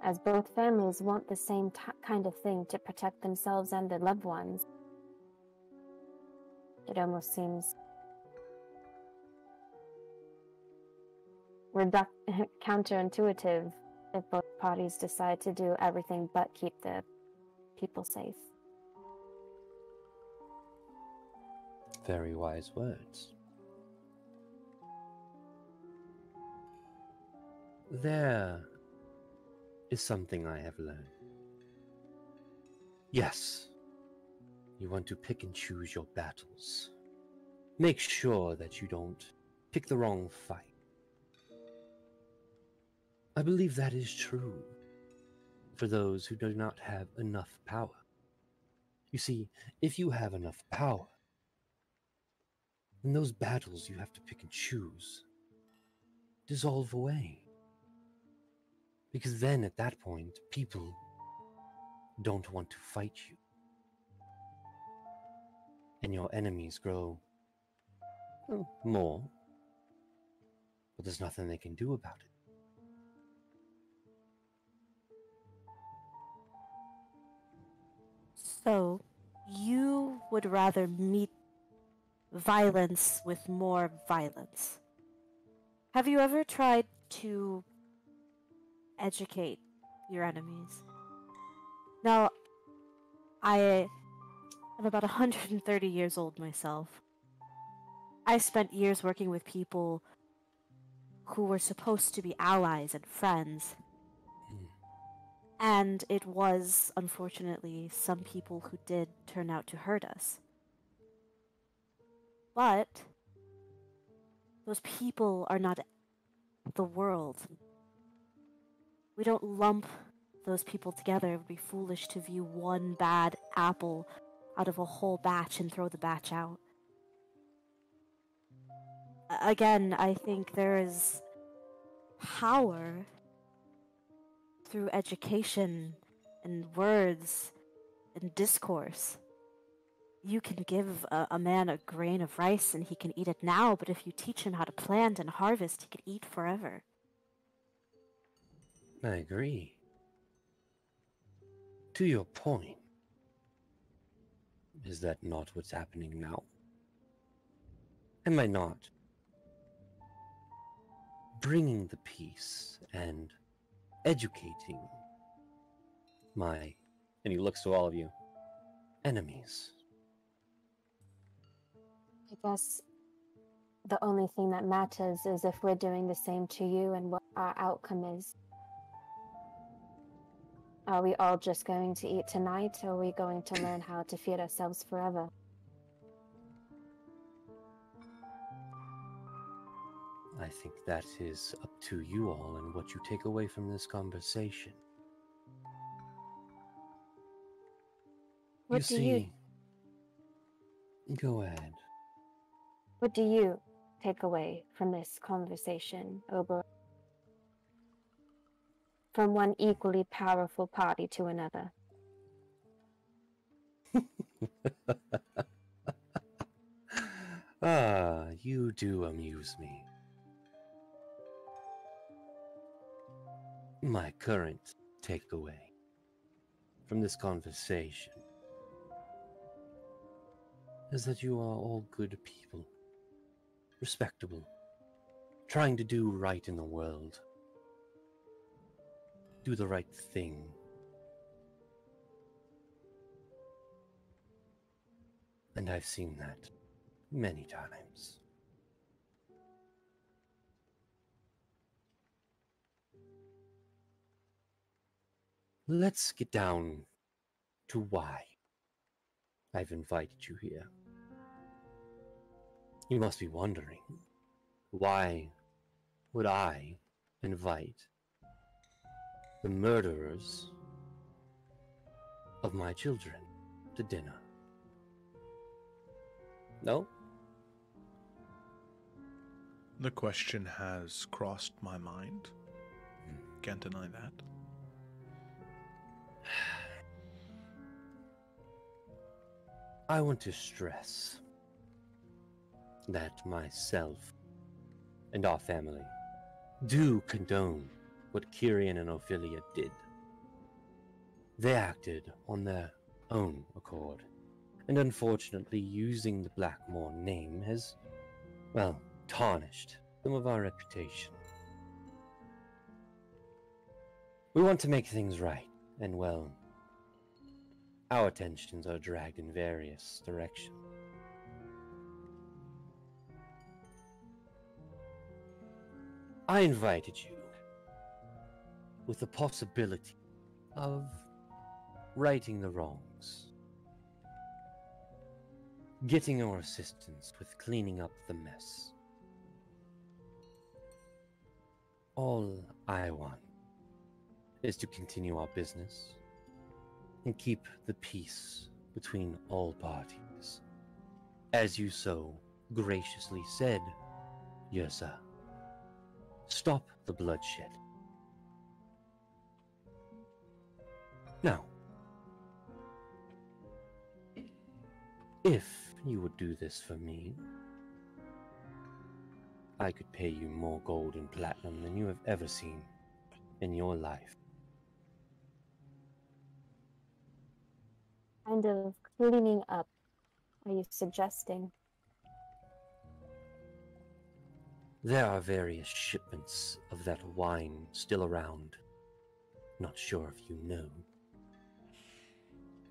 as both families want the same kind of thing to protect themselves and their loved ones, it almost seems counterintuitive if both parties decide to do everything but keep the people safe. Very wise words. There is something I have learned. Yes, you want to pick and choose your battles. Make sure that you don't pick the wrong fight. I believe that is true for those who do not have enough power. You see, if you have enough power, then those battles you have to pick and choose dissolve away. Because then at that point, people don't want to fight you. And your enemies grow well, more. But there's nothing they can do about it. So, you would rather meet violence with more violence. Have you ever tried to educate your enemies? Now, I am about 130 years old myself. I spent years working with people who were supposed to be allies and friends. And it was, unfortunately, some people who did turn out to hurt us. But those people are not the world. We don't lump those people together. It would be foolish to view one bad apple out of a whole batch and throw the batch out. Again, I think there is power through education and words and discourse. You can give a, a man a grain of rice and he can eat it now, but if you teach him how to plant and harvest, he can eat forever. I agree. To your point, is that not what's happening now? Am I not bringing the peace and educating my, and he looks to all of you, enemies? I guess the only thing that matters is if we're doing the same to you and what our outcome is. Are we all just going to eat tonight, or are we going to learn how to feed ourselves forever? I think that is up to you all and what you take away from this conversation. What you do you- Go ahead. What do you take away from this conversation, Ober? From one equally powerful party to another. ah, you do amuse me. My current takeaway from this conversation is that you are all good people, respectable, trying to do right in the world, do the right thing. And I've seen that many times. Let's get down to why I've invited you here. You must be wondering why would I invite the murderers of my children to dinner? No? The question has crossed my mind. Can't deny that. I want to stress that myself and our family do condone what Kyrian and Ophelia did. They acted on their own accord, and unfortunately, using the Blackmore name has, well, tarnished some of our reputation. We want to make things right, and well, our attentions are dragged in various directions. I invited you with the possibility of righting the wrongs, getting your assistance with cleaning up the mess. All I want is to continue our business and keep the peace between all parties. As you so graciously said, Yrsa, stop the bloodshed. Now, if you would do this for me, I could pay you more gold and platinum than you have ever seen in your life. kind of cleaning up are you suggesting? There are various shipments of that wine still around. Not sure if you know.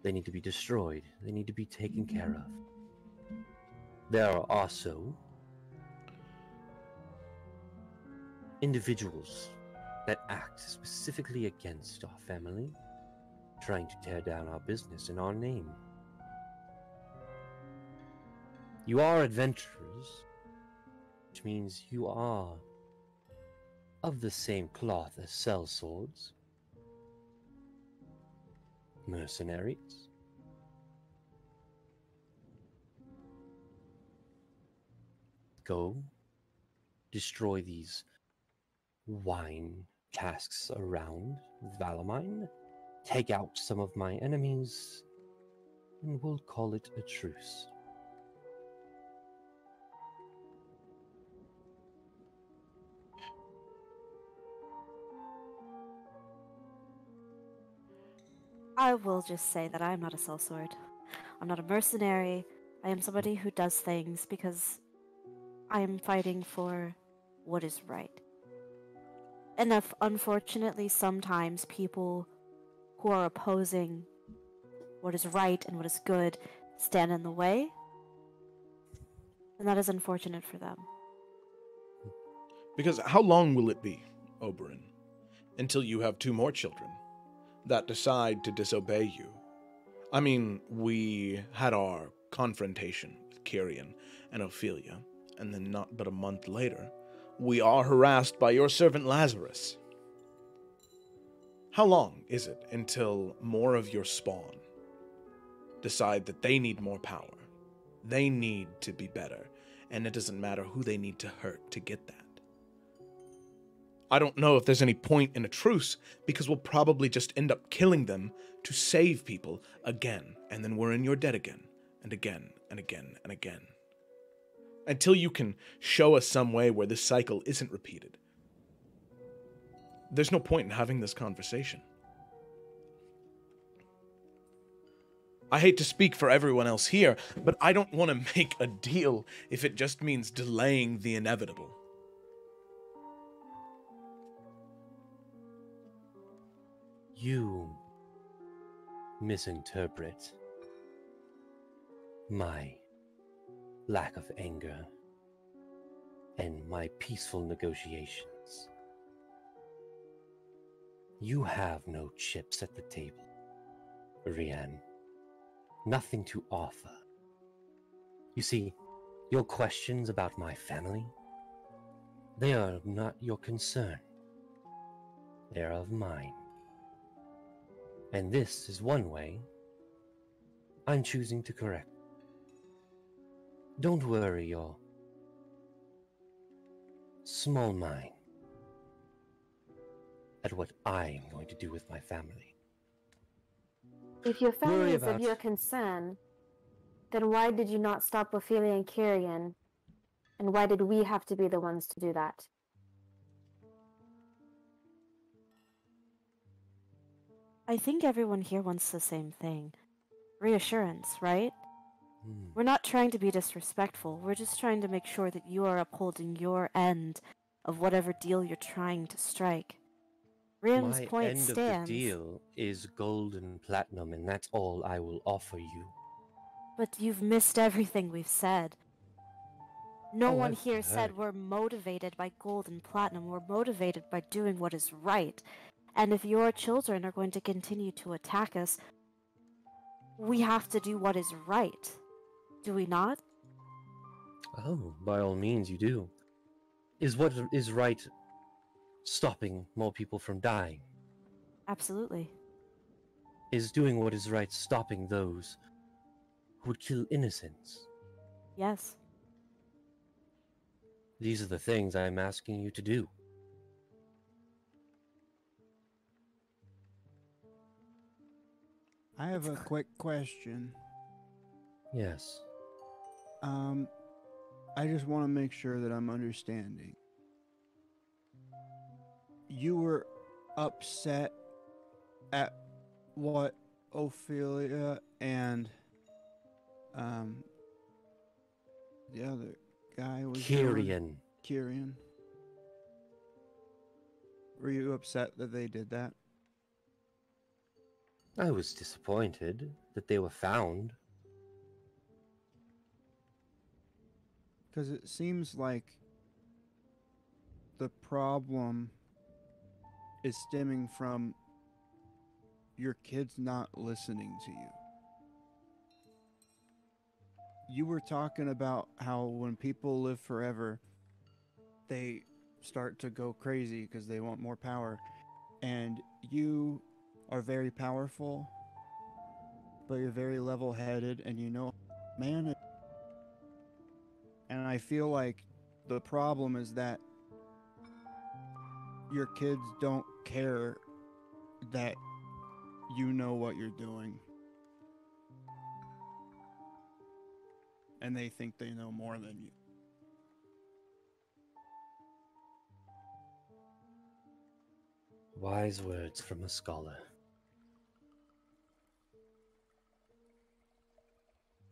They need to be destroyed, they need to be taken care of. There are also individuals that act specifically against our family trying to tear down our business and our name. You are adventurers, which means you are of the same cloth as sell swords, mercenaries. Go destroy these wine casks around Valamine take out some of my enemies, and we'll call it a truce. I will just say that I am not a sellsword. I'm not a mercenary. I am somebody who does things because I am fighting for what is right. And if, unfortunately, sometimes people who are opposing what is right and what is good stand in the way, and that is unfortunate for them. Because how long will it be, Oberon, until you have two more children that decide to disobey you? I mean, we had our confrontation with Kyrian and Ophelia, and then not but a month later, we are harassed by your servant Lazarus. How long is it until more of your spawn decide that they need more power They need to be better, and it doesn't matter who they need to hurt to get that. I don't know if there's any point in a truce because we'll probably just end up killing them to save people again, and then we're in your debt again, and again, and again, and again. Until you can show us some way where this cycle isn't repeated, there's no point in having this conversation. I hate to speak for everyone else here, but I don't want to make a deal if it just means delaying the inevitable. You misinterpret my lack of anger and my peaceful negotiations. You have no chips at the table, Rian. Nothing to offer. You see, your questions about my family, they are not your concern. They are of mine. And this is one way I'm choosing to correct. Don't worry your small mind at what I'm going to do with my family. If your family is of your concern, then why did you not stop Ophelia and Kyrian? And why did we have to be the ones to do that? I think everyone here wants the same thing reassurance, right? Hmm. We're not trying to be disrespectful. We're just trying to make sure that you are upholding your end of whatever deal you're trying to strike. Rian's my point end stands, of the deal is gold and platinum, and that's all I will offer you. but you've missed everything we've said. No Oh, one I've here said we're motivated by gold and platinum. We're motivated by doing what is right. And if your children are going to continue to attack us, we have to do what is right. Do we not? Oh, by all means, you do. Is what is right stopping more people from dying? Absolutely. Is doing what is right stopping those who would kill innocents? Yes. These are the things I'm asking you to do. I have a quick question. Yes. Um, I just want to make sure that I'm understanding. You were upset at what Ophelia and um the other guy was? Kyrian. Kyrian. Were you upset that they did that? I was disappointed that they were found. Because it seems like the problem is stemming from your kids not listening to you. You were talking about how when people live forever, they start to go crazy because they want more power. And you are very powerful, but you're very level headed and you know, man, and I feel like the problem is that your kids don't care that you know what you're doing. And they think they know more than you. Wise words from a scholar.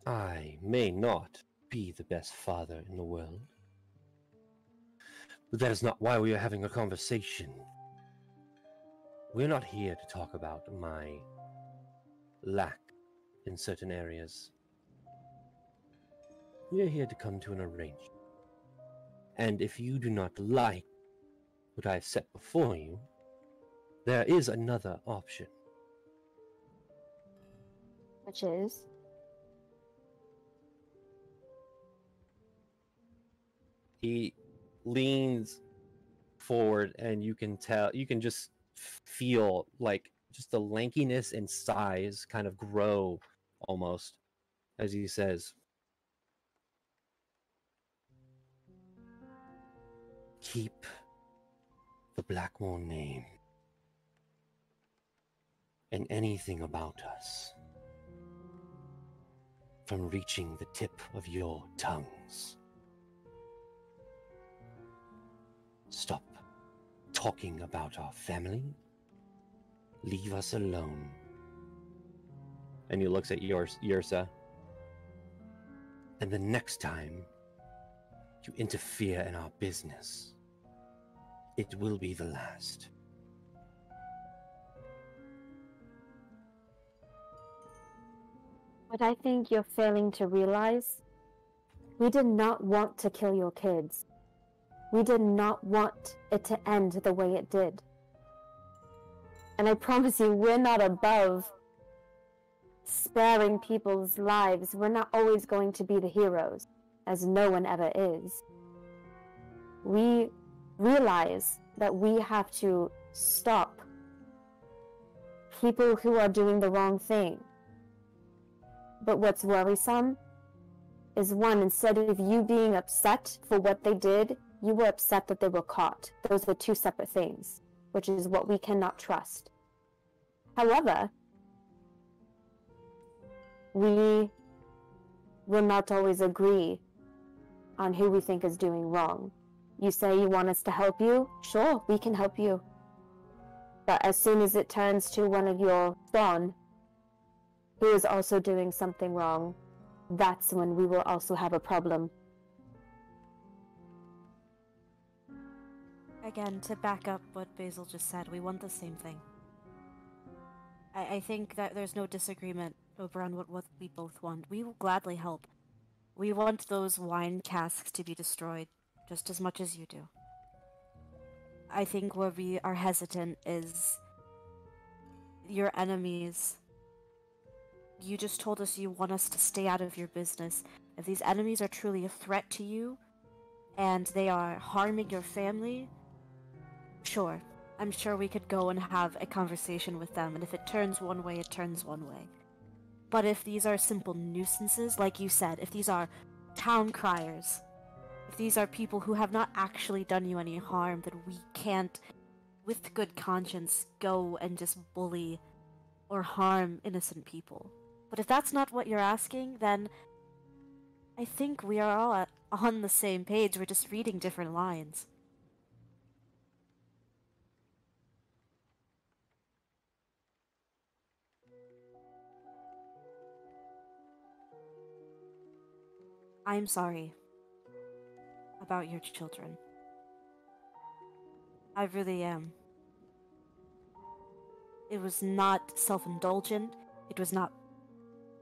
I may not be the best father in the world, but that is not why we are having a conversation. We're not here to talk about my lack in certain areas. We are here to come to an arrangement. And if you do not like what I have set before you, there is another option. Which is he leans forward and you can tell you can just feel like just the lankiness and size kind of grow almost as he says. Keep the blackmore name and anything about us from reaching the tip of your tongues. Stop talking about our family. Leave us alone. And he looks at yours, Yrsa. And the next time you interfere in our business, it will be the last. What I think you're failing to realize, we did not want to kill your kids. We did not want it to end the way it did. And I promise you, we're not above sparing people's lives. We're not always going to be the heroes, as no one ever is. We realize that we have to stop people who are doing the wrong thing. But what's worrisome is one, instead of you being upset for what they did, you were upset that they were caught. Those are two separate things, which is what we cannot trust. However, we will not always agree on who we think is doing wrong. You say you want us to help you? Sure, we can help you. But as soon as it turns to one of your spawn, who is also doing something wrong, that's when we will also have a problem. Again, to back up what Basil just said, we want the same thing. I, I think that there's no disagreement over on what, what we both want. We will gladly help. We want those wine casks to be destroyed just as much as you do. I think where we are hesitant is your enemies. You just told us you want us to stay out of your business. If these enemies are truly a threat to you and they are harming your family, sure, I'm sure we could go and have a conversation with them, and if it turns one way, it turns one way. But if these are simple nuisances, like you said, if these are town criers, if these are people who have not actually done you any harm, then we can't, with good conscience, go and just bully or harm innocent people. But if that's not what you're asking, then I think we are all uh, on the same page. We're just reading different lines. I'm sorry about your children. I really am. It was not self indulgent, it was not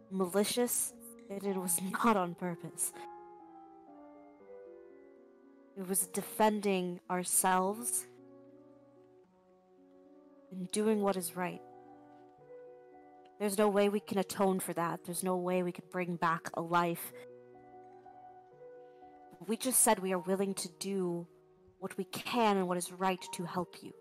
malicious, and it was not on purpose. It was defending ourselves and doing what is right. There's no way we can atone for that. There's no way we could bring back a life we just said we are willing to do what we can and what is right to help you.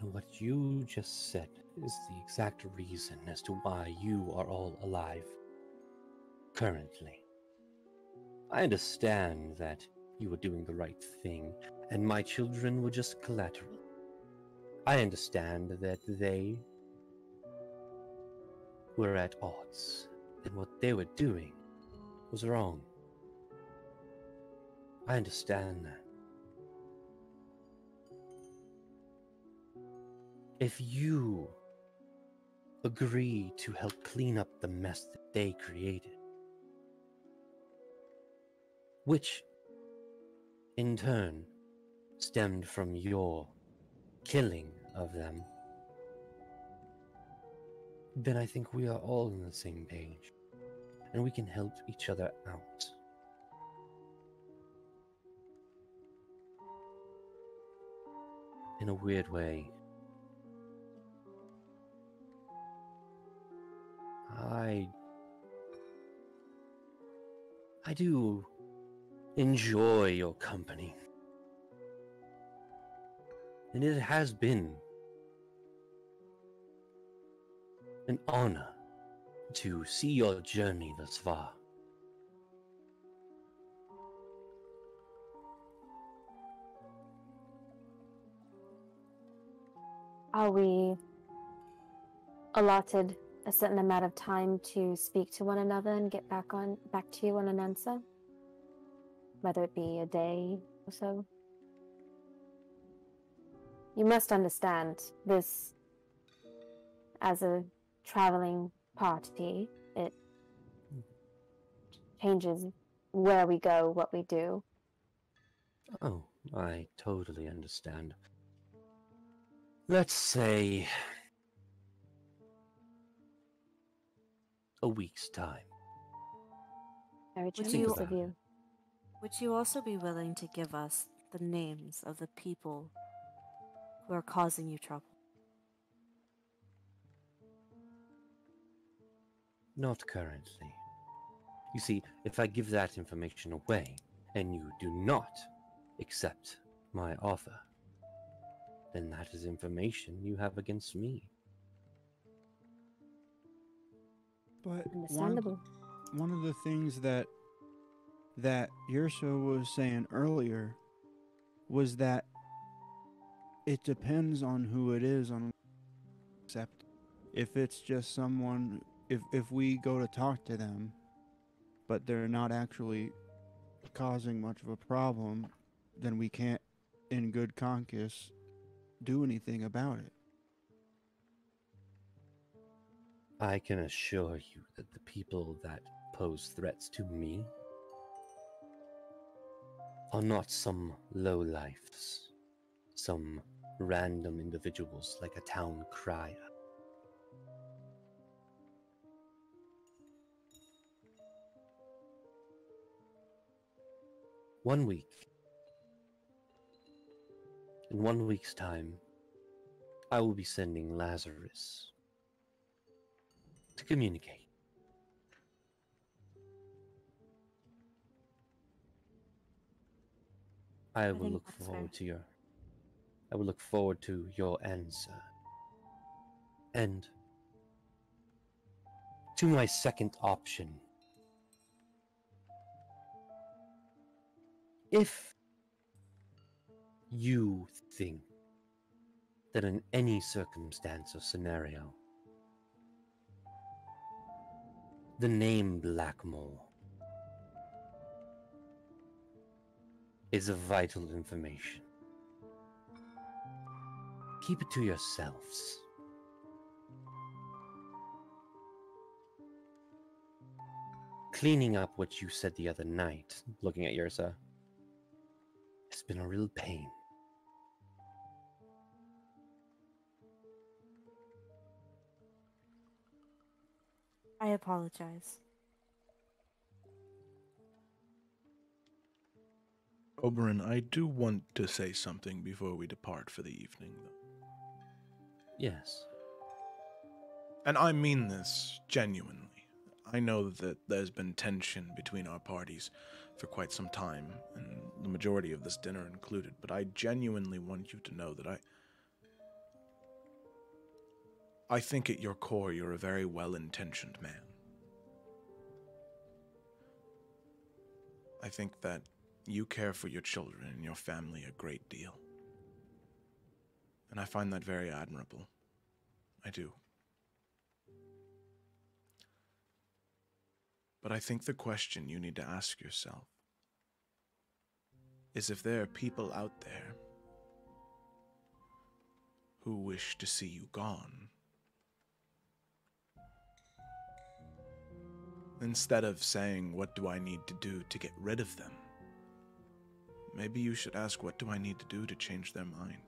And what you just said is the exact reason as to why you are all alive. Currently. I understand that you were doing the right thing, and my children were just collateral. I understand that they were at odds, and what they were doing was wrong. I understand that. If you agree to help clean up the mess that they created, which in turn stemmed from your killing of them, then I think we are all on the same page and we can help each other out. In a weird way, I. I do enjoy your company. And it has been an honor to see your journey thus far. Are we allotted a certain amount of time to speak to one another and get back on back to you on an answer? Whether it be a day or so? You must understand this as a traveling party, it mm-hmm. changes where we go, what we do. Oh, I totally understand. Let's say a week's time. Very Would generous you- of you. Would you also be willing to give us the names of the people who are causing you trouble? Not currently. You see, if I give that information away, and you do not accept my offer, then that is information you have against me. But one of, Understandable. one of the things that that Yrsa was saying earlier was that it depends on who it is on accept if it's just someone if if we go to talk to them but they're not actually causing much of a problem then we can't in good conscience do anything about it I can assure you that the people that pose threats to me are not some lowlifes, some random individuals like a town crier. One week. In one week's time, I will be sending Lazarus to communicate. I will think look forward fair. to your I will look forward to your answer. And to my second option. If you think that in any circumstance or scenario the name Blackmore is of vital information. Keep it to yourselves. Cleaning up what you said the other night, looking at Yrsa, been a real pain. I apologize. Oberon, I do want to say something before we depart for the evening, though. Yes. And I mean this genuinely. I know that there's been tension between our parties for quite some time, and the majority of this dinner included, but I genuinely want you to know that I. I think at your core you're a very well intentioned man. I think that you care for your children and your family a great deal. And I find that very admirable. I do. But I think the question you need to ask yourself is if there are people out there who wish to see you gone. Instead of saying, What do I need to do to get rid of them? Maybe you should ask, What do I need to do to change their mind?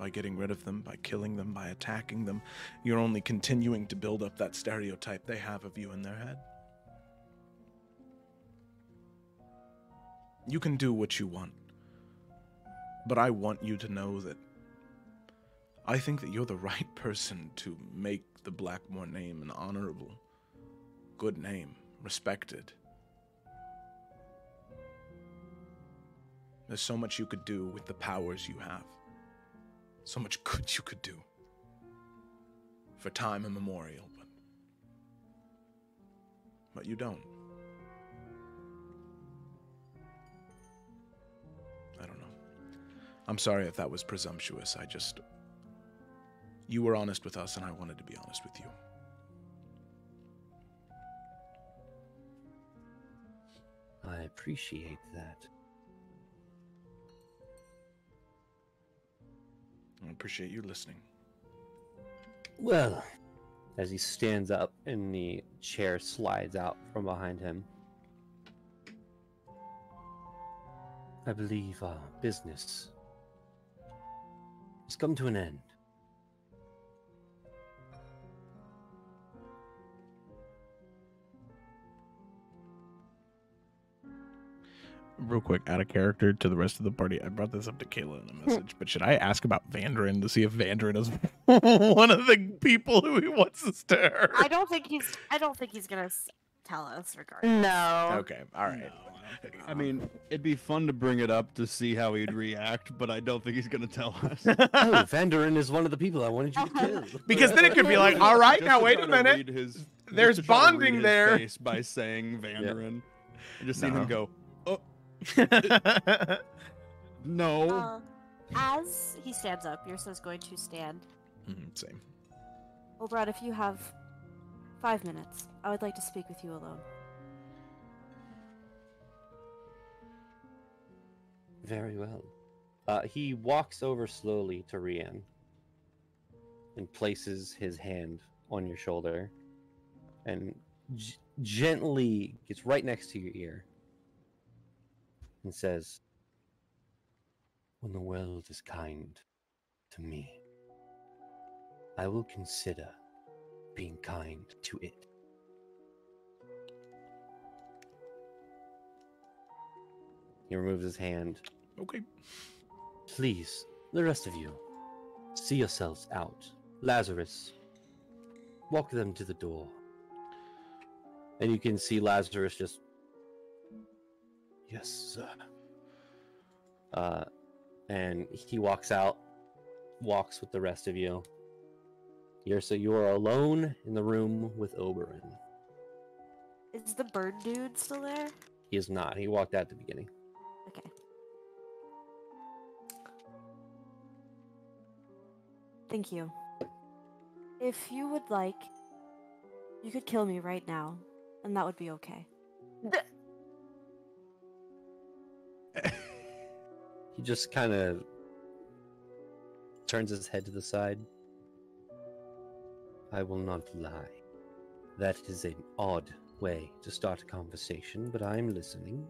By getting rid of them, by killing them, by attacking them, you're only continuing to build up that stereotype they have of you in their head. You can do what you want, but I want you to know that I think that you're the right person to make the Blackmore name an honorable, good name, respected. There's so much you could do with the powers you have. So much good you could do. For time immemorial, but. But you don't. I don't know. I'm sorry if that was presumptuous. I just. You were honest with us, and I wanted to be honest with you. I appreciate that. I appreciate you listening. Well, as he stands up and the chair slides out from behind him, I believe our business has come to an end. Real quick, out of character to the rest of the party, I brought this up to Kayla in a hmm. message, but should I ask about Vandarin to see if Vandarin is one of the people who he wants us to hurt? I don't think he's. I don't think he's gonna tell us regardless. No. Okay, all right. I mean, it'd be fun to bring it up to see how he'd react, but I don't think he's gonna tell us. oh, Vandarin is one of the people I wanted you to kill. Because then it could be like, all right, Just now wait a minute. his- There's to try to read bonding there. face by saying Vandarin. I just seen No. him go, no. Uh, as he stands up, Yrsa's going to stand. Mhm, Same. Oberon, if you have five minutes, I would like to speak with you alone. Very well. Uh, he walks over slowly to Rian and places his hand on your shoulder and g- gently gets right next to your ear and says, When the world is kind to me, I will consider being kind to it. He removes his hand Okay. Please, the rest of you, see yourselves out. Lazarus, walk them to the door. And you can see Lazarus just. Yes, sir. Uh, and he walks out, walks with the rest of you. You're so you are alone in the room with Oberon. Is the bird dude still there? He is not. He walked out at the beginning. Okay. Thank you. If you would like, you could kill me right now, and that would be okay. He just kind of turns his head to the side. I will not lie. That is an odd way to start a conversation, but I'm listening.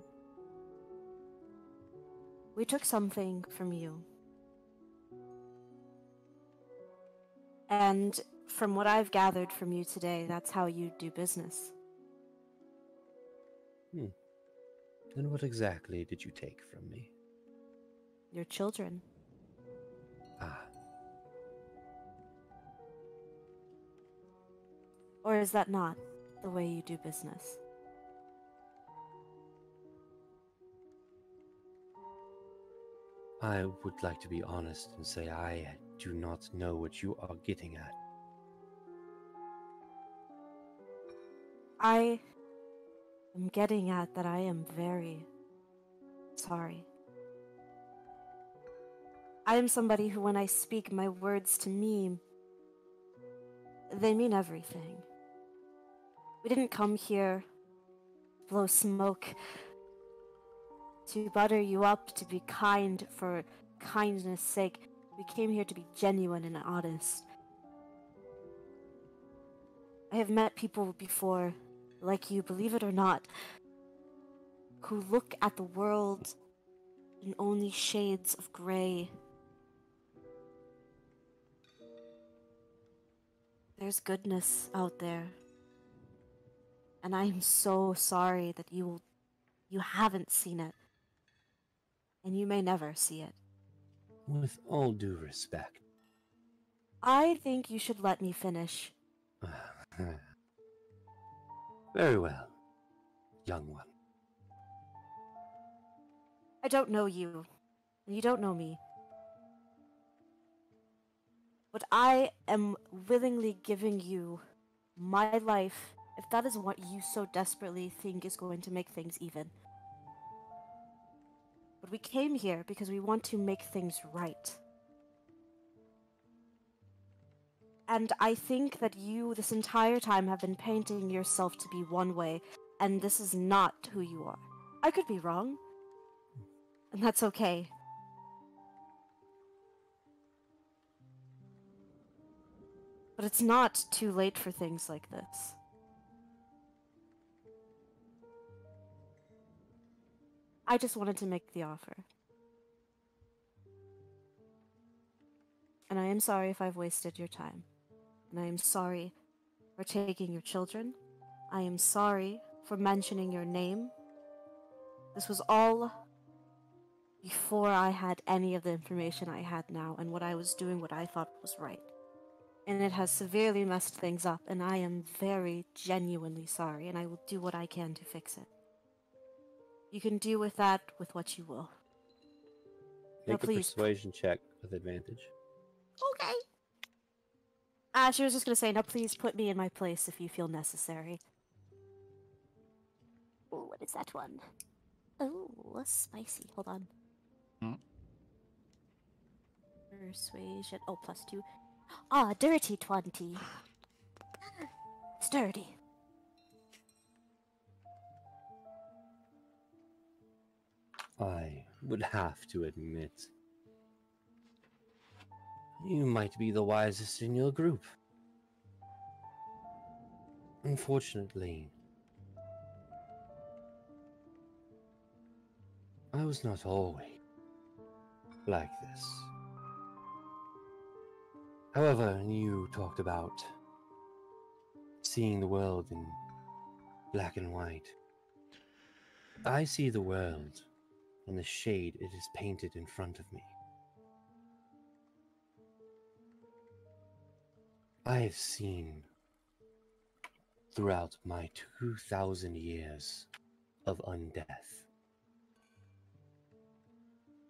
We took something from you. And from what I've gathered from you today, that's how you do business. Hmm. And what exactly did you take from me? Your children. Ah, Or is that not the way you do business? I would like to be honest and say I do not know what you are getting at. I am getting at that I am very sorry. I am somebody who, when I speak, my words to me, they mean everything. We didn't come here to blow smoke, to butter you up, to be kind for kindness' sake. We came here to be genuine and honest. I have met people before, like you, believe it or not, who look at the world in only shades of gray. There's goodness out there. And I am so sorry that you you haven't seen it. And you may never see it. With all due respect, I think you should let me finish. very well, young one. I don't know you, and you don't know me. But I am willingly giving you my life if that is what you so desperately think is going to make things even. But we came here because we want to make things right. And I think that you, this entire time, have been painting yourself to be one way, and this is not who you are. I could be wrong. And that's okay. But it's not too late for things like this. I just wanted to make the offer. And I am sorry if I've wasted your time. And I am sorry for taking your children. I am sorry for mentioning your name. This was all before I had any of the information I had now and what I was doing what I thought was right. And it has severely messed things up, and I am very genuinely sorry, and I will do what I can to fix it. You can do with that with what you will. Now, Make a please. persuasion check with advantage. Okay. Uh, she was just gonna say, now please put me in my place if you feel necessary. Ooh, what is that one? Oh, spicy. Hold on. Hmm. Persuasion. Oh, plus two. Ah, dirty 20. It's dirty. I would have to admit. You might be the wisest in your group. Unfortunately, I was not always like this. However, you talked about seeing the world in black and white. I see the world in the shade it is painted in front of me. I have seen throughout my 2,000 years of undeath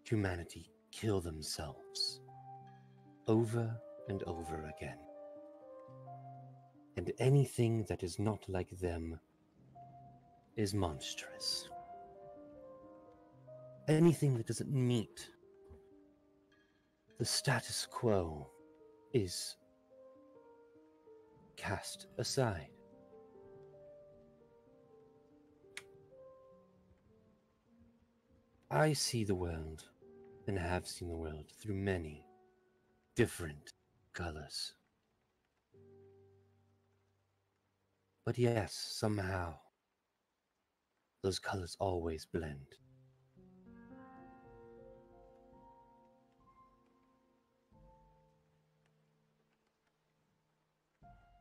humanity kill themselves over and over again. And anything that is not like them is monstrous. Anything that doesn't meet the status quo is cast aside. I see the world and have seen the world through many different colors. But yes, somehow, those colors always blend.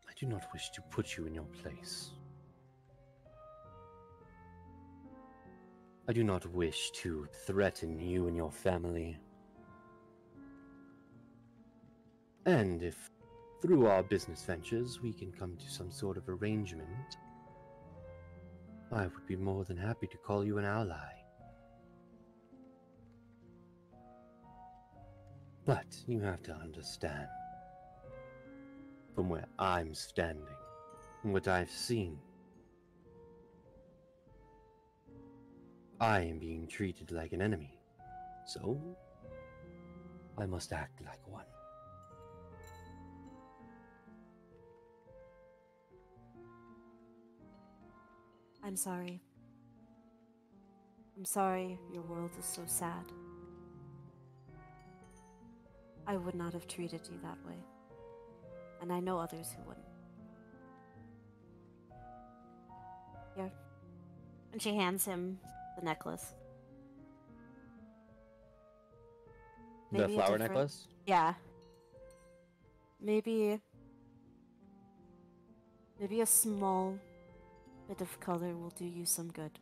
I do not wish to put you in your place. I do not wish to threaten you and your family. And if through our business ventures we can come to some sort of arrangement, I would be more than happy to call you an ally. But you have to understand, from where I'm standing, and what I've seen, I am being treated like an enemy. So, I must act like one. I'm sorry. I'm sorry your world is so sad. I would not have treated you that way. And I know others who wouldn't. Here. And she hands him the necklace. The Maybe a flower necklace? Yeah. Maybe. Maybe a small bit of color will do you some good.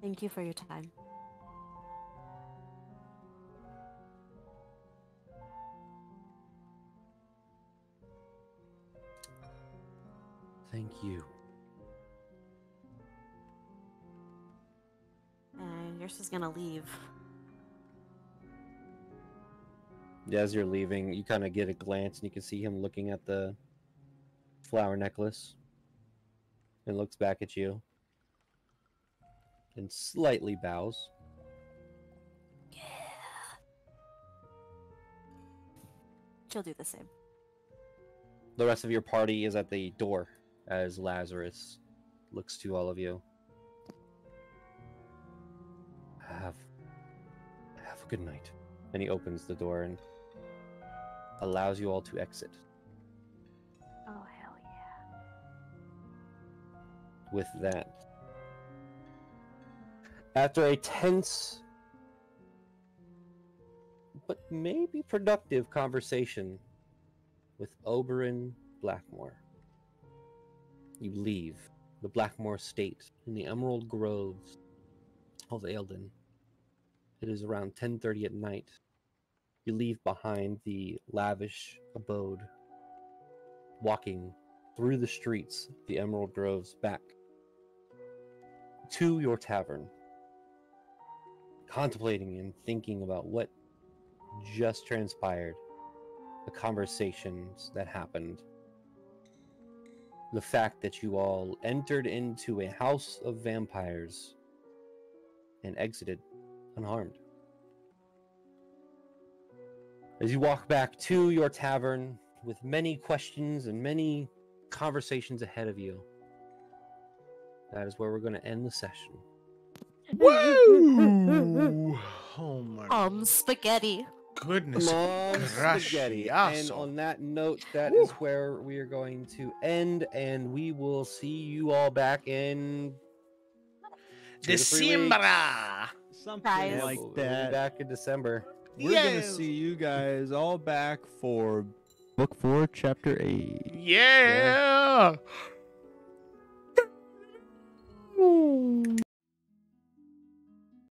Thank you for your time. Thank you. And Yrsa's gonna leave. As you're leaving, you kind of get a glance and you can see him looking at the flower necklace and looks back at you. and slightly bows. Yeah. She'll do the same. The rest of your party is at the door as Lazarus looks to all of you. Have have a good night. And he opens the door and allows you all to exit. With that. After a tense but maybe productive conversation with Oberon Blackmore, you leave the Blackmore State in the Emerald Groves of Eldon. It is around 10:30 at night. You leave behind the lavish abode, walking through the streets of the Emerald Groves back to your tavern, contemplating and thinking about what just transpired, the conversations that happened, the fact that you all entered into a house of vampires and exited unharmed. As you walk back to your tavern with many questions and many conversations ahead of you, that is where we're going to end the session. Woo! Oh my Um, spaghetti. goodness. Mom spaghetti. And on that note, that is where we are going to end, and we will see you all back in two to three weeks. December. Something Guys. Like we'll- we'll be that. back in December. We're gonna see you guys all back for book four, chapter eight. Yeah. Hmm.